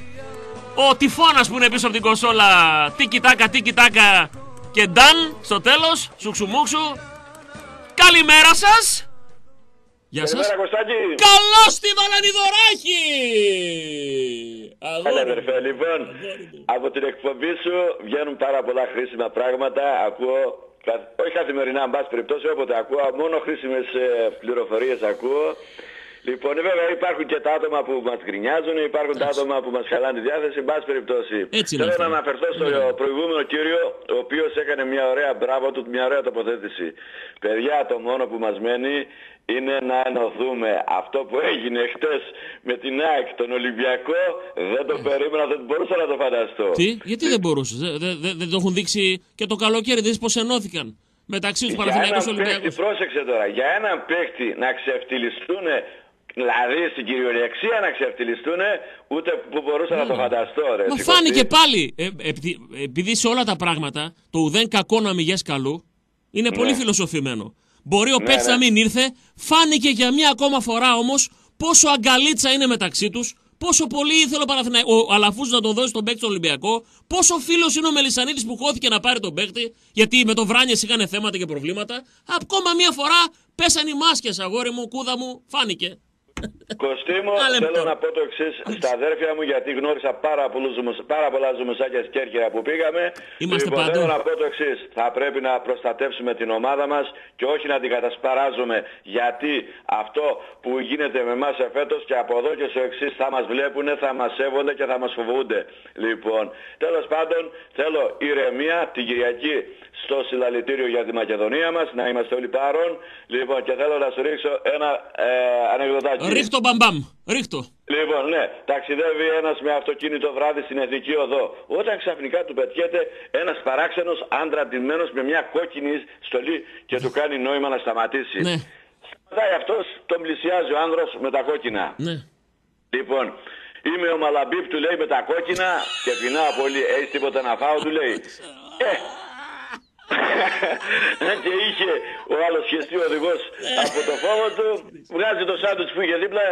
Ο τυφώνας που είναι πίσω από την κονσόλα, τίκι τάκα, τίκι τάκα και νταν στο τέλος, σουξουμούξου. Καλημέρα σας. Γεια σας. Καλημέρα Κωστάκη. Καλώς τη Βαλανιδωράκη. Καλή αδερφέ, λοιπόν, από την εκπομπή σου βγαίνουν πάρα πολλά χρήσιμα πράγματα. Ακούω, κα- όχι καθημερινά, εν πάση περιπτώσει, όποτε ακούω, μόνο χρήσιμες ε, πληροφορίες ακούω. Λοιπόν, βέβαια υπάρχουν και τα άτομα που μας γκρινιάζουν, υπάρχουν τα άτομα που μας χαλάνε τη διάθεση, εν πάση περιπτώσει. Έτσι είναι Θέλω αυτό. να αναφερθώ στο Ναι. προηγούμενο κύριο, ο οποίος έκανε μια ωραία μπράβο του, μια ωραία τοποθέτηση. Παιδιά, το μόνο που μας μένει είναι να ενωθούμε. Αυτό που έγινε χτες με την ΑΕΚ, τον Ολυμπιακό, δεν το περίμενα, δεν μπορούσα να το φανταστώ. Τι, γιατί δεν μπορούσες, δεν δε, δε- δεν το έχουν δείξει και το καλοκαίρι, δεν πώς ενώθηκαν μεταξύ τους Για Παναθηναϊκούς έναν Ολυμπιακούς. παίκτη, πρόσεξε τώρα, για έναν παίκτη να ξεφτυλιστούν, δηλαδή στην κυριολεξία να ξεφτυλιστούν, ούτε που μπορούσα να το φανταστώ. Ρε, Ναι. Μα Σηκωστή. φάνηκε πάλι, ε, επει- επειδή σε όλα τα πράγματα το ουδέν κακό να μηγές καλού είναι πολύ Ναι. φιλοσοφημένο. Μπορεί ο Ναι, παίκτης ναι. να μην ήρθε, φάνηκε για μία ακόμα φορά όμως πόσο αγκαλίτσα είναι μεταξύ τους, πόσο πολύ ήθελε ο, Παναθηνα... ο Αλαφούς να τον δώσει τον παίκτη στον Ολυμπιακό, πόσο φίλος είναι ο Μελισανίδης που χώθηκε να πάρει τον παίκτη, γιατί με τον Βράνιες είχαν θέματα και προβλήματα. Ακόμα μία φορά πέσαν οι μάσκες, αγόρι μου, κούδα μου, φάνηκε. Κωστή μου, Άλλα θέλω λεπτό. να πω το εξής στα αδέρφια μου, γιατί γνώρισα πάρα, πολλούς, ζουμους- πάρα πολλά ζουμουσάκια Κέρκυρα που πήγαμε. Είμαστε λοιπόν, παντού. θέλω να πω το εξής. Θα πρέπει να προστατεύσουμε την ομάδα μας και όχι να την κατασπαράζουμε. Γιατί αυτό που γίνεται με εμάς εφέτος και από εδώ και στο εξής θα μας βλέπουν, θα μας σέβονται και θα μας φοβούνται. Λοιπόν, τέλος πάντων, θέλω ηρεμία την Κυριακή στο συλλαλητήριο για τη Μακεδονία μας, να είμαστε όλοι παρόν. Λοιπόν, και θέλω να σου ρίξω ένα ε, ανεκδοτάκι. Ρίχτω μπαμπαμ, ρίχτω. Λοιπόν, ναι, ταξιδεύει ένας με αυτοκίνητο βράδυ στην Εθνική Οδό. Όταν ξαφνικά του πετιέται ένας παράξενος άντρα ντυμένος με μια κόκκινη στολή και του κάνει νόημα να σταματήσει. Ναι, Σταματάει αυτός, τον πλησιάζει ο άνδρος με τα κόκκινα. ναι. Λοιπόν, είμαι ο Μαλαμπίπ του λέει με τα κόκκινα και πεινάω πολύ. Έχεις τίποτα να φάω του λέει. Ε, και είχε ο άλλος χεστή οδηγός από το φόβο του, βγάζει το σάντουιτς που είχε δίπλα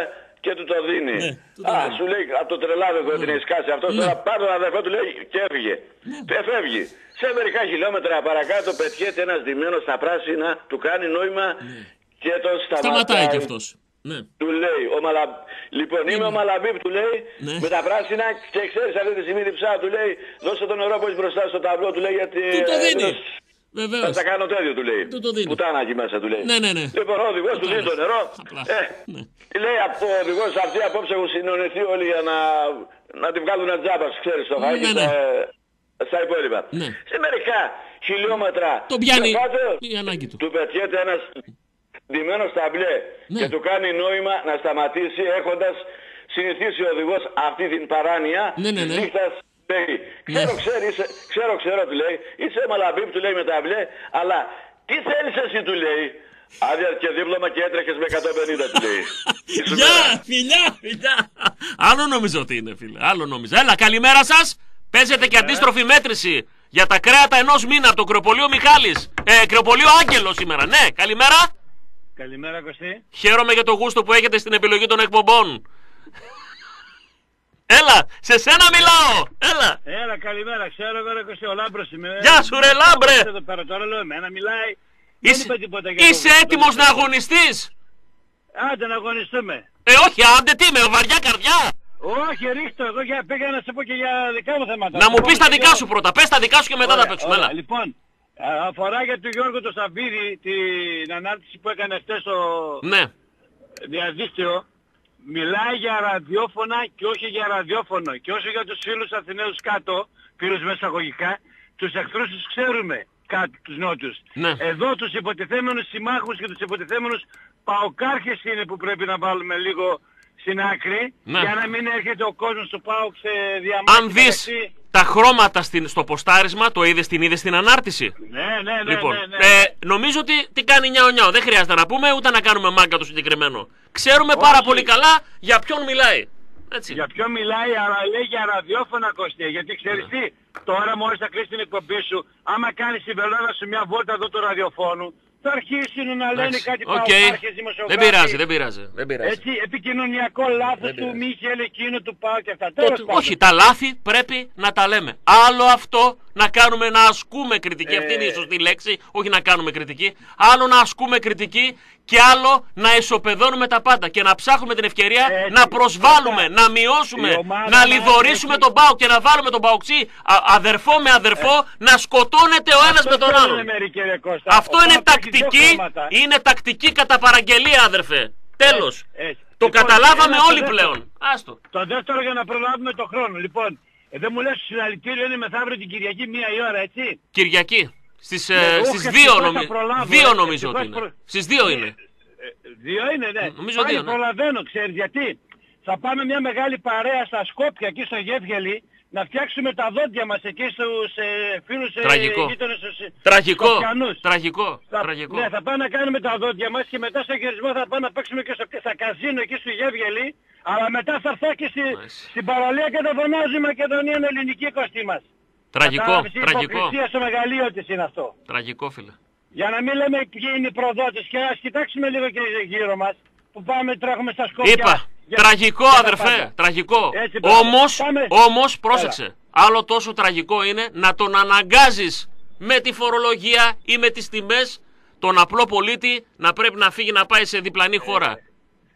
και του το δίνει. Α, σου λέει από το τρελάδικο την έχει σκάσει αυτός, τώρα πάρ' τον αδερφό του λέει και έφυγε. Και φεύγει. Σε μερικά χιλιόμετρα παρακάτω πετιέται ένας ντυμένος στα πράσινα, του κάνει νόημα και τον σταματάει. Σταματάει κι αυτός. Ναι. Του λέει, ο Μαλα... λοιπόν είμαι ο Μαλαμπίπ του λέει, Ναι. με τα πράσινα και ξέρεις αυτή τη στιγμή διψά του λέει, δώσε το νερό που έχεις μπροστά στο ταμπλό του λέει γιατί... Τι το ε, δίνει. δώσ' Βεβαίως. Θα τα κάνω τέτοιο του λέει. Του το δίνει. Πουτάνα εκεί μέσα του λέει. Ναι, ναι, ναι. Λοιπόν, ο οδηγός του δίνει το νερό. Απλά. Ε, Ναι. λέει από ο οδηγός αυτοί απόψε έχουν συνονεθεί όλοι για να, να τη βγάλουν τζάμπας, ξέρεις, στο χάκι Ναι, ναι. στα, στα υπόλοιπα. Ναι. Σε μερικά χιλιόμετρα Το πιάνει προφάτω, η ανάγκη του. του πετιέται ένας ντυμένος στα μπλε Ναι. και του κάνει νόημα να σταματήσει έχοντας συνηθίσει ο οδηγός αυτή την παράνοια Ναι, ναι, της ναι. νύχτας λέει. Ξέρω, ξέρω, είσαι, ξέρω, ξέρω, του λέει. Είσαι μαλαμπίπ, του λέει με τα μπλε, αλλά τι θέλεις εσύ, του λέει. Άδεια και δίπλωμα και έτρεχες με 150, του λέει. Ήσουν Γεια, καλά. φιλιά, φιλιά. Άλλο νομίζω ότι είναι, φίλε. Άλλο νομίζω. Έλα, καλημέρα σας. Παίζετε και αντίστροφη μέτρηση για τα κρέατα ενός μήνα από το κρεοπολείο Μιχάλης. Ε, κρεοπολείο Άγγελος σήμερα. Ναι, καλημέρα. Καλημέρα Κωστή. Χαίρομαι για το γούστο που έχετε στην επιλογή των εκπομπών. Έλα, σε σένα μιλάω. Έλα. Έλα, καλημέρα. Ξέρω εγώ ρε Κωστή, ο Λάμπρος είμαι. Γεια σου, ρε, Λάμπρε. Εδώ πέρα τώρα λέω, εμένα μιλάει. Είσαι, Δεν είπα τίποτα για είσαι το- έτοιμος να αγωνιστείς; Άντε να αγωνιστούμε. Ε, όχι, άντε τι, με βαριά καρδιά. Όχι, ρίχτω. Εγώ για, πήγα να σε πω και για δικά μου θέματα. Να μου Λοιπόν, πεις τα και δικά για- σου πρώτα. Πες τα δικά σου και μετά Ωραία, τα παίξουμε. ωραία. Έλα. Λοιπόν, α, αφορά για τον Γιώργο το Σαββίδη την ανάρτηση που έκανε χτες στο Ναι. διαδίκτυο. Μιλάει για ραδιόφωνα και όχι για ραδιόφωνο. Και όσο για τους φίλους Αθηναίους κάτω, φίλους μέσα αγωγικά, τους εχθρούς τους ξέρουμε κάτω τους νότιους. Ναι. Εδώ τους υποτιθέμενους συμμάχους και τους υποτιθέμενους παοκάρχες είναι που πρέπει να βάλουμε λίγο στην άκρη Ναι. για να μην έρχεται ο κόσμος του ΠΑΟΚ σε διαμάχη Αν δεις μεταξύ- τα χρώματα στην, στο ποστάρισμα, το είδες την είδες στην ανάρτηση; Ναι, ναι, ναι, λοιπόν, ναι, ναι. Ε, νομίζω ότι τι κάνει νιάο νιάο. Δεν χρειάζεται να πούμε ούτε να κάνουμε μάγκα το συγκεκριμένο. Ξέρουμε πάρα Όχι. πολύ καλά για ποιον μιλάει. Έτσι. Για ποιο μιλάει, αλλά λέει για ραδιόφωνα Κωστή. Γιατί ξέρεις Ναι. τι, τώρα μόλις θα κλείσει την εκπομπή σου, άμα κάνεις στην βελόνα σου μια βόλτα εδώ του ραδιοφώνου, θα αρχίσουν να λένε Εντάξει. κάτι Οκ. παοκάρχες, Δεν δημοσιογράφοι. πειράζει, δεν πειράζει. Δεν πειράζει. Έτσι, επικοινωνιακό λάθος Δεν του πειράζει. Μίχελ εκείνο του ΠΑΟ και αυτά. Το- Τέλος πάντων. όχι, τα λάθη πρέπει να τα λέμε. Άλλο αυτό να κάνουμε να ασκούμε κριτική. Αυτή είναι η Ε. σωστή λέξη, όχι να κάνουμε κριτική. Άλλο να ασκούμε κριτική και άλλο να ισοπεδώνουμε τα πάντα και να ψάχνουμε την ευκαιρία Έτσι. να προσβάλλουμε, να μειώσουμε, Η ομάδα να μας λιδωρήσουμε έχει- τον Πάο και να βάλουμε τον Παοξή αδερφό με αδερφό να σκοτώνεται ο ένας με τον θέλουν άλλον. μερικοί, ρε Κώστα. Αυτό Ο είναι ΠΑΟΚ έχει δύο τακτική, χρώματα. είναι τακτική κατά παραγγελία, αδερφέ. Τέλος. Έτσι. Το Λοιπόν, καταλάβαμε ένα το όλοι δεύτερο. πλέον. Άστο. Το δεύτερο για να προλάβουμε το χρόνο. Λοιπόν, ε, δεν μου λες συλλαλητήριο είναι μεθαύριο την Κυριακή μία η ώρα, έτσι. Κυριακή. Στις, Ναι, ε, εγώ στις ευτυχώς δύο, θα νομι... προλάβω, δύο ε, νομίζω ότι ευτυχώς είναι. προ- Στις δύο Ε, είναι. ε, Δύο είναι, ναι. Νομίζω Πάλι δύο, ναι. προλαβαίνω, ξέρεις γιατί. Θα πάμε μια μεγάλη παρέα στα Σκόπια, εκεί στο Γεύγελη, να φτιάξουμε τα δόντια μας εκεί στους ε, φίλους ε, Τραγικό. γείτονες στους ε, Τραγικό. Σκοπιανούς. Τραγικό. Θα, Τραγικό. ναι, θα πάμε να κάνουμε τα δόντια μας και μετά στο γυρισμό θα πάμε να παίξουμε και στο, στα καζίνο εκεί στο Γεύγελη, αλλά μετά θα έρθω και στη, στην παραλία και θα φωνάζει η Μακεδονία είναι ελληνική κοστή μας. Τραγικό. Κατάλαβες, η Τραγικό. υποκρισία στο μεγαλείο της είναι αυτό. Τραγικό, φίλε. Για να μην λέμε ποιοι είναι οι προδότες και ας κοιτάξουμε λίγο και γύρω μας που πάμε τρέχουμε στα σκόπια. Είπα. Για- Τραγικό, για τα αδερφέ. πάντα. Τραγικό. Έτσι, μπράβο. Όμως, Πάμε. όμως, πρόσεξε. Άλλο τόσο τραγικό είναι να τον αναγκάζεις με τη φορολογία ή με τις τιμές τον απλό πολίτη να πρέπει να φύγει να πάει σε διπλανή χώρα.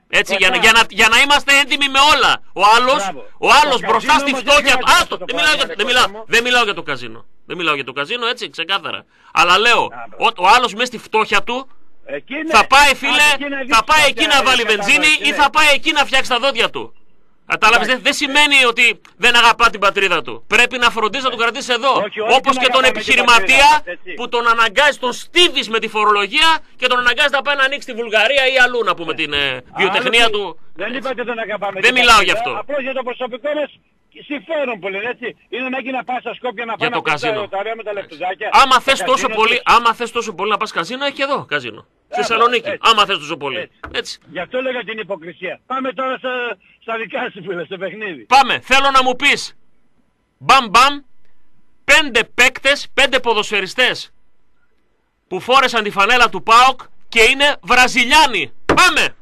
Έτσι, για, να- για, να, για να είμαστε έντιμοι με όλα. Ο άλλος, Μπράβο. ο άλλος Το μπροστά καζίνο στη όμως φτώχεια δεν του. χρειάζεται Άστο, αυτό το δεν μιλάω, για, πράγμα, δεν, ρε μιλάω, Κώστα μου. δεν μιλάω για το καζίνο. Δεν μιλάω για το καζίνο, έτσι, ξεκάθαρα. Αλλά λέω, ο, ο άλλος μέσα στη φτώχεια του Εκεί είναι. θα πάει Άντε φίλε, εκεί να θα δείξει πάει κάποια εκεί να βάλει κατανόηση, βενζίνη ή ναι. θα πάει εκεί να φτιάξει τα δόντια του. Κατάλαβες, δεν, δεν σημαίνει ότι δεν αγαπά την πατρίδα του. Πρέπει να φροντίσει να τον κρατήσει εδώ. Όχι, όχι Όπως να και τον αγαπάμε την επιχειρηματία πατρίδα μας, έτσι. που τον αναγκάζει, τον στίβεις με τη φορολογία και τον αναγκάζει να πάει να ανοίξει τη Βουλγαρία ή αλλού να πούμε την ε, βιοτεχνία Άλλο του. τι- Δεν είπατε δεν αγαπάμε. Δεν την μιλάω πατρίδα, γι' αυτό. Απλώς για το προσωπικό μας συμφέρον που λένε έτσι. Είναι ανάγκη να πας στα Σκόπια να Για πάνε το να πεις καζίνο. τα- τα ωραία με τα λεπτουδάκια. Άμα Τα θες τόσο καζίνο πολύ, τους. άμα θες τόσο πολύ να πας καζίνο, έχει και εδώ καζίνο. Στη Μπράβο, Θεσσαλονίκη. έτσι. Άμα θες τόσο πολύ. Έτσι. Έτσι. Γι' αυτό λέγα την υποκρισία. Πάμε τώρα στα, στα δικά σου φίλε, στο παιχνίδι. Πάμε. Θέλω να μου πεις. Μπαμ μπαμ. Πέντε παίκτες, πέντε ποδοσφαιριστές που φόρεσαν τη φανέλα του ΠΑΟΚ και είναι Βραζιλιάνοι. Πάμε.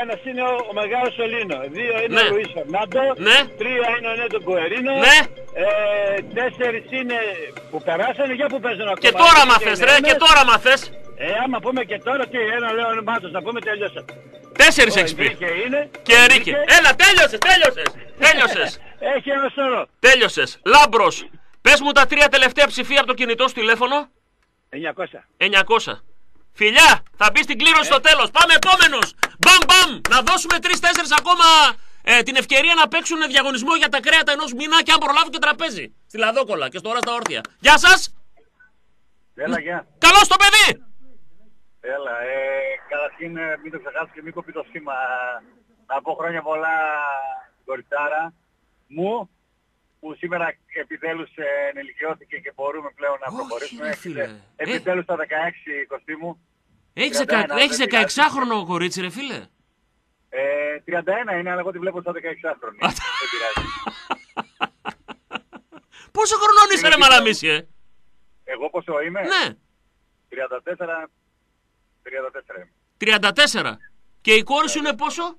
Ένας είναι ο, ο μεγάλος Ολίνο, δύο είναι Ναι. ο Λουίς Φερνάντο, Ναι. τρία είναι ο Νέτο Κουερίνο, Ναι. ε, τέσσερις είναι που περάσανε, για που παίζουν ακόμα. Και τώρα Είναι μα θες ρε, Έλληνες. και τώρα μα θες. Ε, άμα πούμε και τώρα, τι, ένα λέω μάτος, να πούμε τελειώσα. Τέσσερις Ο έχεις πει. Ενρίκε είναι. Και Ρίκε. Έλα, τέλειωσες, τέλειωσες. Τέλειωσες. Έχει ένα σωρό. Τέλειωσες. Λάμπρος. Πες μου τα τρία τελευταία ψηφία από το κινητό σου τηλέφωνο. 900. 900. Φιλιά, θα μπει στην κλήρωση στο τέλος. Πάμε επόμενος. Μπαμ μπαμ. Να δώσουμε τρει-τέσσερι ακόμα ε, την ευκαιρία να παίξουν διαγωνισμό για τα κρέατα ενός μήνα και αν προλάβουν και τραπέζι. Στη Λαδόκολα και στο ώρα στα όρθια. Γεια σας. Έλα, γεια. Καλό το παιδί. Έλα, ε, καταρχήν ε, μην το ξεχάσεις και μην κοπεί το σχήμα. Να πω χρόνια πολλά στην κοριτσάρα μου, που σήμερα επιτέλους ε, ενηλικιώθηκε και μπορούμε πλέον να προχωρήσουμε. ρε φίλε. Έχετε- Επιτέλους τα 16 κοστί μου. Έχεις 31, έχεις δεν πειράζει. 16χρονο κορίτσι, ρε φίλε. Ε, 31 είναι, αλλά εγώ τη βλέπω στα 16χρονη. δεν πειράζει. Πόσο χρονών είσαι, Είναι ρε δίπλα. Μαλαμίση, ε; Εγώ πόσο είμαι; Ναι. 34, 34 είμαι. 34. Και η κόρη σου είναι πόσο;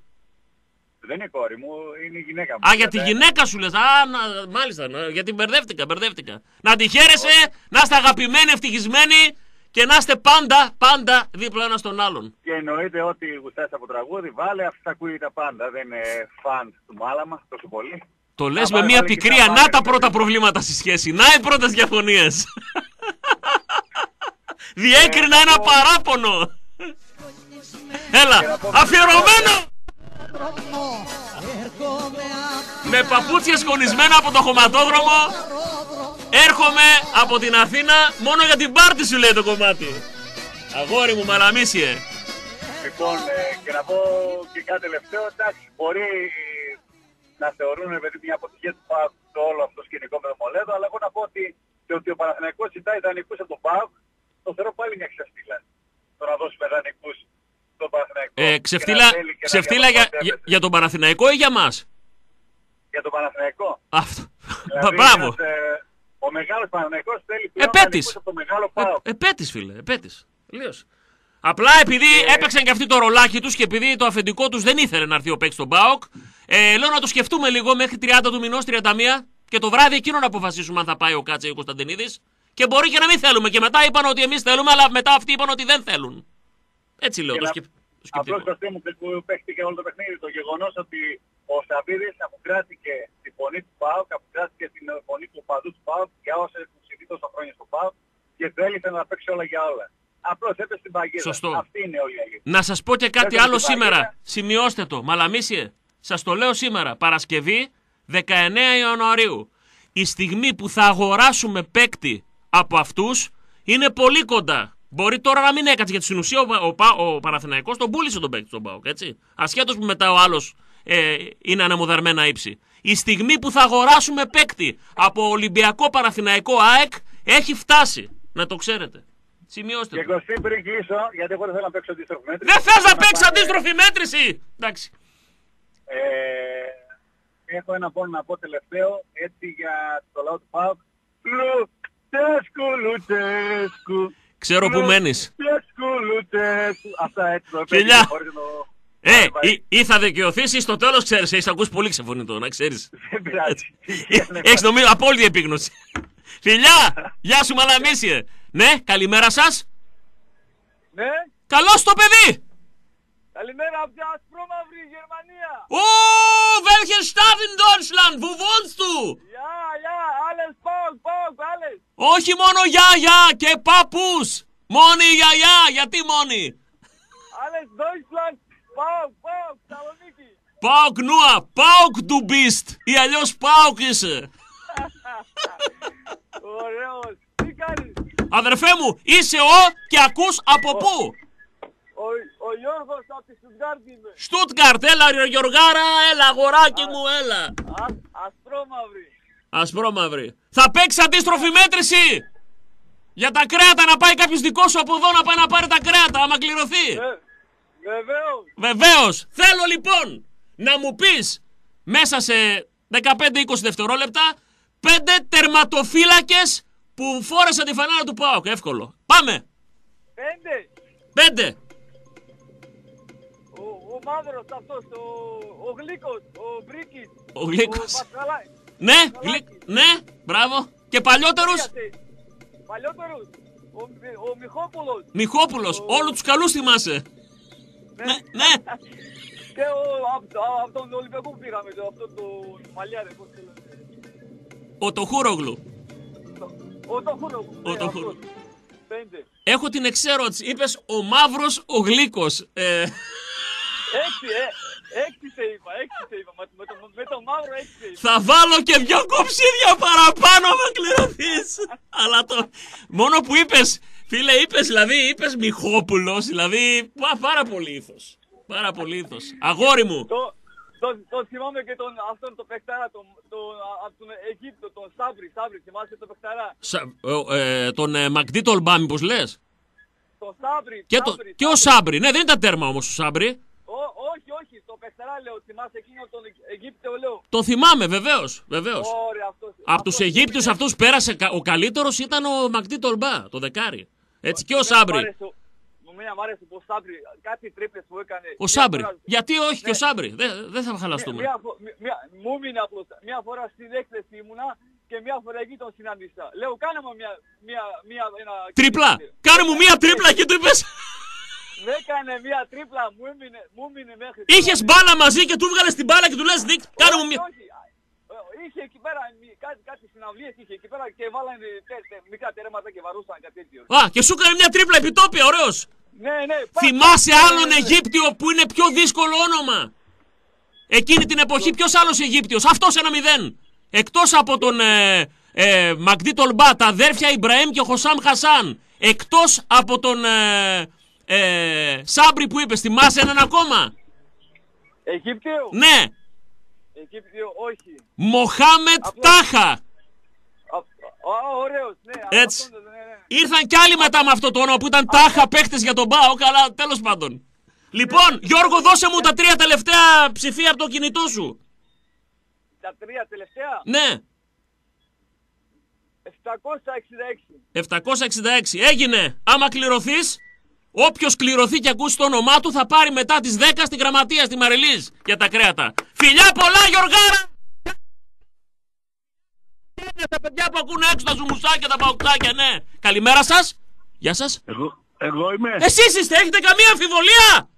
Δεν είναι κόρη μου, είναι η γυναίκα μου. Α, για τη 31. γυναίκα σου λες. Α, να, μάλιστα, να, γιατί μπερδεύτηκα, μπερδεύτηκα. Να τη χαίρεσαι, να είστε αγαπημένοι, ευτυχισμένοι και να είστε πάντα, πάντα δίπλα ένας στον άλλον. Και εννοείται ότι γουστάς από τραγούδι, βάλε, αυτά ακούει τα πάντα. Δεν είναι φαν του Μάλαμα τόσο πολύ. Το λες Να με βάλε, μια βάλε και πικρία, τα να βάλε, τα παιδί. πρώτα προβλήματα στη σχέση, να οι πρώτες διαφωνίες. Διέκρινα ένα παράπονο. Έλα, αφιερωμένο! Με παπούτσια σκονισμένα από το χωματόδρομο Έρχομαι από την Αθήνα Μόνο για την πάρτι σου λέει το κομμάτι Αγόρι μου μαλαμίσιε Λοιπόν, ε, και να πω και κάτι τελευταίο, εντάξει, μπορεί να θεωρούν παιδί, μια αποτυχία του ΠΑΟΚ το όλο αυτό το σκηνικό με το Μολέδο, αλλά εγώ να πω ότι, και ότι ο Παναθηναϊκός ζητάει δανεικούς από τον ΠΑΟΚ, το θεωρώ πάλι μια ξεφτύλα. Το να δώσουμε δανεικούς στον Παναθηναϊκό. ε, Και Ξεφτύλα, να θέλει και να ξεφτύλα για, διαπραγματεύεται. για, για τον Παναθηναϊκό ή για μας; Για τον Παναθηναϊκό. Αυτό Δηλαδή, Μπράβο ένας, ε, ο μεγάλος Παναθηναϊκός θέλει πλέον Επέτης δανεικούς από το μεγάλο ΠΑΟΚ. ε, Επέτης φίλε, επέτης Τελείως. Απλά επειδή έπαιξαν και αυτοί το ρολάκι τους και επειδή το αφεντικό τους δεν ήθελε να έρθει ο παίκτης στον ΠΑΟΚ, ε, λέω να το σκεφτούμε λίγο μέχρι 30 του μηνός, 31 και το βράδυ εκείνο να αποφασίσουμε αν θα πάει ο Κάτσε ή ο Κωνσταντινίδης. Και μπορεί και να μην θέλουμε. Και μετά είπαν ότι εμείς θέλουμε, αλλά μετά αυτοί είπαν ότι δεν θέλουν. Έτσι λέω. Και Το να- σκεφ... το Απλώς σκεφτείτε. το θέμα που παίχτηκε όλο το παιχνίδι, το γεγονός ότι ο Σαββίδης αποκράτηκε τη φωνή του ΠΑΟΚ, αποκράτηκε την φωνή του παδού του ΠΑΟΚ για όσα έχουν συμβεί τόσα χρόνια στο ΠΑΟΚ και θέλησε να παίξει όλα για όλα. Απλώς έπεσε στην παγίδα. Σωστό. Αυτή είναι όλη η αλήθεια. Να σας πω και κάτι Έπαιξε άλλο την σήμερα. παγίδα. Σημειώστε το. Μαλαμίσιε. Σας το λέω σήμερα. Παρασκευή 19 Ιανουαρίου. Η στιγμή που θα αγοράσουμε παίκτη από αυτούς είναι πολύ κοντά. Μπορεί τώρα να μην έκατσε γιατί στην ουσία ο, Πα- ο, Πα- ο Παναθηναϊκός τον πούλησε τον παίκτη στον ΠΑΟΚ, έτσι. Ασχέτως που μετά ο άλλος ε, είναι ανεμοδαρμένα ύψη. Η στιγμή που θα αγοράσουμε παίκτη από Ολυμπιακό Παναθηναϊκό ΑΕΚ έχει φτάσει. Να το ξέρετε. Σημειώστε Και το. Κωστή πριν κλείσω, γιατί εγώ δεν θέλω να παίξω αντίστροφη μέτρηση. Δεν θες να Θέλω παίξεις πάμε- αντίστροφη μέτρηση! Εντάξει. Ε, έχω ένα πόνο να πω τελευταίο, έτσι για το λαό του ΠΑΟΚ. Λουτσέσκου, Λουτσέσκου. Ξέρω που μένεις. Λουτσέσκου, Λουτσέσκου. Αυτά έτσι το Φιλιά. έπαιξε, χωρίς να το- Ε, ή, ή θα δικαιωθείς ή στο τέλος ξέρεις, έχεις ακούσει πολύ ξεφωνητό, να ξέρεις. Δεν πειράζει. Έχεις νομίζω απόλυτη επίγνωση. Φιλιά, γεια σου Μαλαμίσιε. Ναι, καλημέρα σας. Ναι, Καλώς το παιδί. Καλημέρα από την ασπρόμαυρη Γερμανία. Ω, welche Stadt in Deutschland, wo wohnst du? Ja, ja, alles Pauk, Pauk, alles. Όχι μόνο γιαγιά και παππούς. Μόνη γιαγιά, γιατί μόνη; Alles Deutschland, Pauk, Pauk, Saloniki. Πάοκ νούα, πάοκ του bist. Ή αλλιώς πάοκ είσαι. Ωραίος. Τι κάνεις; Αδερφέ μου, είσαι ο και ακούς από πού; Ο, ο Γιώργος από τη Στουτγκάρδη είμαι. Στούτκαρτ, έλα ρε Γιωργάρα, έλα αγοράκι μου, έλα. Α, ασπρόμαυρη. Ασπρόμαυρη. Θα παίξει αντίστροφη μέτρηση. Για τα κρέατα να πάει κάποιος δικός σου από εδώ να πάει να πάρει τα κρέατα, άμα κληρωθεί. Ε, βεβαίως. Βεβαίως. Θέλω λοιπόν να μου πεις μέσα σε 15-20 δευτερόλεπτα πέντε τερματοφύλακες που φόρεσαν τη φανέλα του ΠΑΟΚ. Εύκολο. Πάμε. Πέντε. Πέντε. Ο, ο Μαύρος αυτός, ο, ο Γλίκος, ο Μπρίκης. Ο Γλίκος. Ο Πασχαλά... Ναι, γλυ... ναι, μπράβο. Και παλιότερους, Παλιότερους. Ο, Μι- ο Μιχόπουλος. Μιχόπουλος. Όλους τους καλούς θυμάσαι. Ναι, ναι. Και ο, από, από τον Ολυμπιακό που πήγαμε, το, αυτό το Μαλιάρε, πώς το λένε. Ο Τοχούρογλου. Ο Τοχούνο. Ο Τοχούρογλου. Πέντε. Έχω την εξέρωση. Είπες ο μαύρος ο γλύκο. Ε, Έξι, ε, έξι σε είπα, έξι σε είπα. Με, με, το, με το μαύρο έξι σε είπα. θα βάλω και δυο κοψίδια παραπάνω άμα κληρωθείς. Αλλά το. Μόνο που είπες, φίλε, είπες δηλαδή, είπες Μιχόπουλος, δηλαδή. πα- πάρα πολύ ήθος. Πάρα πολύ ήθος. Αγόρι μου. Το, το, το θυμάμαι και τον, αυτόν τον παιχτάρα, τον, τον, α- από τον Αιγύπτο, τον Σάμπρι, Σάμπρι, θυμάσαι τον παιχτάρα; Σα- ε, ε, τον ε, Μακντή Τολμπάμι, πώς λες; Το Σάμπρι, Και, το, Σάμπρι, και ο Σάμπρι. Ναι, δεν ήταν τέρμα όμως ο Σάμπρι. Ω, όχι, όχι, το παιχταρά λέω, θυμάσαι εκείνο τον Αιγ- Αιγύπτιο λέω. Το θυμάμαι, βεβαίως. Βεβαίως. Ωραία, αυτός. Από τους Αιγύπτιους αυτούς πέρασε κα- ο καλύτερος ήταν ο Μακντή Τολμπά, το δεκάρι. Έτσι και ο Εμένα μ' Σάμπρι. άρεσε ο- Εμένα μ' άρεσε ο Σάμπρι, κάτι τρύπες που έκανε. Ο Μια Σάμπρι. φορά- Γιατί όχι και ο Ναι. Σάμπρι. Δεν, δεν θα Μια, χαλαστούμε. μια, φο- μια- μια, μου έμεινε απλώς. Μια φορά στην έκθεση ήμουνα και μια φορά εκεί τον συνάντησα. Λέω, κάνε μου μια, μια, μια, ένα... Τρίπλα. Κάνε μου μία τρίπλα και του είπε. Με έκανε μια τρίπλα, μου έμεινε, μου έμεινε μέχρι... Είχες μπάλα μαζί και του βγάλες την μπάλα και του λες: Δίκ, κάνε μου μία. Όχι, ε, είχε εκεί πέρα μη- κάτι, κάτι συναυλίες είχε εκεί πέρα και βάλανε τε, τε, μικρά τέρματα και βαρούσαν κάτι τέτοιο. Α, και σου έκανε μια τρίπλα επιτόπια, ωραίος. Ναι, ναι. πα- Θυμάσαι πα- άλλον ναι, ναι. Αιγύπτιο που είναι πιο δύσκολο όνομα; Εκείνη την εποχή ποιος άλλος Αιγύπτιος; Αυτός ένα μηδέν. Εκτός από τον ε, ε, Μακδί Τολμπά, τα αδέρφια Ιμπραήμ και ο Χωσάμ Χασάν. Εκτός από τον ε, ε, Σάμπρι που είπες, θυμάσαι έναν ακόμα; Αιγύπτιο; Ναι, Αιγύπτιο, όχι. Μοχάμετ Τάχα. Α, α, ωραίος, ναι. Έτσι. αυτόν, ναι, ναι. Ήρθαν κι άλλοι μετά με αυτό το όνομα που ήταν τάχα παίχτες για τον Πάο, καλά, τέλος πάντων. Λοιπόν, Γιώργο, δώσε μου τα τρία τελευταία ψηφία από το κινητό σου. Τα τρία τελευταία; Ναι, 766. 766. Έγινε. Άμα κληρωθείς, όποιος κληρωθεί και ακούσει το όνομά του θα πάρει μετά τις 10 στην γραμματεία στη Μαριλής για τα κρέατα. Φιλιά πολλά, Γιωργάρα! Είναι τα παιδιά που ακούνε έξω τα ζουμουσάκια, τα παουκτάκια, ναι. Καλημέρα σας. Γεια σας. Εγώ, εγώ είμαι. Εσείς είστε, έχετε καμία αμφιβολία;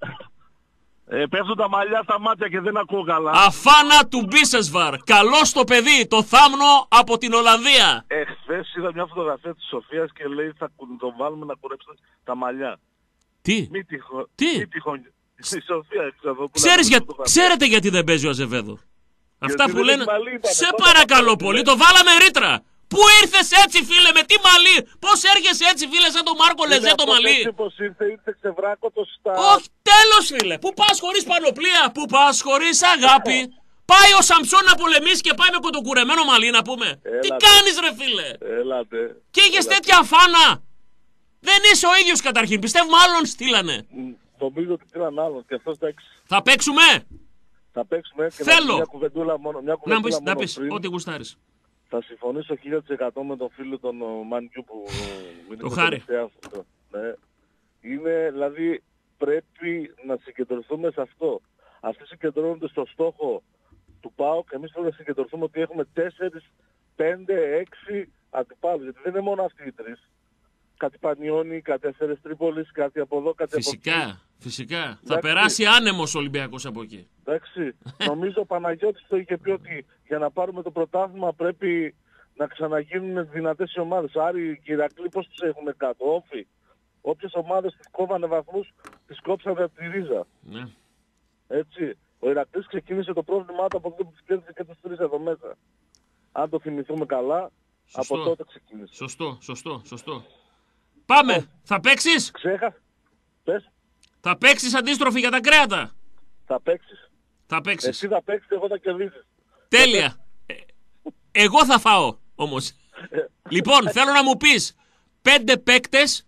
Ε, πέφτουν τα μαλλιά στα μάτια και δεν ακούω καλά. Αφάνα του Μπίσεσβαρ. Καλό το παιδί, το θάμνο από την Ολλανδία. Εχθέ είδα μια φωτογραφία της Σοφίας και λέει θα κου- τον βάλουμε να κουρέψουν τα μαλλιά. Τι, Μη τυχόν. Τι; Μη τυχόν. Στη Σοφία ξέρω που ξέρεις να για... φωτογραφία. ξέρετε γιατί δεν παίζει ο Αζεβέδο. Αυτά Γιατί που δεν λένε. έχει μαλλί, είπαμε, Σε τότε παρακαλώ είπαμε, πολύ, ναι. το βάλαμε ρήτρα. Πού ήρθες έτσι, φίλε, με τι μαλλί; Πώς έρχεσαι έτσι, φίλε, σαν τον Μάρκο Είναι Λεζέ το αυτός μαλλί; Έτσι πως ήρθε, ήρθε ξεβράκωτος στα... Όχι, τέλος, φίλε. Πού πας χωρίς πανοπλία, πού πας χωρίς αγάπη; Πάει ο Σαμψόν να πολεμήσει και πάει με κοντοκουρεμένο μαλλί, να πούμε. Τι Έλατε. κάνεις, ρε φίλε; Έλατε. Και είχες Έλατε. τέτοια φάνα; Δεν είσαι ο ίδιος καταρχήν. Πιστεύουμε άλλον στείλανε. Μ, Νομίζω ότι πήραν άλλον και αυτός εντάξει. Θα παίξουμε; Θα παίξουμε και να Θέλω. πούμε μια κουβεντούλα μόνο. Μια Να μου κουβεντούλα πεις, να μόνο πεις, πριν. ό,τι γουστάρεις. Θα συμφωνήσω 1000% με τον φίλο τον Μανιού που ε, είναι Ο το Χάρη. τελευταίο αυτό. Ναι. Είναι, δηλαδή, πρέπει να συγκεντρωθούμε σε αυτό. Αυτοί συγκεντρώνονται στο στόχο του ΠΑΟΚ. Εμείς πρέπει να συγκεντρωθούμε ότι έχουμε 4, 5, 6 αντιπάλους. Γιατί δεν είναι μόνο αυτοί οι τρεις. Κάτι Πανιόνι, κάτι Αστέρες Τρίπολης, κάτι από εδώ, κάτι από εκεί. Φυσικά, φυσικά. Θα Εντάξει. περάσει άνεμος ο Ολυμπιακός από εκεί. Εντάξει. Νομίζω ο Παναγιώτης το είχε πει ότι για να πάρουμε το πρωτάθλημα πρέπει να ξαναγίνουν δυνατές οι ομάδες. Άρη και Ηρακλή πώς τους έχουμε κάτω. Όφη. Όποιες ομάδες τις κόβανε βαθμούς, τις κόψανε από τη ρίζα. Ναι. Έτσι. Ο Ηρακλής ξεκίνησε το πρόβλημά του από εδώ που τις κέρδισε και τις τρεις εδώ μέσα. Αν το θυμηθούμε καλά, Σωστό. από τότε ξεκίνησε. Σωστό, σωστό, σωστό. Πάμε. Θα παίξεις; Ξέχα. Πες. Θα παίξεις αντίστροφη για τα κρέατα; Θα παίξεις. Θα παίξεις. Εσύ θα παίξεις, εγώ θα κερδίσεις. Τέλεια. Ε, Εγώ θα φάω όμως. λοιπόν, θέλω να μου πεις πέντε παίκτες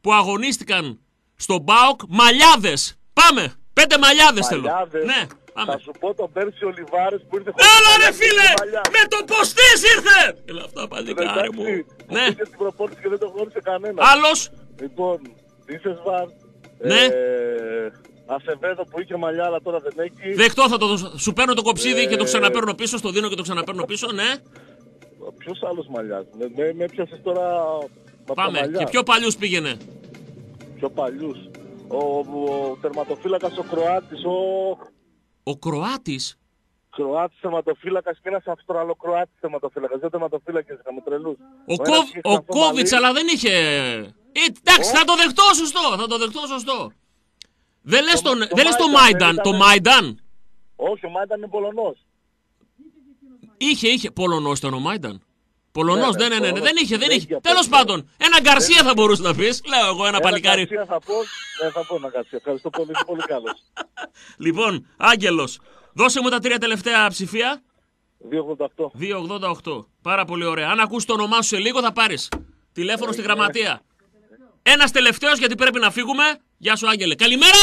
που αγωνίστηκαν στον ΠΑΟΚ μαλλιάδες. Πάμε. Πέντε μαλλιάδες θέλω. Μαλλιάδες. Ναι, πάμε. Θα σου πω τον Πέρσι Ολιβάρες που ήρθε Έλα ρε μαλλιά και φίλε! μαλλιά. Με το ποστής ήρθε! Έλα αυτά παλικάρι μου. Εντάξει, Ναι. Πήγε στην προπόνηση και δεν το γνώρισε κανένας. Άλλος; Λοιπόν, Δίσεσβαρ. Ναι. Ε, Ασεβέδο που είχε μαλλιά αλλά τώρα δεν έχει. Δεκτό θα το δώσω. Σου παίρνω το κοψίδι Ε, και το ξαναπαίρνω πίσω. Στο δίνω και το ξαναπαίρνω πίσω. Ναι. Ποιος άλλος μαλλιάς; Με, με, με έπιασες τώρα με τα Πάμε. μαλλιά. Και πιο παλιούς πήγαινε. Πιο παλιούς. Ο, ο, τερματοφύλακας ο Κροάτης, ο Ο Κροάτης. Κροάτης τερματοφύλακας και ένας Αυστραλοκροάτης τερματοφύλακας. Δεν τερματοφύλακες είχαμε τρελούς. Ο, ένας Κόβ, είχε ο χαφό Κόβιτς, μαλλί. αλλά δεν είχε. Ε, εντάξει, θα το δεχτώ σωστό. Θα το δεχτώ σωστό. Δεν λες Το- τον, το δεν λες το Μάινταν, Μάινταν. δεν Το ήταν- Μάινταν. Όχι, ο Μάινταν είναι Πολωνός. Είχε, είχε. Πολωνός ήταν ο Μάινταν. Πολωνός, Ναι, ναι, ναι, ναι, ναι, Πολωνός. δεν είχε, δεν Δεν είχε. είχε Τέλος αυτό. πάντων, ένα Γκαρσία θα μπορούσε να πεις. Λέω εγώ ένα παλικάρι. Γκαρσία θα πω, δεν θα πω ένα Γκαρσία. Ευχαριστώ πολύ, είσαι πολύ καλός. Λοιπόν, Άγγελος, δώσε μου τα τρία τελευταία ψηφία. 288. 288. Πάρα πολύ ωραία. Αν ακούσει το όνομά σου σε λίγο θα πάρεις τηλέφωνο στη γραμματεία. Ένας τελευταίος γιατί πρέπει να φύγουμε. Γεια σου Άγγελε. Καλημέρα.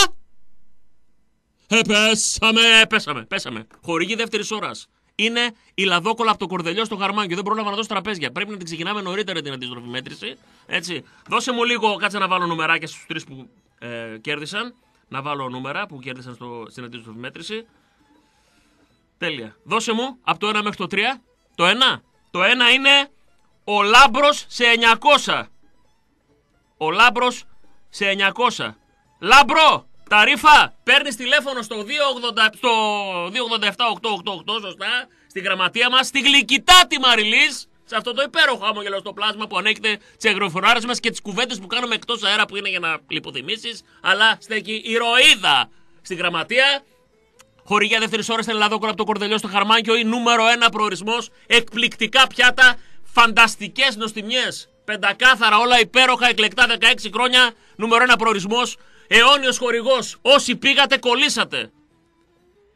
Ε, πέσαμε, πέσαμε, πέσαμε. Χορηγή δεύτερης ώρας. Είναι η λαδόκολα από το κορδελιό στο χαρμάνκιο. Δεν πρόλαβα να δώσω τραπέζια. Πρέπει να την ξεκινάμε νωρίτερα την αντίστροφη μέτρηση. Έτσι. Δώσε μου λίγο, κάτσε να βάλω νουμεράκια στους τρεις που ε, κέρδισαν. Να βάλω νούμερα που κέρδισαν στο, στην αντίστροφη μέτρηση. Τέλεια. Δώσε μου από το 1 μέχρι το 3. Το 1. Το 1 είναι ο Λάμπρος σε 900. Ο Λάμπρος σε 900. Λάμπρο, ταρίφα, παίρνεις τηλέφωνο στο 280, στο 287-888, σωστά, στη γραμματεία μας, στη γλυκητάτη Μαριλής, σε αυτό το υπέροχο χαμογελαστό πλάσμα που ανέχεται τις αγροφοράρε μας και τις κουβέντες που κάνουμε εκτός αέρα που είναι για να λιποθυμήσεις, αλλά στέκει ηρωίδα στη γραμματεία. Χορηγία δεύτερης ώρας στην Ελλάδα, από το κορδελιό στο Χαρμάνκιο, η νούμερο ένα προορισμός. Εκπληκτικά πιάτα, φανταστικές νοστιμιές. Πεντακάθαρα, όλα υπέροχα, εκλεκτά 16 χρόνια. Νούμερο ένα προορισμός. Αιώνιος χορηγός. Όσοι πήγατε, κολλήσατε.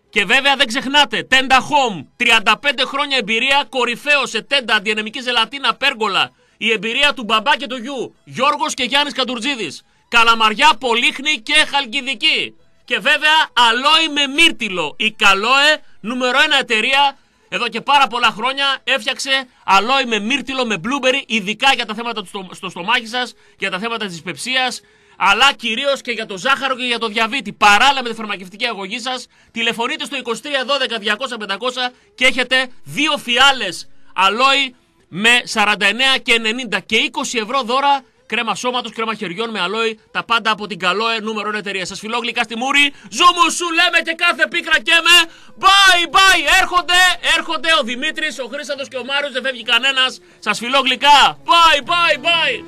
Και βέβαια δεν ξεχνάτε, Tenda Home, 35 χρόνια εμπειρία, κορυφαίος σε τέντα, αντιενεμική ζελατίνα, πέργολα. Η εμπειρία του μπαμπά και του γιου, Γιώργος και Γιάννης Καντουρτζίδης. Καλαμαριά, Πολύχνη και Χαλκιδική. Και βέβαια, αλόι με μύρτιλο. Η Καλόε, νούμερο ένα εταιρεία, εδώ και πάρα πολλά χρόνια έφτιαξε αλόι με μύρτιλο, με blueberry, ειδικά για τα θέματα του στο, στο στομάχι σας, για τα θέματα της πεψίας, αλλά κυρίως και για το ζάχαρο και για το διαβήτη. Παράλληλα με τη φαρμακευτική αγωγή σας, τηλεφωνείτε στο 2312 200 500 και έχετε δύο φιάλες αλόι με 49 και 90 και 20 ευρώ δώρα. Κρέμα σώματος, κρέμα χεριών με αλόι, τα πάντα από την Καλόε νούμερο 1 εταιρεία. Σας φιλώ γλυκά στη μούρη. Ζούμου σου λέμε και κάθε πίκρα και με. Bye bye! Έρχονται, έρχονται ο Δημήτρης, ο Χρήστατο και ο Μάριος. Δεν φεύγει κανένας. Σας φιλώ γλυκά. Bye bye bye!